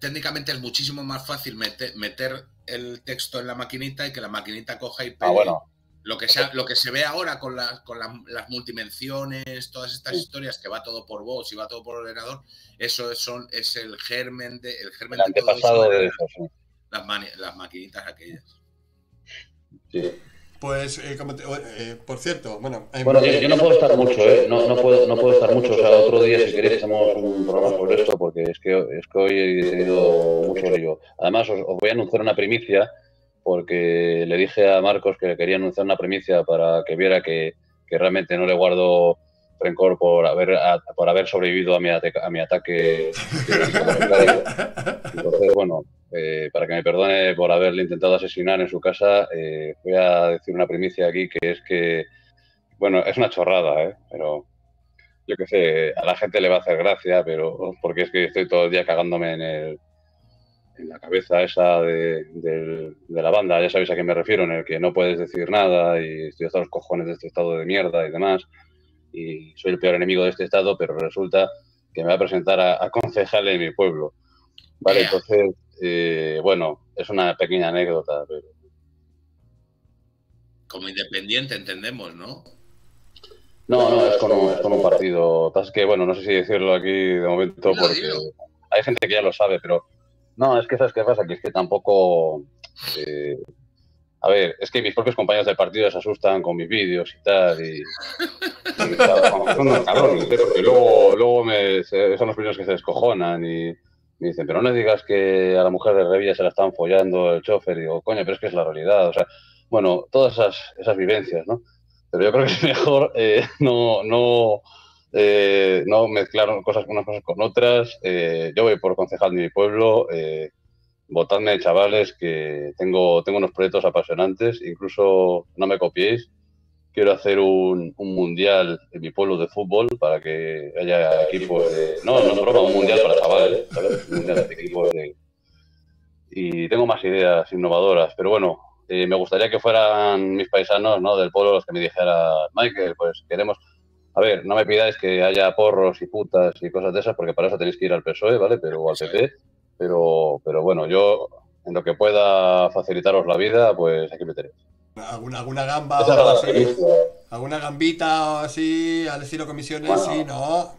Técnicamente, es muchísimo más fácil meter, meter el texto en la maquinita y que la maquinita coja y ah, pegue. bueno. Lo que, sea, lo que se ve ahora con, con las multimenciones, todas estas historias, que va todo por voz y va todo por ordenador, eso es, son, es el germen de, el germen de todo de eso, las, las maquinitas aquellas. Sí. Pues, eh, eh, por cierto, bueno... Bueno, yo, no puedo estar mucho, ¿eh? No, no, puedo, no puedo estar mucho. O sea, otro día, si queréis, hacemos un programa sobre esto, porque es que, es que hoy he tenido mucho ello. Además, os, voy a anunciar una primicia, porque le dije a Marcos que quería anunciar una primicia para que viera que, que realmente no le guardo rencor por haber, por haber sobrevivido a mi, a mi ataque. Entonces, bueno, eh, para que me perdone por haberle intentado asesinar en su casa, eh, voy a decir una primicia aquí que es que, bueno, es una chorrada, ¿eh? pero yo qué sé, a la gente le va a hacer gracia, pero porque es que estoy todo el día cagándome en, el, en la cabeza esa de, de, la banda, ya sabéis a qué me refiero, en el que no puedes decir nada y estoy hasta los cojones de este estado de mierda y demás, y soy el peor enemigo de este estado, pero resulta que me va a presentar a, a concejal en mi pueblo. Vale, entonces eh, bueno, es una pequeña anécdota, pero... Como independiente entendemos, ¿no? No, no, es con un, partido. Es que, bueno, no sé si decirlo aquí de momento porque hay gente que ya lo sabe, pero no, es que sabes qué pasa, que es que tampoco... Eh, a ver, es que mis propios compañeros del partido se asustan con mis vídeos y tal, y, son unos cabrones, porque luego, luego me, son los primeros que se descojonan y, me dicen, pero no digas que a la mujer de Revilla se la están follando el chofer. Y digo, coño, pero es que es la realidad. O sea, bueno, todas esas, esas vivencias, ¿no? Pero yo creo que es mejor eh, no, no, eh, no mezclar cosas unas cosas con otras. Eh, yo voy por concejal de mi pueblo. votadme, chavales, que tengo, tengo unos proyectos apasionantes. Incluso no me copiéis quiero hacer un, mundial en mi pueblo de fútbol para que haya equipos de... No, no broma, un mundial para chavales, Un mundial de equipos. Y tengo más ideas innovadoras, pero bueno, eh, me gustaría que fueran mis paisanos ¿no? del pueblo los que me dijeran, Michael, pues queremos... A ver, no me pidáis que haya porros y putas y cosas de esas, porque para eso tenéis que ir al PSOE, ¿vale? Pero, al PP. Pero, pero bueno, yo en lo que pueda facilitaros la vida, pues aquí me tenéis. ¿Alguna, alguna gamba ¿Alguna gambita o así al estilo comisiones? sí, no.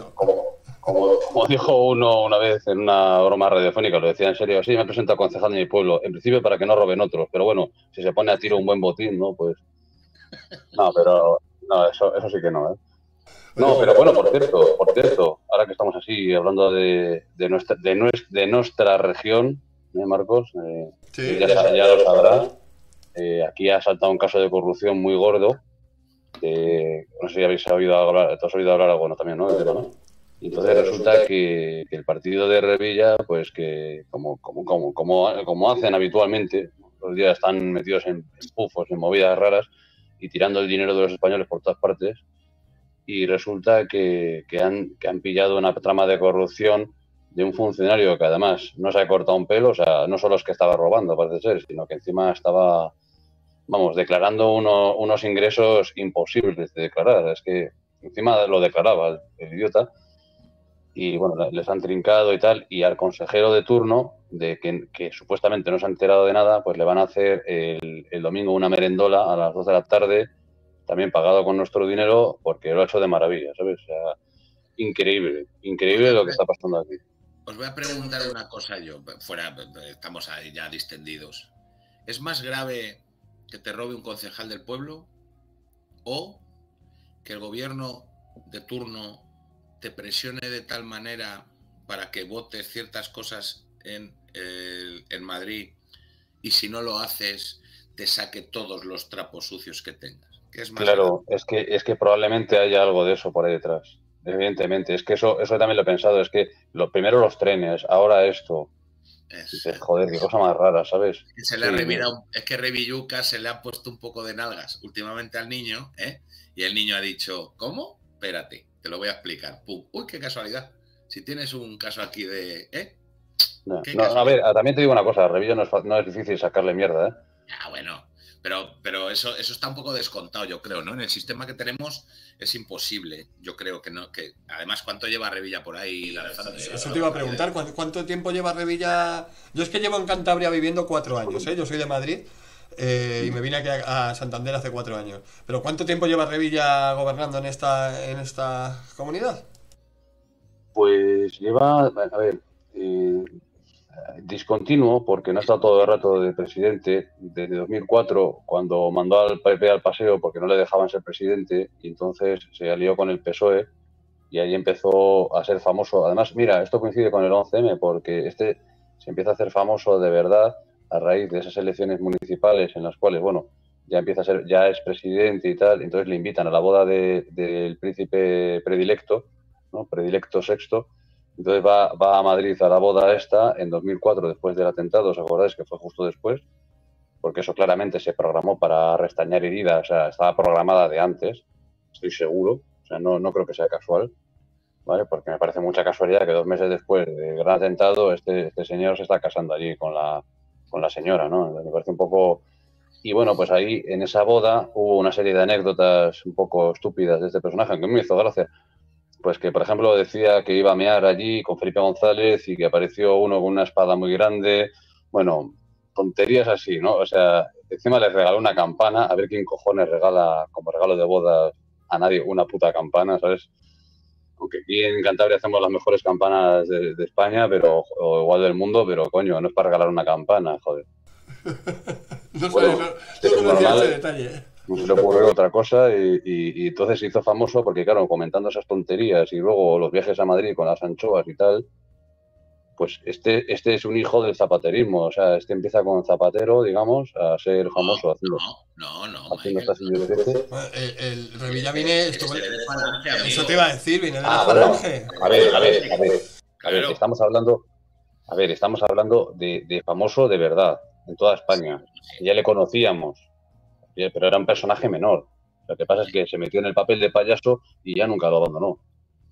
como, dijo uno una vez en una broma radiofónica, lo decía en serio, sí, me presento a concejal de mi pueblo, en principio para que no roben otros, pero bueno, si se pone a tiro un buen botín, ¿no? Pues... No, pero no, eso, eso sí que no, ¿eh? No, pero bueno, por cierto, por cierto, ahora que estamos así hablando de, de, nuestra, de, nuestra, de nuestra región, ¿eh, Marcos? Eh, ya, ya, lo sabrás. Eh, aquí ha saltado un caso de corrupción muy gordo. no sé si habéis oído hablar, has oído hablar algo también, ¿no? Entonces resulta que, el partido de Revilla, pues que como, como, como, como, hacen habitualmente, los días están metidos en, pufos, en movidas raras y tirando el dinero de los españoles por todas partes. Y resulta que, que, han, que han pillado una trama de corrupción de un funcionario que además no se ha cortado un pelo, o sea, no solo es que estaba robando, parece ser, sino que encima estaba vamos, declarando unos ingresos imposibles de declarar. Es que encima lo declaraba el, idiota. Y bueno, les han trincado y tal. Y al consejero de turno, de que, supuestamente no se ha enterado de nada, pues le van a hacer el, domingo una merendola a las 2 de la tarde también pagado con nuestro dinero, porque lo ha hecho de maravilla, ¿sabes? O sea, increíble, increíble lo que está pasando aquí. Os voy a preguntar una cosa yo, fuera, estamos ahí ya distendidos. ¿Es más grave que te robe un concejal del pueblo o que el gobierno de turno te presione de tal manera para que votes ciertas cosas en, en Madrid y si no lo haces te saque todos los trapos sucios que tengas? claro, es que, es que probablemente haya algo de eso por ahí detrás. Evidentemente, es que eso, eso también lo he pensado, es que lo primero los trenes, ahora esto. Joder, qué cosa más rara, ¿sabes? Se le es que Revilluca se le ha puesto un poco de nalgas últimamente al niño, ¿eh? Y el niño ha dicho, ¿cómo? Espérate, te lo voy a explicar. Uy, qué casualidad. Si tienes un caso aquí de. ¿eh? No, a ver, también te digo una cosa, Revillo no es, no es difícil sacarle mierda, ¿eh? Ah, bueno, pero, pero eso, eso está un poco descontado, yo creo, ¿no? En el sistema que tenemos es imposible, yo creo que no, que además, ¿cuánto lleva Revilla por ahí? La eso te iba a preguntar, ¿cuánto, tiempo lleva Revilla? Yo es que llevo en Cantabria viviendo cuatro años, ¿eh? Yo soy de Madrid. Eh, y me vine aquí a, Santander hace cuatro años. Pero ¿cuánto tiempo lleva Revilla gobernando en esta, en esta comunidad? Pues lleva, a ver, eh, discontinuo porque no estado todo el rato de presidente desde 2004 cuando mandó al PP al paseo porque no le dejaban ser presidente y entonces se alió con el PSOE y ahí empezó a ser famoso. Además, mira, esto coincide con el 11M porque este se empieza a hacer famoso de verdad a raíz de esas elecciones municipales en las cuales, bueno, ya empieza a ser, ya es presidente y tal, entonces le invitan a la boda del príncipe predilecto, ¿no? Predilecto sexto, entonces va, va a Madrid a la boda esta en 2004, después del atentado, ¿os acordáis que fue justo después? Porque eso claramente se programó para restañar heridas, o sea, estaba programada de antes, estoy seguro, o sea, no, no creo que sea casual, ¿vale? Porque me parece mucha casualidad que dos meses después del gran atentado este, este señor se está casando allí con la, con la señora, ¿no? Me parece un poco... Y bueno, pues ahí en esa boda hubo una serie de anécdotas un poco estúpidas de este personaje, que me hizo gracia pues que por ejemplo decía que iba a mear allí con Felipe González y que apareció uno con una espada muy grande, bueno, tonterías así, ¿no? O sea, encima le regaló una campana, a ver quién cojones regala como regalo de boda a nadie una puta campana, ¿sabes? Aunque aquí en Cantabria hacemos las mejores campanas de, España, pero o igual del mundo, pero coño, no es para regalar una campana, joder. no sé, no, no, ese detalle no se le ocurrió otra cosa y, entonces se hizo famoso porque, claro, comentando esas tonterías y luego los viajes a Madrid con las anchoas y tal, pues este, este es un hijo del zapaterismo, o sea, este empieza con zapatero, digamos, a ser famoso haciendo, no, no, no, haciendo estas El, el Revilla viene, esto, eso te iba a decir, viene de la ah, A ver, a ver, a ver, a ver, estamos hablando, a ver, estamos hablando de, de famoso de verdad, en toda España, ya le conocíamos, pero era un personaje menor. Lo que pasa es que se metió en el papel de payaso y ya nunca lo abandonó.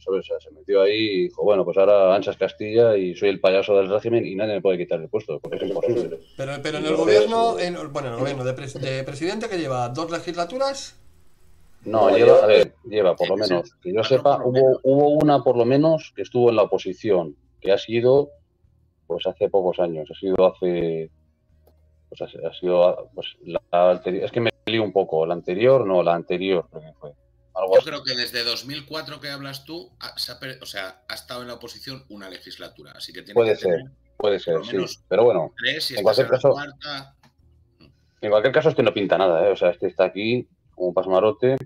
O sea, se metió ahí y dijo, bueno, pues ahora anchas Castilla y soy el payaso del régimen y nadie me puede quitar el puesto, porque es imposible. Pero, pero en el gobierno, en, bueno, en el gobierno de, presidente que lleva dos legislaturas. No, lleva, a ver, lleva por lo menos, que yo sepa, hubo, hubo una por lo menos que estuvo en la oposición, que ha sido, pues hace pocos años, ha sido hace, pues ha, sido, pues la, es que me lío un poco, la anterior, no, la anterior creo que fue. Yo creo que desde 2004 que hablas tú, o sea, ha estado en la oposición una legislatura, así que tiene puede ser, puede ser, sí. Pero bueno, en cualquier caso, en cualquier caso este no pinta nada, ¿eh? o sea, este está aquí como un pasmarote.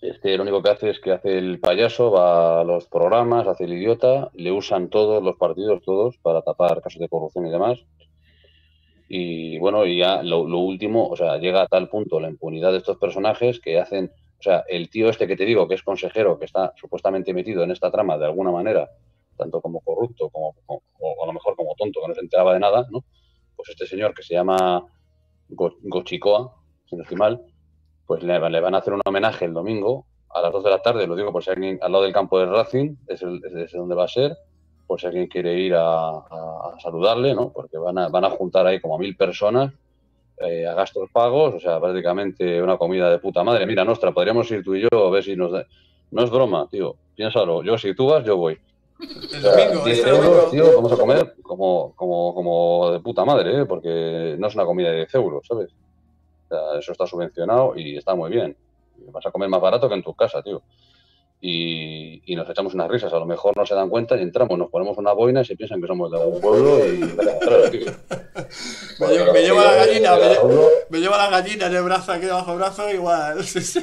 Este lo único que hace es que hace el payaso, va a los programas, hace el idiota, le usan todos los partidos, todos, para tapar casos de corrupción y demás. Y bueno, y ya lo, último, o sea, llega a tal punto la impunidad de estos personajes que hacen, o sea, el tío este que te digo, que es consejero, que está supuestamente metido en esta trama de alguna manera, tanto como corrupto, como, o a lo mejor como tonto, que no se enteraba de nada, ¿no? Pues este señor que se llama Gochicoa, si no estoy mal, pues le, van a hacer un homenaje el domingo a las 2 de la tarde, lo digo por si alguien al lado del campo del Racing, es, el, es donde va a ser, por si alguien quiere ir a, saludarle, ¿no? Porque van a, van a juntar ahí como a mil personas eh, a gastos pagos, o sea, prácticamente una comida de puta madre. Mira, Nostra, podríamos ir tú y yo a ver si nos da... No es broma, tío, piénsalo. Yo, si tú vas, yo voy. El domingo, euros, tío, vamos a comer como, como, como de puta madre, ¿eh? porque no es una comida de 10 euros, ¿sabes? O sea, eso está subvencionado y está muy bien. Vas a comer más barato que en tu casa, tío. Y, y, nos echamos unas risas. A lo mejor no se dan cuenta y entramos, nos ponemos una boina y se piensan que somos de algún pueblo y me, me lleva la gallina, me, lleva la gallina en el brazo aquí debajo del brazo, igual. Sí, sí.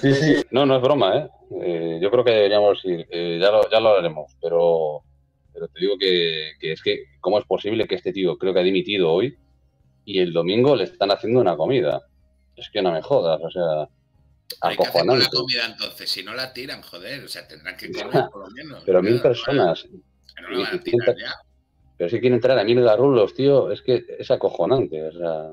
sí, No, no es broma, ¿eh? eh yo creo que deberíamos ir. Eh, ya, lo, ya lo haremos, pero, pero te digo que, que es que, ¿cómo es posible que este tío creo que ha dimitido hoy y el domingo le están haciendo una comida? Es que no me jodas, o sea hay que hacer la comida entonces, si no la tiran, joder, o sea, tendrán que comer por lo menos. Pero mil personas. Pero, no pero si quieren entrar a mil garrulos, tío, es que es acojonante, o sea.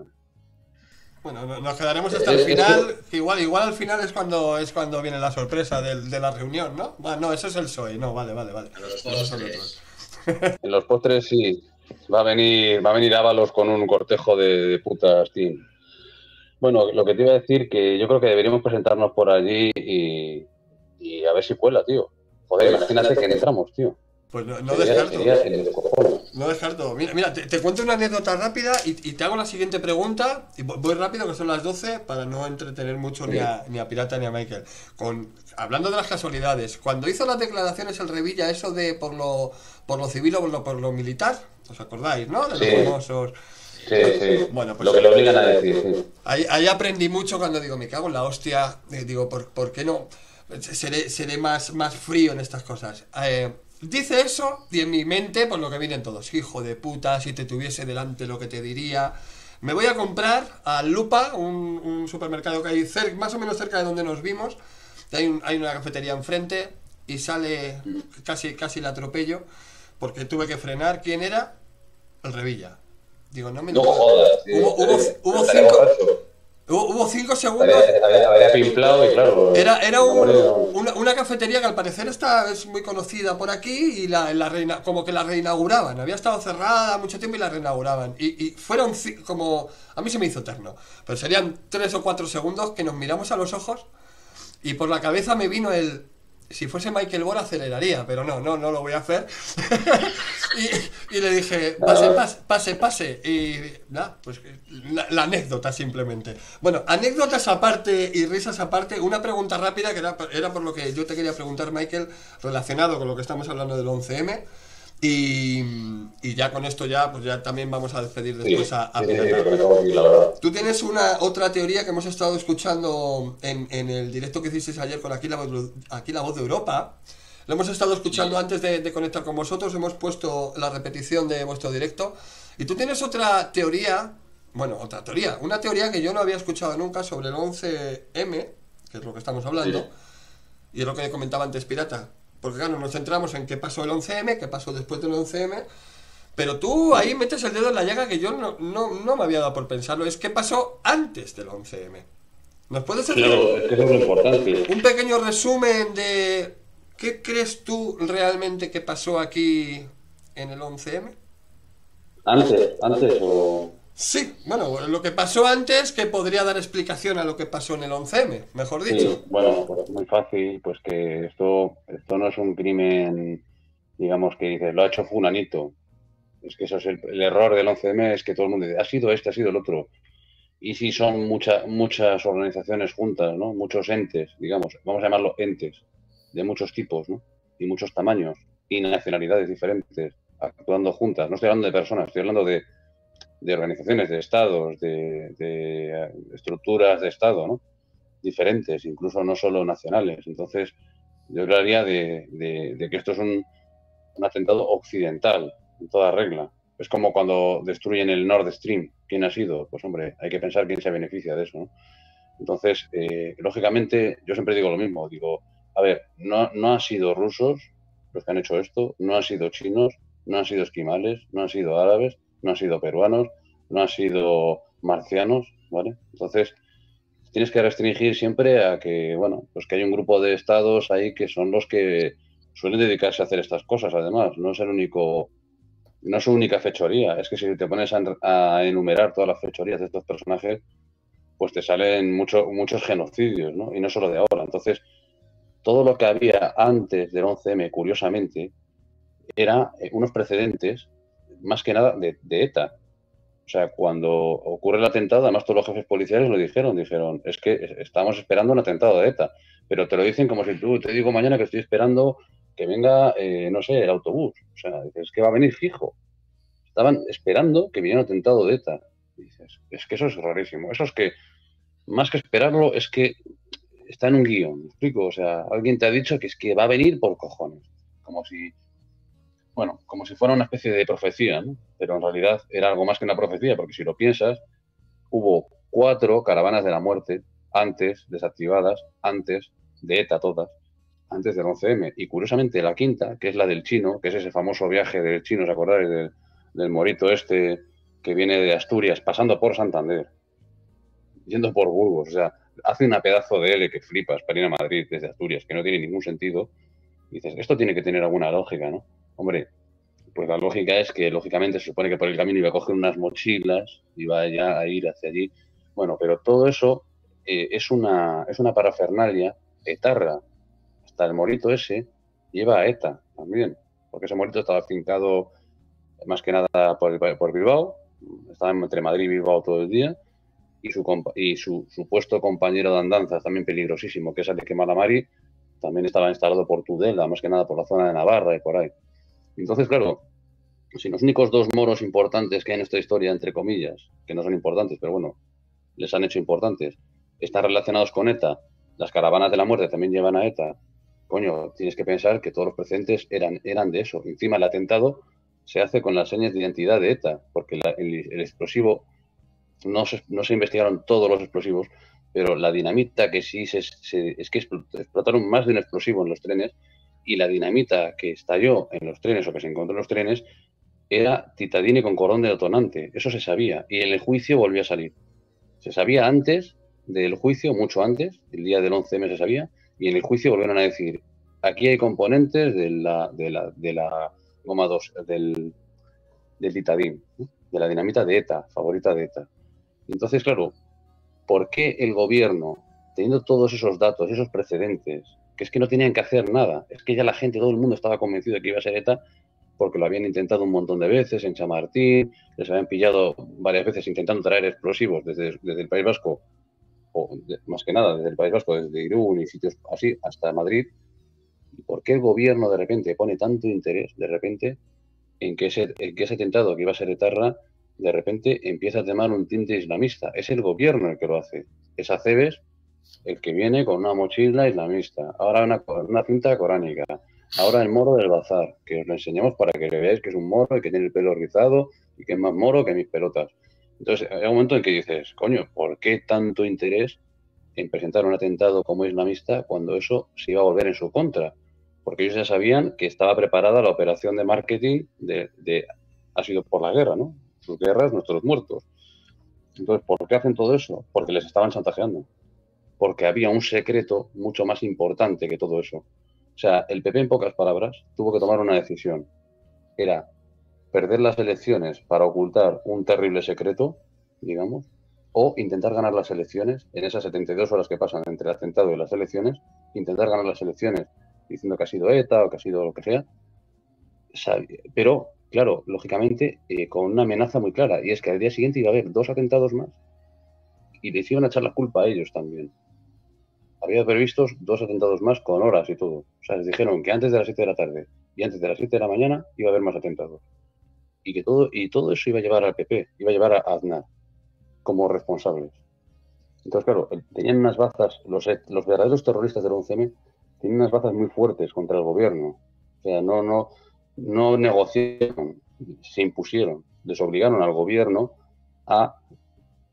Bueno, nos quedaremos hasta el final. igual, igual al final es cuando es cuando viene la sorpresa de, de la reunión, ¿no? Bueno, no, eso es el PSOE, no, vale, vale, vale. En los postres sí. Va a venir, va a venir Ábalos con un cortejo de, de putas, tío. Bueno, lo que te iba a decir que yo creo que deberíamos presentarnos por allí y, a ver si cuela, tío. Joder, imagínate que entramos, tío. Pues no, no descarto. no descarto. Mira, mira te, cuento una anécdota rápida y, te hago la siguiente pregunta. Y voy rápido, que son las 12, para no entretener mucho ni, a, ni a Pirata ni a Michael. Con, hablando de las casualidades, cuando hizo las declaraciones el Revilla, eso de por lo, por lo civil o por lo, por lo militar, ¿os acordáis, no? De los famosos Sí, sí. Bueno, pues lo que lo obligan a decir. Ahí, aprendí mucho cuando digo, me cago en la hostia. Eh, digo, ¿por, ¿por qué no? Seré, seré más, más frío en estas cosas. Eh, dice eso y en mi mente, pues lo que vienen todos. Hijo de puta, si te tuviese delante lo que te diría. Me voy a comprar a Lupa, un, supermercado que hay cerca, más o menos cerca de donde nos vimos. Hay, hay una cafetería enfrente y sale casi, casi la atropello porque tuve que frenar. ¿Quién era? El Revilla. Digo, no me No jodas. Hubo, hubo, hubo cinco. Hubo, cinco segundos. Había, había, pimplado y claro. Era, era una, una, cafetería que al parecer está, es muy conocida por aquí y la, la reina, como que la reinauguraban. Había estado cerrada mucho tiempo y la reinauguraban. Y, y fueron como. A mí se me hizo eterno. Pero serían tres o cuatro segundos que nos miramos a los ojos y por la cabeza me vino el si fuese Michael Bora aceleraría, pero no, no, no lo voy a hacer. y, le dije, pase, pase, pase, pase. Y nada, pues la, anécdota simplemente. Bueno, anécdotas aparte y risas aparte, una pregunta rápida que era, era por lo que yo te quería preguntar, Michael, relacionado con lo que estamos hablando del 11M. Y, ya con esto ya, pues ya también vamos a despedir después a, a Tú tienes una otra teoría que hemos estado escuchando en, el directo que hicisteis ayer con aquí la, voz, aquí la voz de Europa. Lo hemos estado escuchando antes de, conectar con vosotros, hemos puesto la repetición de vuestro directo. Y tú tienes otra teoría, bueno, otra teoría, una teoría que yo no había escuchado nunca sobre el 11M, que es lo que estamos hablando, y es lo que comentaba antes Pirata porque claro, nos centramos en qué pasó el 11M, qué pasó después del 11M, pero tú ahí metes el dedo en la llaga que yo no, no, me había dado por pensarlo, es qué pasó antes del 11M. ¿Nos puedes hacer un pequeño resumen de qué crees tú realmente que pasó aquí en el 11M? Antes, antes o... Sí, bueno, lo que pasó antes que podría dar explicación a lo que pasó en el 11M, mejor dicho. bueno, pues muy fácil, pues que esto, esto no es un crimen, digamos que dices, lo ha hecho Funanito. Es que eso es el, error del 11M, es que todo el mundo dice, ha sido este, ha sido el otro. Y si son muchas muchas organizaciones juntas, ¿no? Muchos entes, digamos, vamos a llamarlo entes, de muchos tipos, ¿no? Y muchos tamaños y nacionalidades diferentes, actuando juntas. No estoy hablando de personas, estoy hablando de de organizaciones, de estados, de, eh, estructuras de Estado, ¿no? diferentes, incluso no solo nacionales. Entonces, yo hablaría de, de, que esto es un, atentado occidental, en toda regla. Es como cuando destruyen el Nord Stream. ¿Quién ha sido? Pues hombre, hay que pensar quién se beneficia de eso. Entonces, eh, lógicamente, yo siempre digo lo mismo. Digo, a ver, no, no han sido rusos los que han hecho esto, no han sido chinos, no han sido esquimales, no han sido árabes, no han sido peruanos, no han sido marcianos, ¿vale? Entonces, tienes que restringir siempre a que, bueno, pues que hay un grupo de estados ahí que son los que suelen dedicarse a hacer estas cosas, además, no es el único, no es su única fechoría, es que si te pones a, enumerar todas las fechorías de estos personajes, pues te salen muchos muchos genocidios, ¿no? Y no solo de ahora. Entonces, todo lo que había antes del 11M, curiosamente, era eh, unos precedentes más que nada de, ETA. O sea, cuando ocurre el atentado, además todos los jefes policiales lo dijeron, dijeron, es que estamos esperando un atentado de ETA, pero te lo dicen como si tú te digo mañana que estoy esperando que venga, eh, no sé, el autobús. O sea, es que va a venir fijo. Estaban esperando que viniera un atentado de ETA. dices, es que eso es rarísimo. Eso es que, más que esperarlo, es que está en un guion, ¿me explico? O sea, alguien te ha dicho que es que va a venir por cojones. Como si, bueno, como si fuera una especie de profecía, ¿no? Pero en realidad era algo más que una profecía, porque si lo piensas, hubo cuatro caravanas de la muerte antes, desactivadas, antes de ETA todas, antes del 11M. Y curiosamente la quinta, que es la del chino, que es ese famoso viaje del chino, ¿os acordáis? Del, del morito este que viene de Asturias, pasando por Santander, yendo por Burgos, o sea, hace una pedazo de L que flipas para ir a Madrid desde Asturias, que no tiene ningún sentido. dices, esto tiene que tener alguna lógica, ¿no? Hombre, pues la lógica es que, lógicamente, se supone que por el camino iba a coger unas mochilas, iba ya a ir hacia allí. Bueno, pero todo eso eh, es, una, es una parafernalia etarra. Hasta el morito ese lleva a ETA también, porque ese morito estaba fincado más que nada por, por Bilbao, estaba entre Madrid y Bilbao todo el día, y su, y su supuesto compañero de andanzas, también peligrosísimo, que es el de Malamari, también estaba instalado por Tudela, más que nada por la zona de Navarra y por ahí. Entonces, claro, si los únicos dos moros importantes que hay en esta historia, entre comillas, que no son importantes, pero bueno, les han hecho importantes, están relacionados con ETA, las caravanas de la muerte también llevan a ETA, coño, tienes que pensar que todos los precedentes eran, eran de eso. Encima el atentado se hace con las señas de identidad de ETA, porque el, explosivo no se, no se, investigaron todos los explosivos, pero la dinamita que sí se, es que explotaron más de un explosivo en los trenes y la dinamita que estalló en los trenes o que se encontró en los trenes era titadine con corón de detonante. Eso se sabía y en el juicio volvió a salir. Se sabía antes del juicio, mucho antes, el día del 11M se sabía, y en el juicio volvieron a decir, aquí hay componentes de la, de la, de la goma 2, del, del titadín, de la dinamita de ETA, favorita de ETA. Entonces, claro, ¿por qué el gobierno, teniendo todos esos datos, esos precedentes, que es que no tenían que hacer nada, es que ya la gente, todo el mundo estaba convencido de que iba a ser ETA, porque lo habían intentado un montón de veces en Chamartín, les habían pillado varias veces intentando traer explosivos desde, desde el País Vasco, o más que nada desde el País Vasco, desde Irún y sitios así, hasta Madrid. ¿Y por qué el gobierno de repente pone tanto interés, de repente, en que ese, en que ese atentado que iba a ser etarra de repente empieza a tomar un tinte islamista. Es el gobierno el que lo hace. Es Acebes el que viene con una mochila islamista. Ahora una, una cinta coránica. Ahora el moro del bazar, que os lo enseñamos para que veáis que es un moro y que tiene el pelo rizado y que es más moro que mis pelotas. Entonces, hay un momento en que dices, coño, ¿por qué tanto interés en presentar un atentado como islamista cuando eso se iba a volver en su contra? Porque ellos ya sabían que estaba preparada la operación de marketing de, de ha sido por la guerra, ¿no? sus guerras, nuestros muertos. Entonces, ¿por qué hacen todo eso? Porque les estaban chantajeando. Porque había un secreto mucho más importante que todo eso. O sea, el PP, en pocas palabras, tuvo que tomar una decisión. Era perder las elecciones para ocultar un terrible secreto, digamos, o intentar ganar las elecciones en esas 72 horas que pasan entre el atentado y las elecciones, intentar ganar las elecciones diciendo que ha sido ETA o que ha sido lo que sea, pero Claro, lógicamente, eh, con una amenaza muy clara, y es que al día siguiente iba a haber dos atentados más y les iban a echar la culpa a ellos también. Había previstos dos atentados más con horas y todo. O sea, les dijeron que antes de las 7 de la tarde y antes de las 7 de la mañana iba a haber más atentados. Y que todo, y todo eso iba a llevar al PP, iba a llevar a Aznar como responsables. Entonces, claro, tenían unas bazas, los, los verdaderos terroristas del 11M tienen unas bazas muy fuertes contra el gobierno. O sea, no, no, no negociaron, se impusieron, desobligaron al gobierno a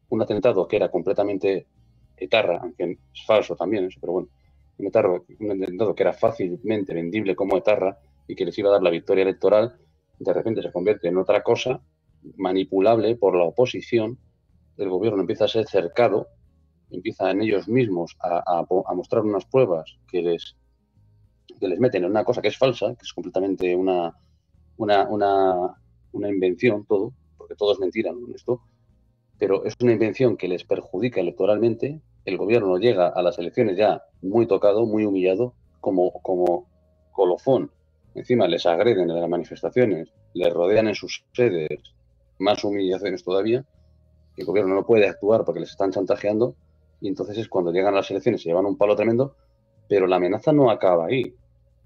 un atentado que era completamente etarra, aunque es falso también eso, pero bueno, un, un atentado que era fácilmente vendible como etarra y que les iba a dar la victoria electoral, de repente se convierte en otra cosa manipulable por la oposición, el gobierno empieza a ser cercado, empieza en ellos mismos a mostrar unas pruebas que les que les meten en una cosa que es falsa, que es completamente una, una, una, invención todo, porque todo es mentira en esto, pero es una invención que les perjudica electoralmente. El gobierno llega a las elecciones ya muy tocado, muy humillado, como, como colofón. Encima les agreden en las manifestaciones, les rodean en sus sedes, más humillaciones todavía, el gobierno no puede actuar porque les están chantajeando, y entonces es cuando llegan a las elecciones, se llevan un palo tremendo, pero la amenaza no acaba ahí.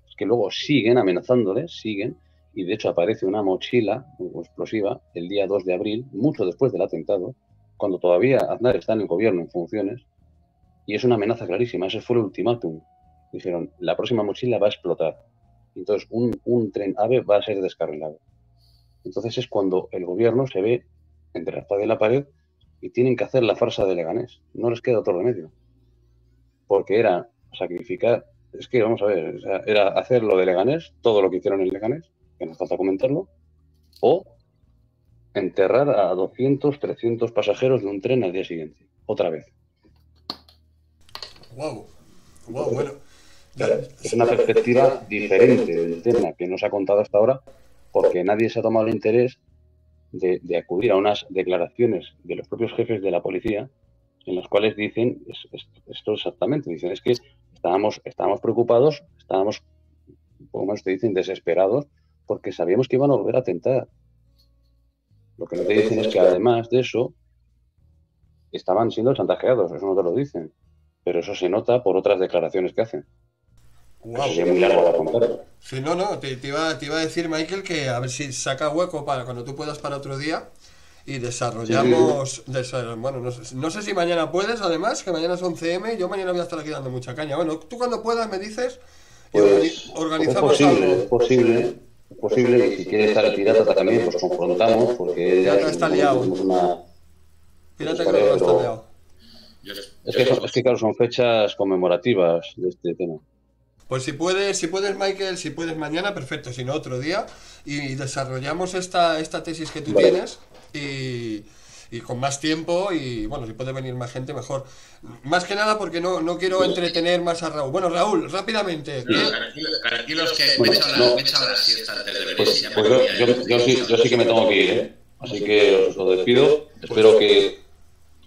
Es que luego siguen amenazándoles, siguen, y de hecho aparece una mochila explosiva el día 2 de abril, mucho después del atentado, cuando todavía Aznar está en el gobierno en funciones, y es una amenaza clarísima, ese fue el ultimátum. Dijeron, la próxima mochila va a explotar. Entonces, un, tren AVE va a ser descarrilado. Entonces es cuando el gobierno se ve entre la espada y la pared y tienen que hacer la farsa de Leganés. No les queda otro remedio. Porque era sacrificar, es que vamos a ver, era hacer lo de Leganés, todo lo que hicieron en Leganés, que no falta comentarlo, o enterrar a 200, 300 pasajeros de un tren al día siguiente, otra vez. Wow, wow, bueno. Es una perspectiva diferente del tema que nos ha contado hasta ahora, porque nadie se ha tomado el interés de, acudir a unas declaraciones de los propios jefes de la policía en las cuales dicen esto exactamente, dicen es que estábamos, estábamos preocupados, estábamos, como te dicen, desesperados, porque sabíamos que iban a volver a atentar. Lo que no te dicen es que además de eso, estaban siendo chantajeados, eso no te lo dicen. Pero eso se nota por otras declaraciones que hacen. Wow. muy largo Sí, no, no, te, iba, a decir, Michael, que a ver si saca hueco para cuando tú puedas para otro día y desarrollamos. bueno, no sé, si mañana puedes, además, que mañana es 11M, yo mañana voy a estar aquí dando mucha caña. Bueno, tú cuando puedas me dices y pues, organizamos es posible, Es posible, es posible, y si quieres estar pirata también, pues confrontamos, porque. Pirata está liado. Pirata creo que está liado. Es que, es que, claro, son fechas conmemorativas de este tema. Pues si puedes, si puedes, Michael, si puedes mañana, perfecto, si no otro día, y desarrollamos esta, esta tesis que tú tienes y, y, con más tiempo y bueno, si puede venir más gente, mejor. Más que nada porque no, no quiero entretener más a Raúl. Bueno, Raúl, rápidamente. tranquilos, que me he la siesta antes de Pues, pues yo, yo, sí, yo sí que me tengo que ir, ¿eh? Así que os lo despido. Espero que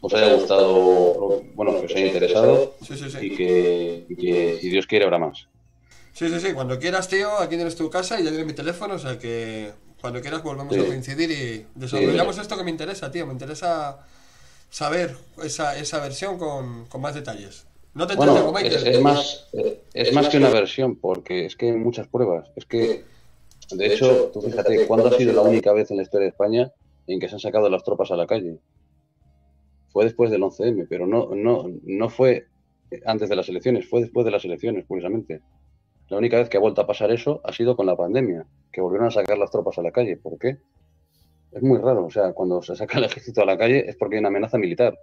os haya gustado, bueno, que os haya interesado Y, que, y, que, si Dios quiere habrá más. Sí, sí, sí, cuando quieras, tío, aquí tienes tu casa y ya tienes mi teléfono, o sea que cuando quieras volvemos a coincidir y desarrollamos esto que me interesa, tío, me interesa saber esa, esa versión con, con más detalles. No te bueno, es, es, más, es más que una versión, porque es que hay muchas pruebas. Es que, de hecho, tú fíjate, ¿cuándo ha sido la única vez en la historia de España en que se han sacado las tropas a la calle? Fue después del 11M, pero no, no, no fue antes de las elecciones, fue después de las elecciones, curiosamente. La única vez que ha vuelto a pasar eso ha sido con la pandemia, que volvieron a sacar las tropas a la calle. ¿Por qué? Es muy raro. O sea, cuando se saca el ejército a la calle es porque hay una amenaza militar.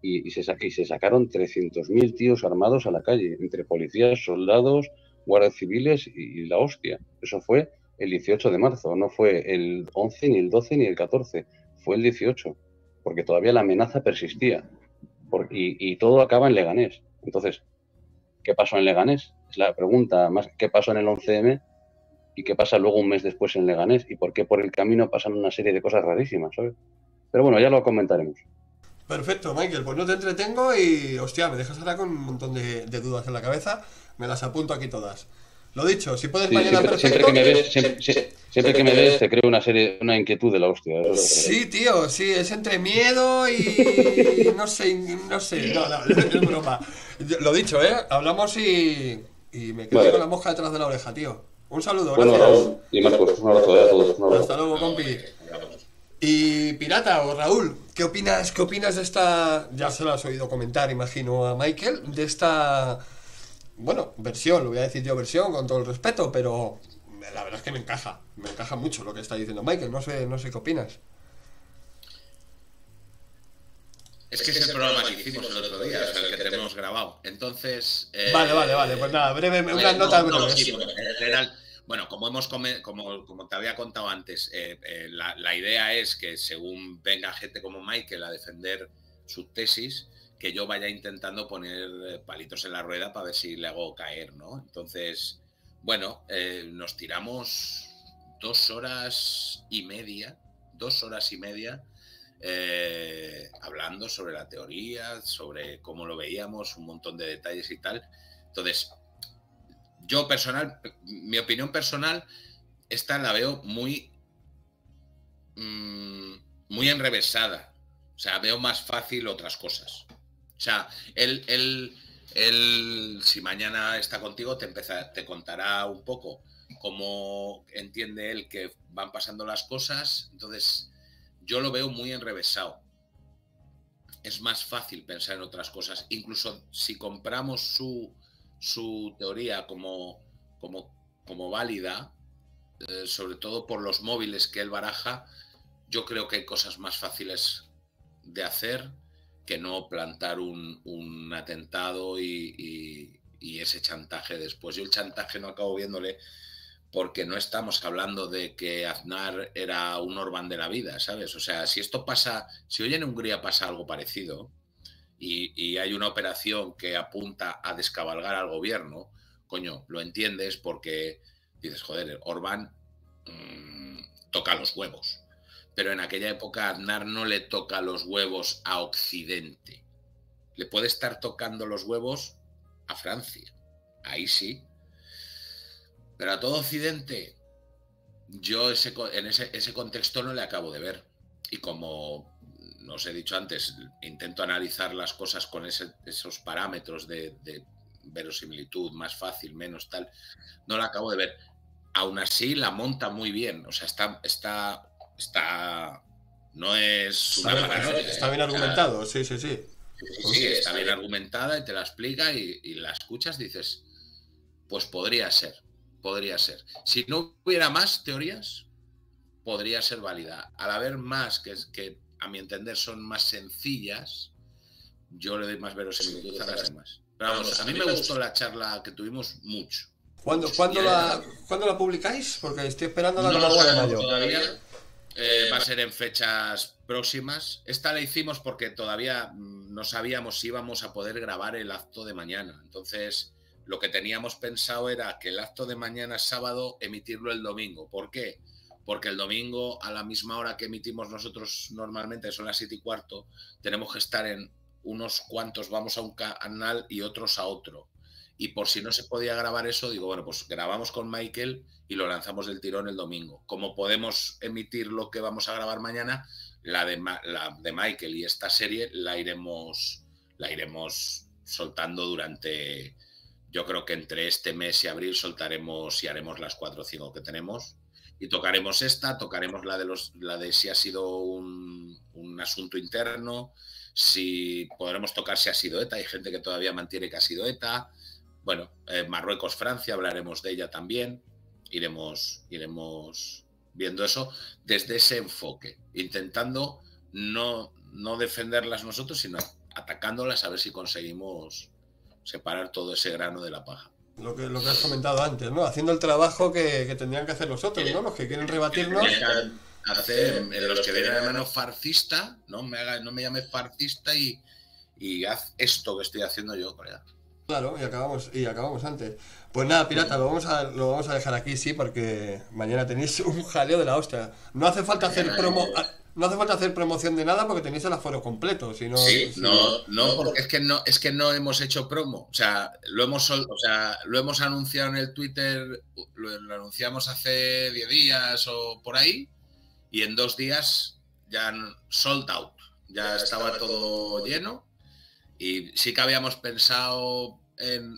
Y, se, y se sacaron 300.000 tíos armados a la calle, entre policías, soldados, guardias civiles y, la hostia. Eso fue el 18 de marzo, no fue el 11, ni el 12, ni el 14. Fue el 18, porque todavía la amenaza persistía. y, y todo acaba en Leganés. Entonces, ¿qué pasó en Leganés? Es la pregunta más, ¿qué pasó en el 11M? ¿Y qué pasa luego un mes después en Leganés? ¿Y por qué por el camino pasan una serie de cosas rarísimas, ¿sabes? Pero bueno, ya lo comentaremos. Perfecto, Michael, pues no te entretengo y, hostia, me dejas ahora con un montón de, dudas en la cabeza. Me las apunto aquí todas. Lo dicho, si puedes mañana siempre, siempre, que me ves, siempre, que me ves te creo una serie, una inquietud de la hostia. sí, tío, sí, es entre miedo y no sé, no sé, no, no, es broma. Lo dicho, ¿eh? Hablamos y y me quedo con la mosca detrás de la oreja, tío. Un saludo, bueno, gracias. y más pues, un abrazo a todos. Hasta luego, compi. Y Pirata o Raúl, ¿qué opinas, ¿qué opinas de esta, ya se lo has oído comentar, imagino, a Michael, de esta, bueno, versión, lo voy a decir yo versión con todo el respeto, pero la verdad es que me encaja, me encaja mucho lo que está diciendo Michael, no sé, no sé qué opinas. Es que es el programa que hicimos el otro día, o sea, el que tenemos grabado. Entonces. Eh, vale, vale, vale. Pues nada, breve, unas notas breves. en general, bueno, como hemos como, como te había contado antes, eh, eh, la, la, idea es que según venga gente como Michael a defender su tesis, que yo vaya intentando poner palitos en la rueda para ver si le hago caer, ¿no? Entonces, bueno, nos tiramos dos horas y media, dos horas y media eh, hablando sobre la teoría, sobre cómo lo veíamos, un montón de detalles y tal. Entonces, yo personal, mi opinión personal, esta la veo muy mm, muy enrevesada. O sea, veo más fácil otras cosas. O sea, él, él, él si mañana está contigo, te, empezar, te contará un poco cómo entiende él que van pasando las cosas. Entonces, yo lo veo muy enrevesado. Es más fácil pensar en otras cosas. Incluso si compramos su, su teoría como, como, como válida, eh, sobre todo por los móviles que él baraja, yo creo que hay cosas más fáciles de hacer que no plantar un, atentado y, ese chantaje después. Yo el chantaje no acabo viéndole porque no estamos hablando de que Aznar era un Orbán de la vida, ¿sabes? O sea, si esto pasa, si hoy en Hungría pasa algo parecido y, hay una operación que apunta a descabalgar al gobierno, coño, lo entiendes porque dices, joder, Orbán mm, toca los huevos pero en aquella época Aznar no le toca los huevos a Occidente. Le puede estar tocando los huevos a Francia. Ahí sí. Pero a todo Occidente, yo ese, en ese, contexto no le acabo de ver. Y como os he dicho antes, intento analizar las cosas con esos parámetros de, de verosimilitud, más fácil, menos tal, no la acabo de ver. Aún así la monta muy bien, o sea, está, está está. No es una Está bien argumentado, sí, sí, sí. Sí, está bien argumentada y te la explica y, la escuchas, dices, pues podría ser, podría ser. Si no hubiera más teorías, podría ser válida. Al haber más, que, que a mi entender son más sencillas, yo le doy más verosimilitud a las demás. Pero vamos, a mí me gustó la charla que tuvimos mucho. ¿Cuándo, ¿cuándo, la, ¿cuándo la publicáis? Porque estoy esperando la no de mayo. Todavía, eh, va a ser en fechas próximas. Esta la hicimos porque todavía mm, no sabíamos si íbamos a poder grabar el acto de mañana. Entonces, lo que teníamos pensado era que el acto de mañana sábado emitirlo el domingo. ¿Por qué? Porque el domingo, a la misma hora que emitimos nosotros normalmente, son las siete y cuarto, tenemos que estar en unos cuantos, vamos a un canal y otros a otro y por si no se podía grabar eso, digo, bueno, pues grabamos con Michael y lo lanzamos del tirón el domingo. Como podemos emitir lo que vamos a grabar mañana, la de, la de Michael y esta serie la iremos, la iremos soltando durante, yo creo que entre este mes y abril soltaremos y haremos las cuatro o cinco que tenemos. Y tocaremos esta, tocaremos la de los, la de si ha sido un, un asunto interno, si podremos tocar si ha sido ETA, hay gente que todavía mantiene que ha sido ETA, bueno, eh, Marruecos, Francia, hablaremos de ella también. Iremos, iremos viendo eso desde ese enfoque, intentando no, no defenderlas nosotros, sino atacándolas a ver si conseguimos separar todo ese grano de la paja. Lo que, lo que has comentado antes, ¿no? Haciendo el trabajo que, tendrían que hacer los otros, ¿no? Los que quieren rebatirnos. Hacer, los que vienen a mano farcista, ¿no? Me haga, no me llames farcista y, y haz esto que estoy haciendo yo, colega. Claro, y acabamos, y acabamos antes. Pues nada, pirata, lo vamos a, lo vamos a dejar aquí, sí, porque mañana tenéis un jaleo de la hostia. No hace falta hacer promo, no hace falta hacer promoción de nada porque tenéis el aforo completo, sino, Sí, no, no, porque es que no, es que no hemos hecho promo. O sea, lo hemos o sea, lo hemos anunciado en el Twitter, lo, anunciamos hace 10 días o por ahí, y en dos días ya sold out. Ya estaba todo lleno y sí que habíamos pensado en,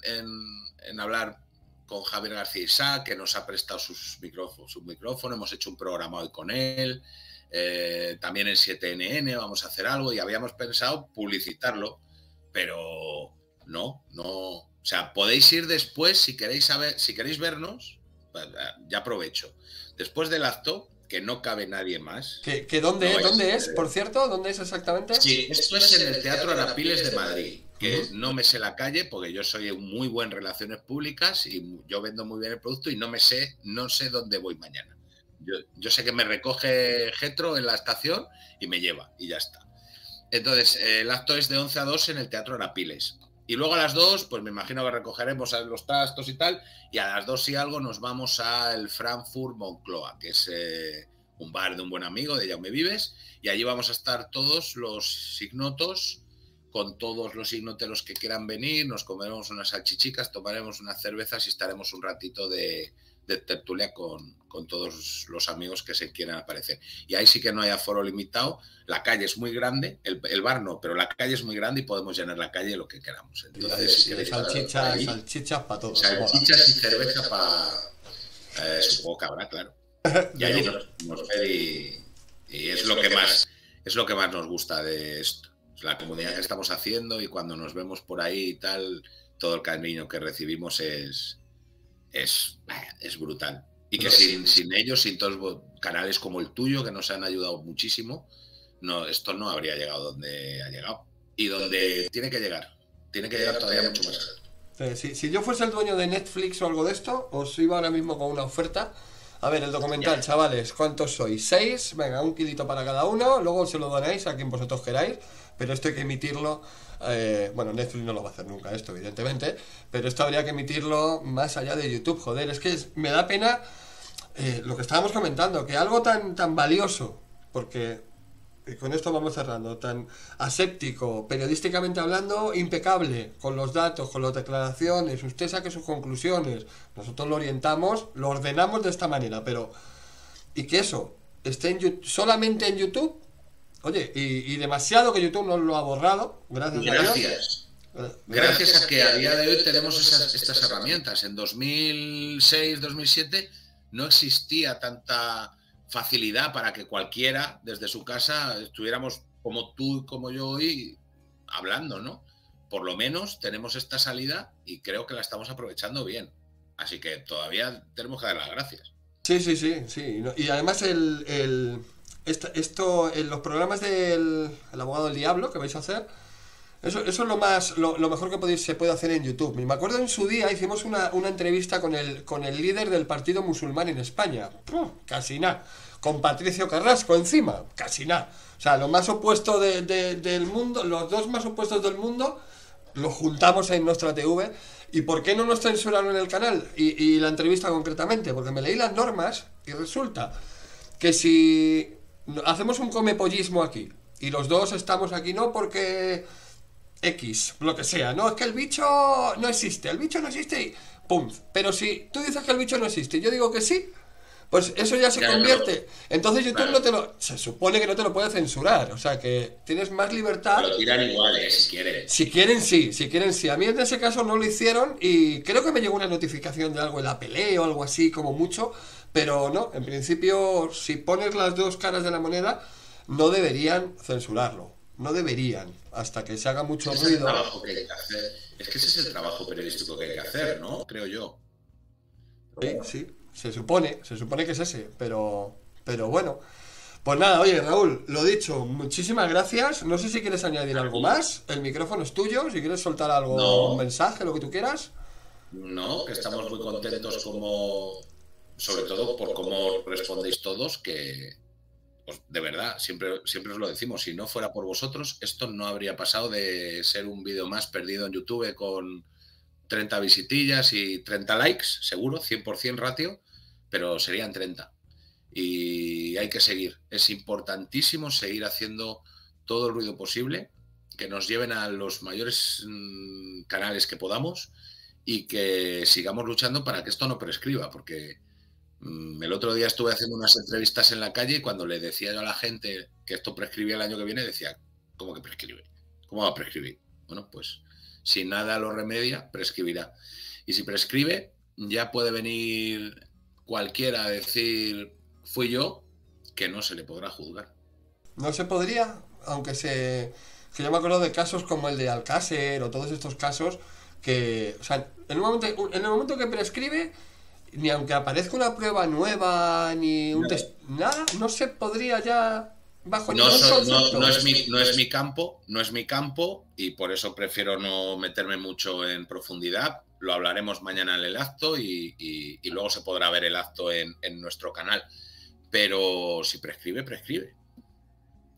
hablar con Javier García Isaac, que nos ha prestado sus micrófonos, su micrófono, hemos hecho un programa hoy con él, eh, también en 7NN vamos a hacer algo y habíamos pensado publicitarlo, pero no, no, o sea, podéis ir después si queréis saber, si queréis vernos, ya aprovecho. Después del acto, que no cabe nadie más. ¿Que, dónde, es, ¿dónde es, por cierto? ¿Dónde es exactamente? Sí, esto es en el Teatro Arapiles de Madrid, que no me sé la calle porque yo soy muy buen relaciones públicas y yo vendo muy bien el producto y no me sé, no sé dónde voy mañana. Yo, sé que me recoge Getro en la estación y me lleva y ya está. Entonces, el acto es de 11 a 2 en el Teatro Arapiles. Y luego a las 2, pues me imagino que recogeremos los trastos y tal, y a las 2 y algo nos vamos al Frankfurt Moncloa, que es eh, un bar de un buen amigo de Jaume Vives, y allí vamos a estar todos los signotos, con todos los signoteros que quieran venir, nos comeremos unas salchichicas, tomaremos unas cervezas y estaremos un ratito de, de tertulia con, con todos los amigos que se quieran aparecer. Y ahí sí que no hay aforo limitado, la calle es muy grande, el, bar no, pero la calle es muy grande y podemos llenar la calle lo que queramos. Entonces, si salchichas, salchichas para todos. Salchichas y cerveza para... Eh, supongo que habrá, claro. Y ahí nos, y, es lo que más es lo que más nos gusta de esto. La comunidad que estamos haciendo y cuando nos vemos por ahí y tal, todo el cariño que recibimos es, es, es brutal. Y que sin, sin, ellos, sin todos canales como el tuyo, que nos han ayudado muchísimo, no, esto no habría llegado donde ha llegado. Y donde tiene que llegar. Tiene que llegar todavía mucho más. si, si, yo fuese el dueño de Netflix o algo de esto, os iba ahora mismo con una oferta. A ver, el documental, chavales, ¿cuántos sois? ¿Seis? Venga, un kilito para cada uno, luego se lo donáis a quien vosotros queráis, pero esto hay que emitirlo. Eh, bueno, Netflix no lo va a hacer nunca esto, evidentemente, pero esto habría que emitirlo más allá de YouTube. Joder, es que me da pena eh, lo que estábamos comentando, que algo tan, tan valioso, porque con esto vamos cerrando, tan aséptico, periodísticamente hablando, impecable, con los datos, con las declaraciones, usted saque sus conclusiones, nosotros lo orientamos, lo ordenamos de esta manera, pero... Y que eso esté en, solamente en YouTube, oye, y, demasiado que YouTube nos lo ha borrado, gracias, gracias. a Dios. Gracias a que a día de hoy tenemos estas herramientas. En 2006, 2007 no existía tanta facilidad para que cualquiera desde su casa estuviéramos como tú y como yo hoy hablando, ¿no? Por lo menos tenemos esta salida y creo que la estamos aprovechando bien. Así que todavía tenemos que dar las gracias. Sí, sí, sí, sí. Y además el, esto, en los programas del abogado del diablo que vais a hacer, eso, eso es lo más, lo, mejor que podéis, se puede hacer en YouTube. Me acuerdo en su día hicimos una, entrevista con el, con el líder del partido musulmán en España. casi nada. Con Patricio Carrasco encima. Casi nada. O sea, lo más opuesto del mundo, los dos más opuestos del mundo, los juntamos en nuestra TV. ¿Y por qué no nos censuraron en el canal? Y, y la entrevista concretamente. Porque me leí las normas y resulta que si hacemos un comepollismo aquí y los dos estamos aquí no porque X, lo que sea. No, es que el bicho no existe, el bicho no existe y ¡pum! Pero si tú dices que el bicho no existe y yo digo que sí, pues eso ya se convierte. Entonces YouTube no te lo. Se supone que no te lo puede censurar. O sea que tienes más libertad. Lo tiran igual, ¿eh? si quieren. Si quieren, sí. Si quieren, sí. A mí en ese caso no lo hicieron y creo que me llegó una notificación de algo en la pelea o algo así, como mucho. Pero no, en principio, si pones las dos caras de la moneda, no deberían censurarlo. No deberían, hasta que se haga mucho ruido. Es, que ese es el trabajo periodístico que hay que hacer, ¿no? Creo yo. Sí, sí, se supone, se supone que es ese, pero, pero bueno. Pues nada, oye Raúl, lo dicho, muchísimas gracias. No sé si quieres añadir algo más. El micrófono es tuyo, si quieres soltar algo, un mensaje, lo que tú quieras. No, que estamos muy contentos como, sobre todo por cómo respondéis todos, que, pues, de verdad, siempre, siempre os lo decimos, si no fuera por vosotros, esto no habría pasado de ser un vídeo más perdido en YouTube con 30 visitillas y 30 likes, seguro, 100% ratio, pero serían 30. Y hay que seguir. Es importantísimo seguir haciendo todo el ruido posible, que nos lleven a los mayores mm, canales que podamos y que sigamos luchando para que esto no prescriba, porque el otro día estuve haciendo unas entrevistas en la calle y cuando le decía yo a la gente que esto prescribía el año que viene, decía, ¿cómo que prescribe? ¿Cómo va a prescribir? Bueno, pues si nada lo remedia, prescribirá. Y si prescribe, ya puede venir cualquiera a decir, fui yo, que no se le podrá juzgar. No se podría, aunque se... Que yo me acuerdo de casos como el de Alcácer o todos estos casos que, o sea, en el momento, en el momento que prescribe, ni aunque aparezca una prueba nueva, ni un test, nada, no se podría ya bajo no, no, es mi, no es mi campo, no es mi campo y por eso prefiero no meterme mucho en profundidad. Lo hablaremos mañana en el acto y, luego se podrá ver el acto en, nuestro canal. Pero si prescribe, prescribe.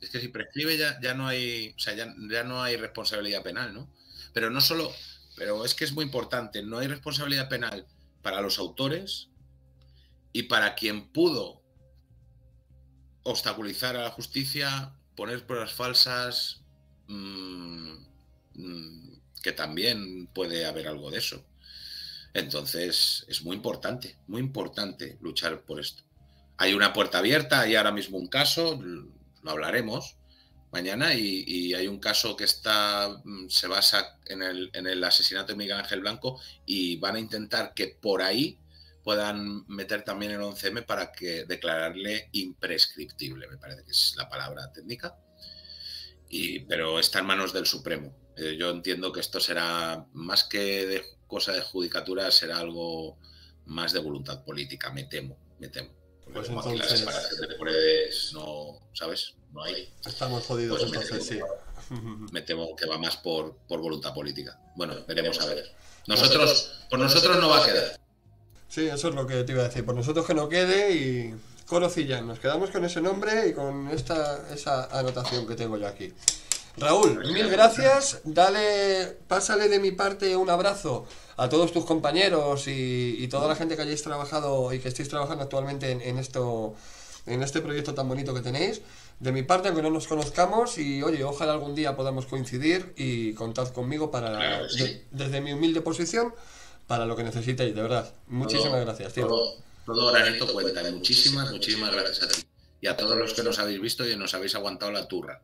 Es que si prescribe ya, ya no hay, o sea, ya, ya no hay responsabilidad penal, ¿no? Pero no solo, pero es que es muy importante, no hay responsabilidad penal para los autores y para quien pudo obstaculizar a la justicia, poner pruebas falsas, mm, mm, que también puede haber algo de eso. Entonces, es muy importante, muy importante luchar por esto. Hay una puerta abierta, hay ahora mismo un caso, lo hablaremos mañana, y, hay un caso que está, mm, se basa en el, en el asesinato de Miguel Ángel Blanco y van a intentar que por ahí puedan meter también el 11M para que declararle imprescriptible, me parece que es la palabra técnica. Y, pero está en manos del Supremo. Eh, yo entiendo que esto será más que de cosa de judicatura, será algo más de voluntad política, me temo, me temo. Pues entonces... de no, ¿sabes? No hay. Estamos jodidos pues entonces, sí. Me temo que va más por, por voluntad política. Bueno, veremos a ver. Nosotros, por nosotros no va a quedar. Sí, eso es lo que te iba a decir. Por nosotros que no quede y Corocillán. Nos quedamos con ese nombre y con esta esa anotación que tengo yo aquí. Raúl, mil gracias. Dale, pásale de mi parte un abrazo a todos tus compañeros y, toda la gente que hayáis trabajado y que estéis trabajando actualmente en, esto, en este proyecto tan bonito que tenéis. De mi parte, aunque no nos conozcamos, y oye, ojalá algún día podamos coincidir y contad conmigo para, desde mi humilde posición, para lo que necesitéis, de verdad. Muchísimas gracias, tío. Todo, todo granito cuenta. Muchísimas, muchísimas gracias a ti. Y a todos los que nos habéis visto y nos habéis aguantado la turra.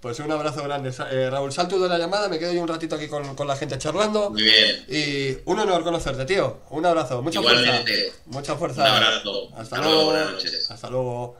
Pues un abrazo grande. Eh, Raúl, salto de la llamada, me quedo yo un ratito aquí con, la gente charlando. Muy bien. Y un honor conocerte, tío. Un abrazo. Mucha fuerza. Mucha fuerza. Un abrazo. Hasta, luego. Buenas noches. Hasta luego.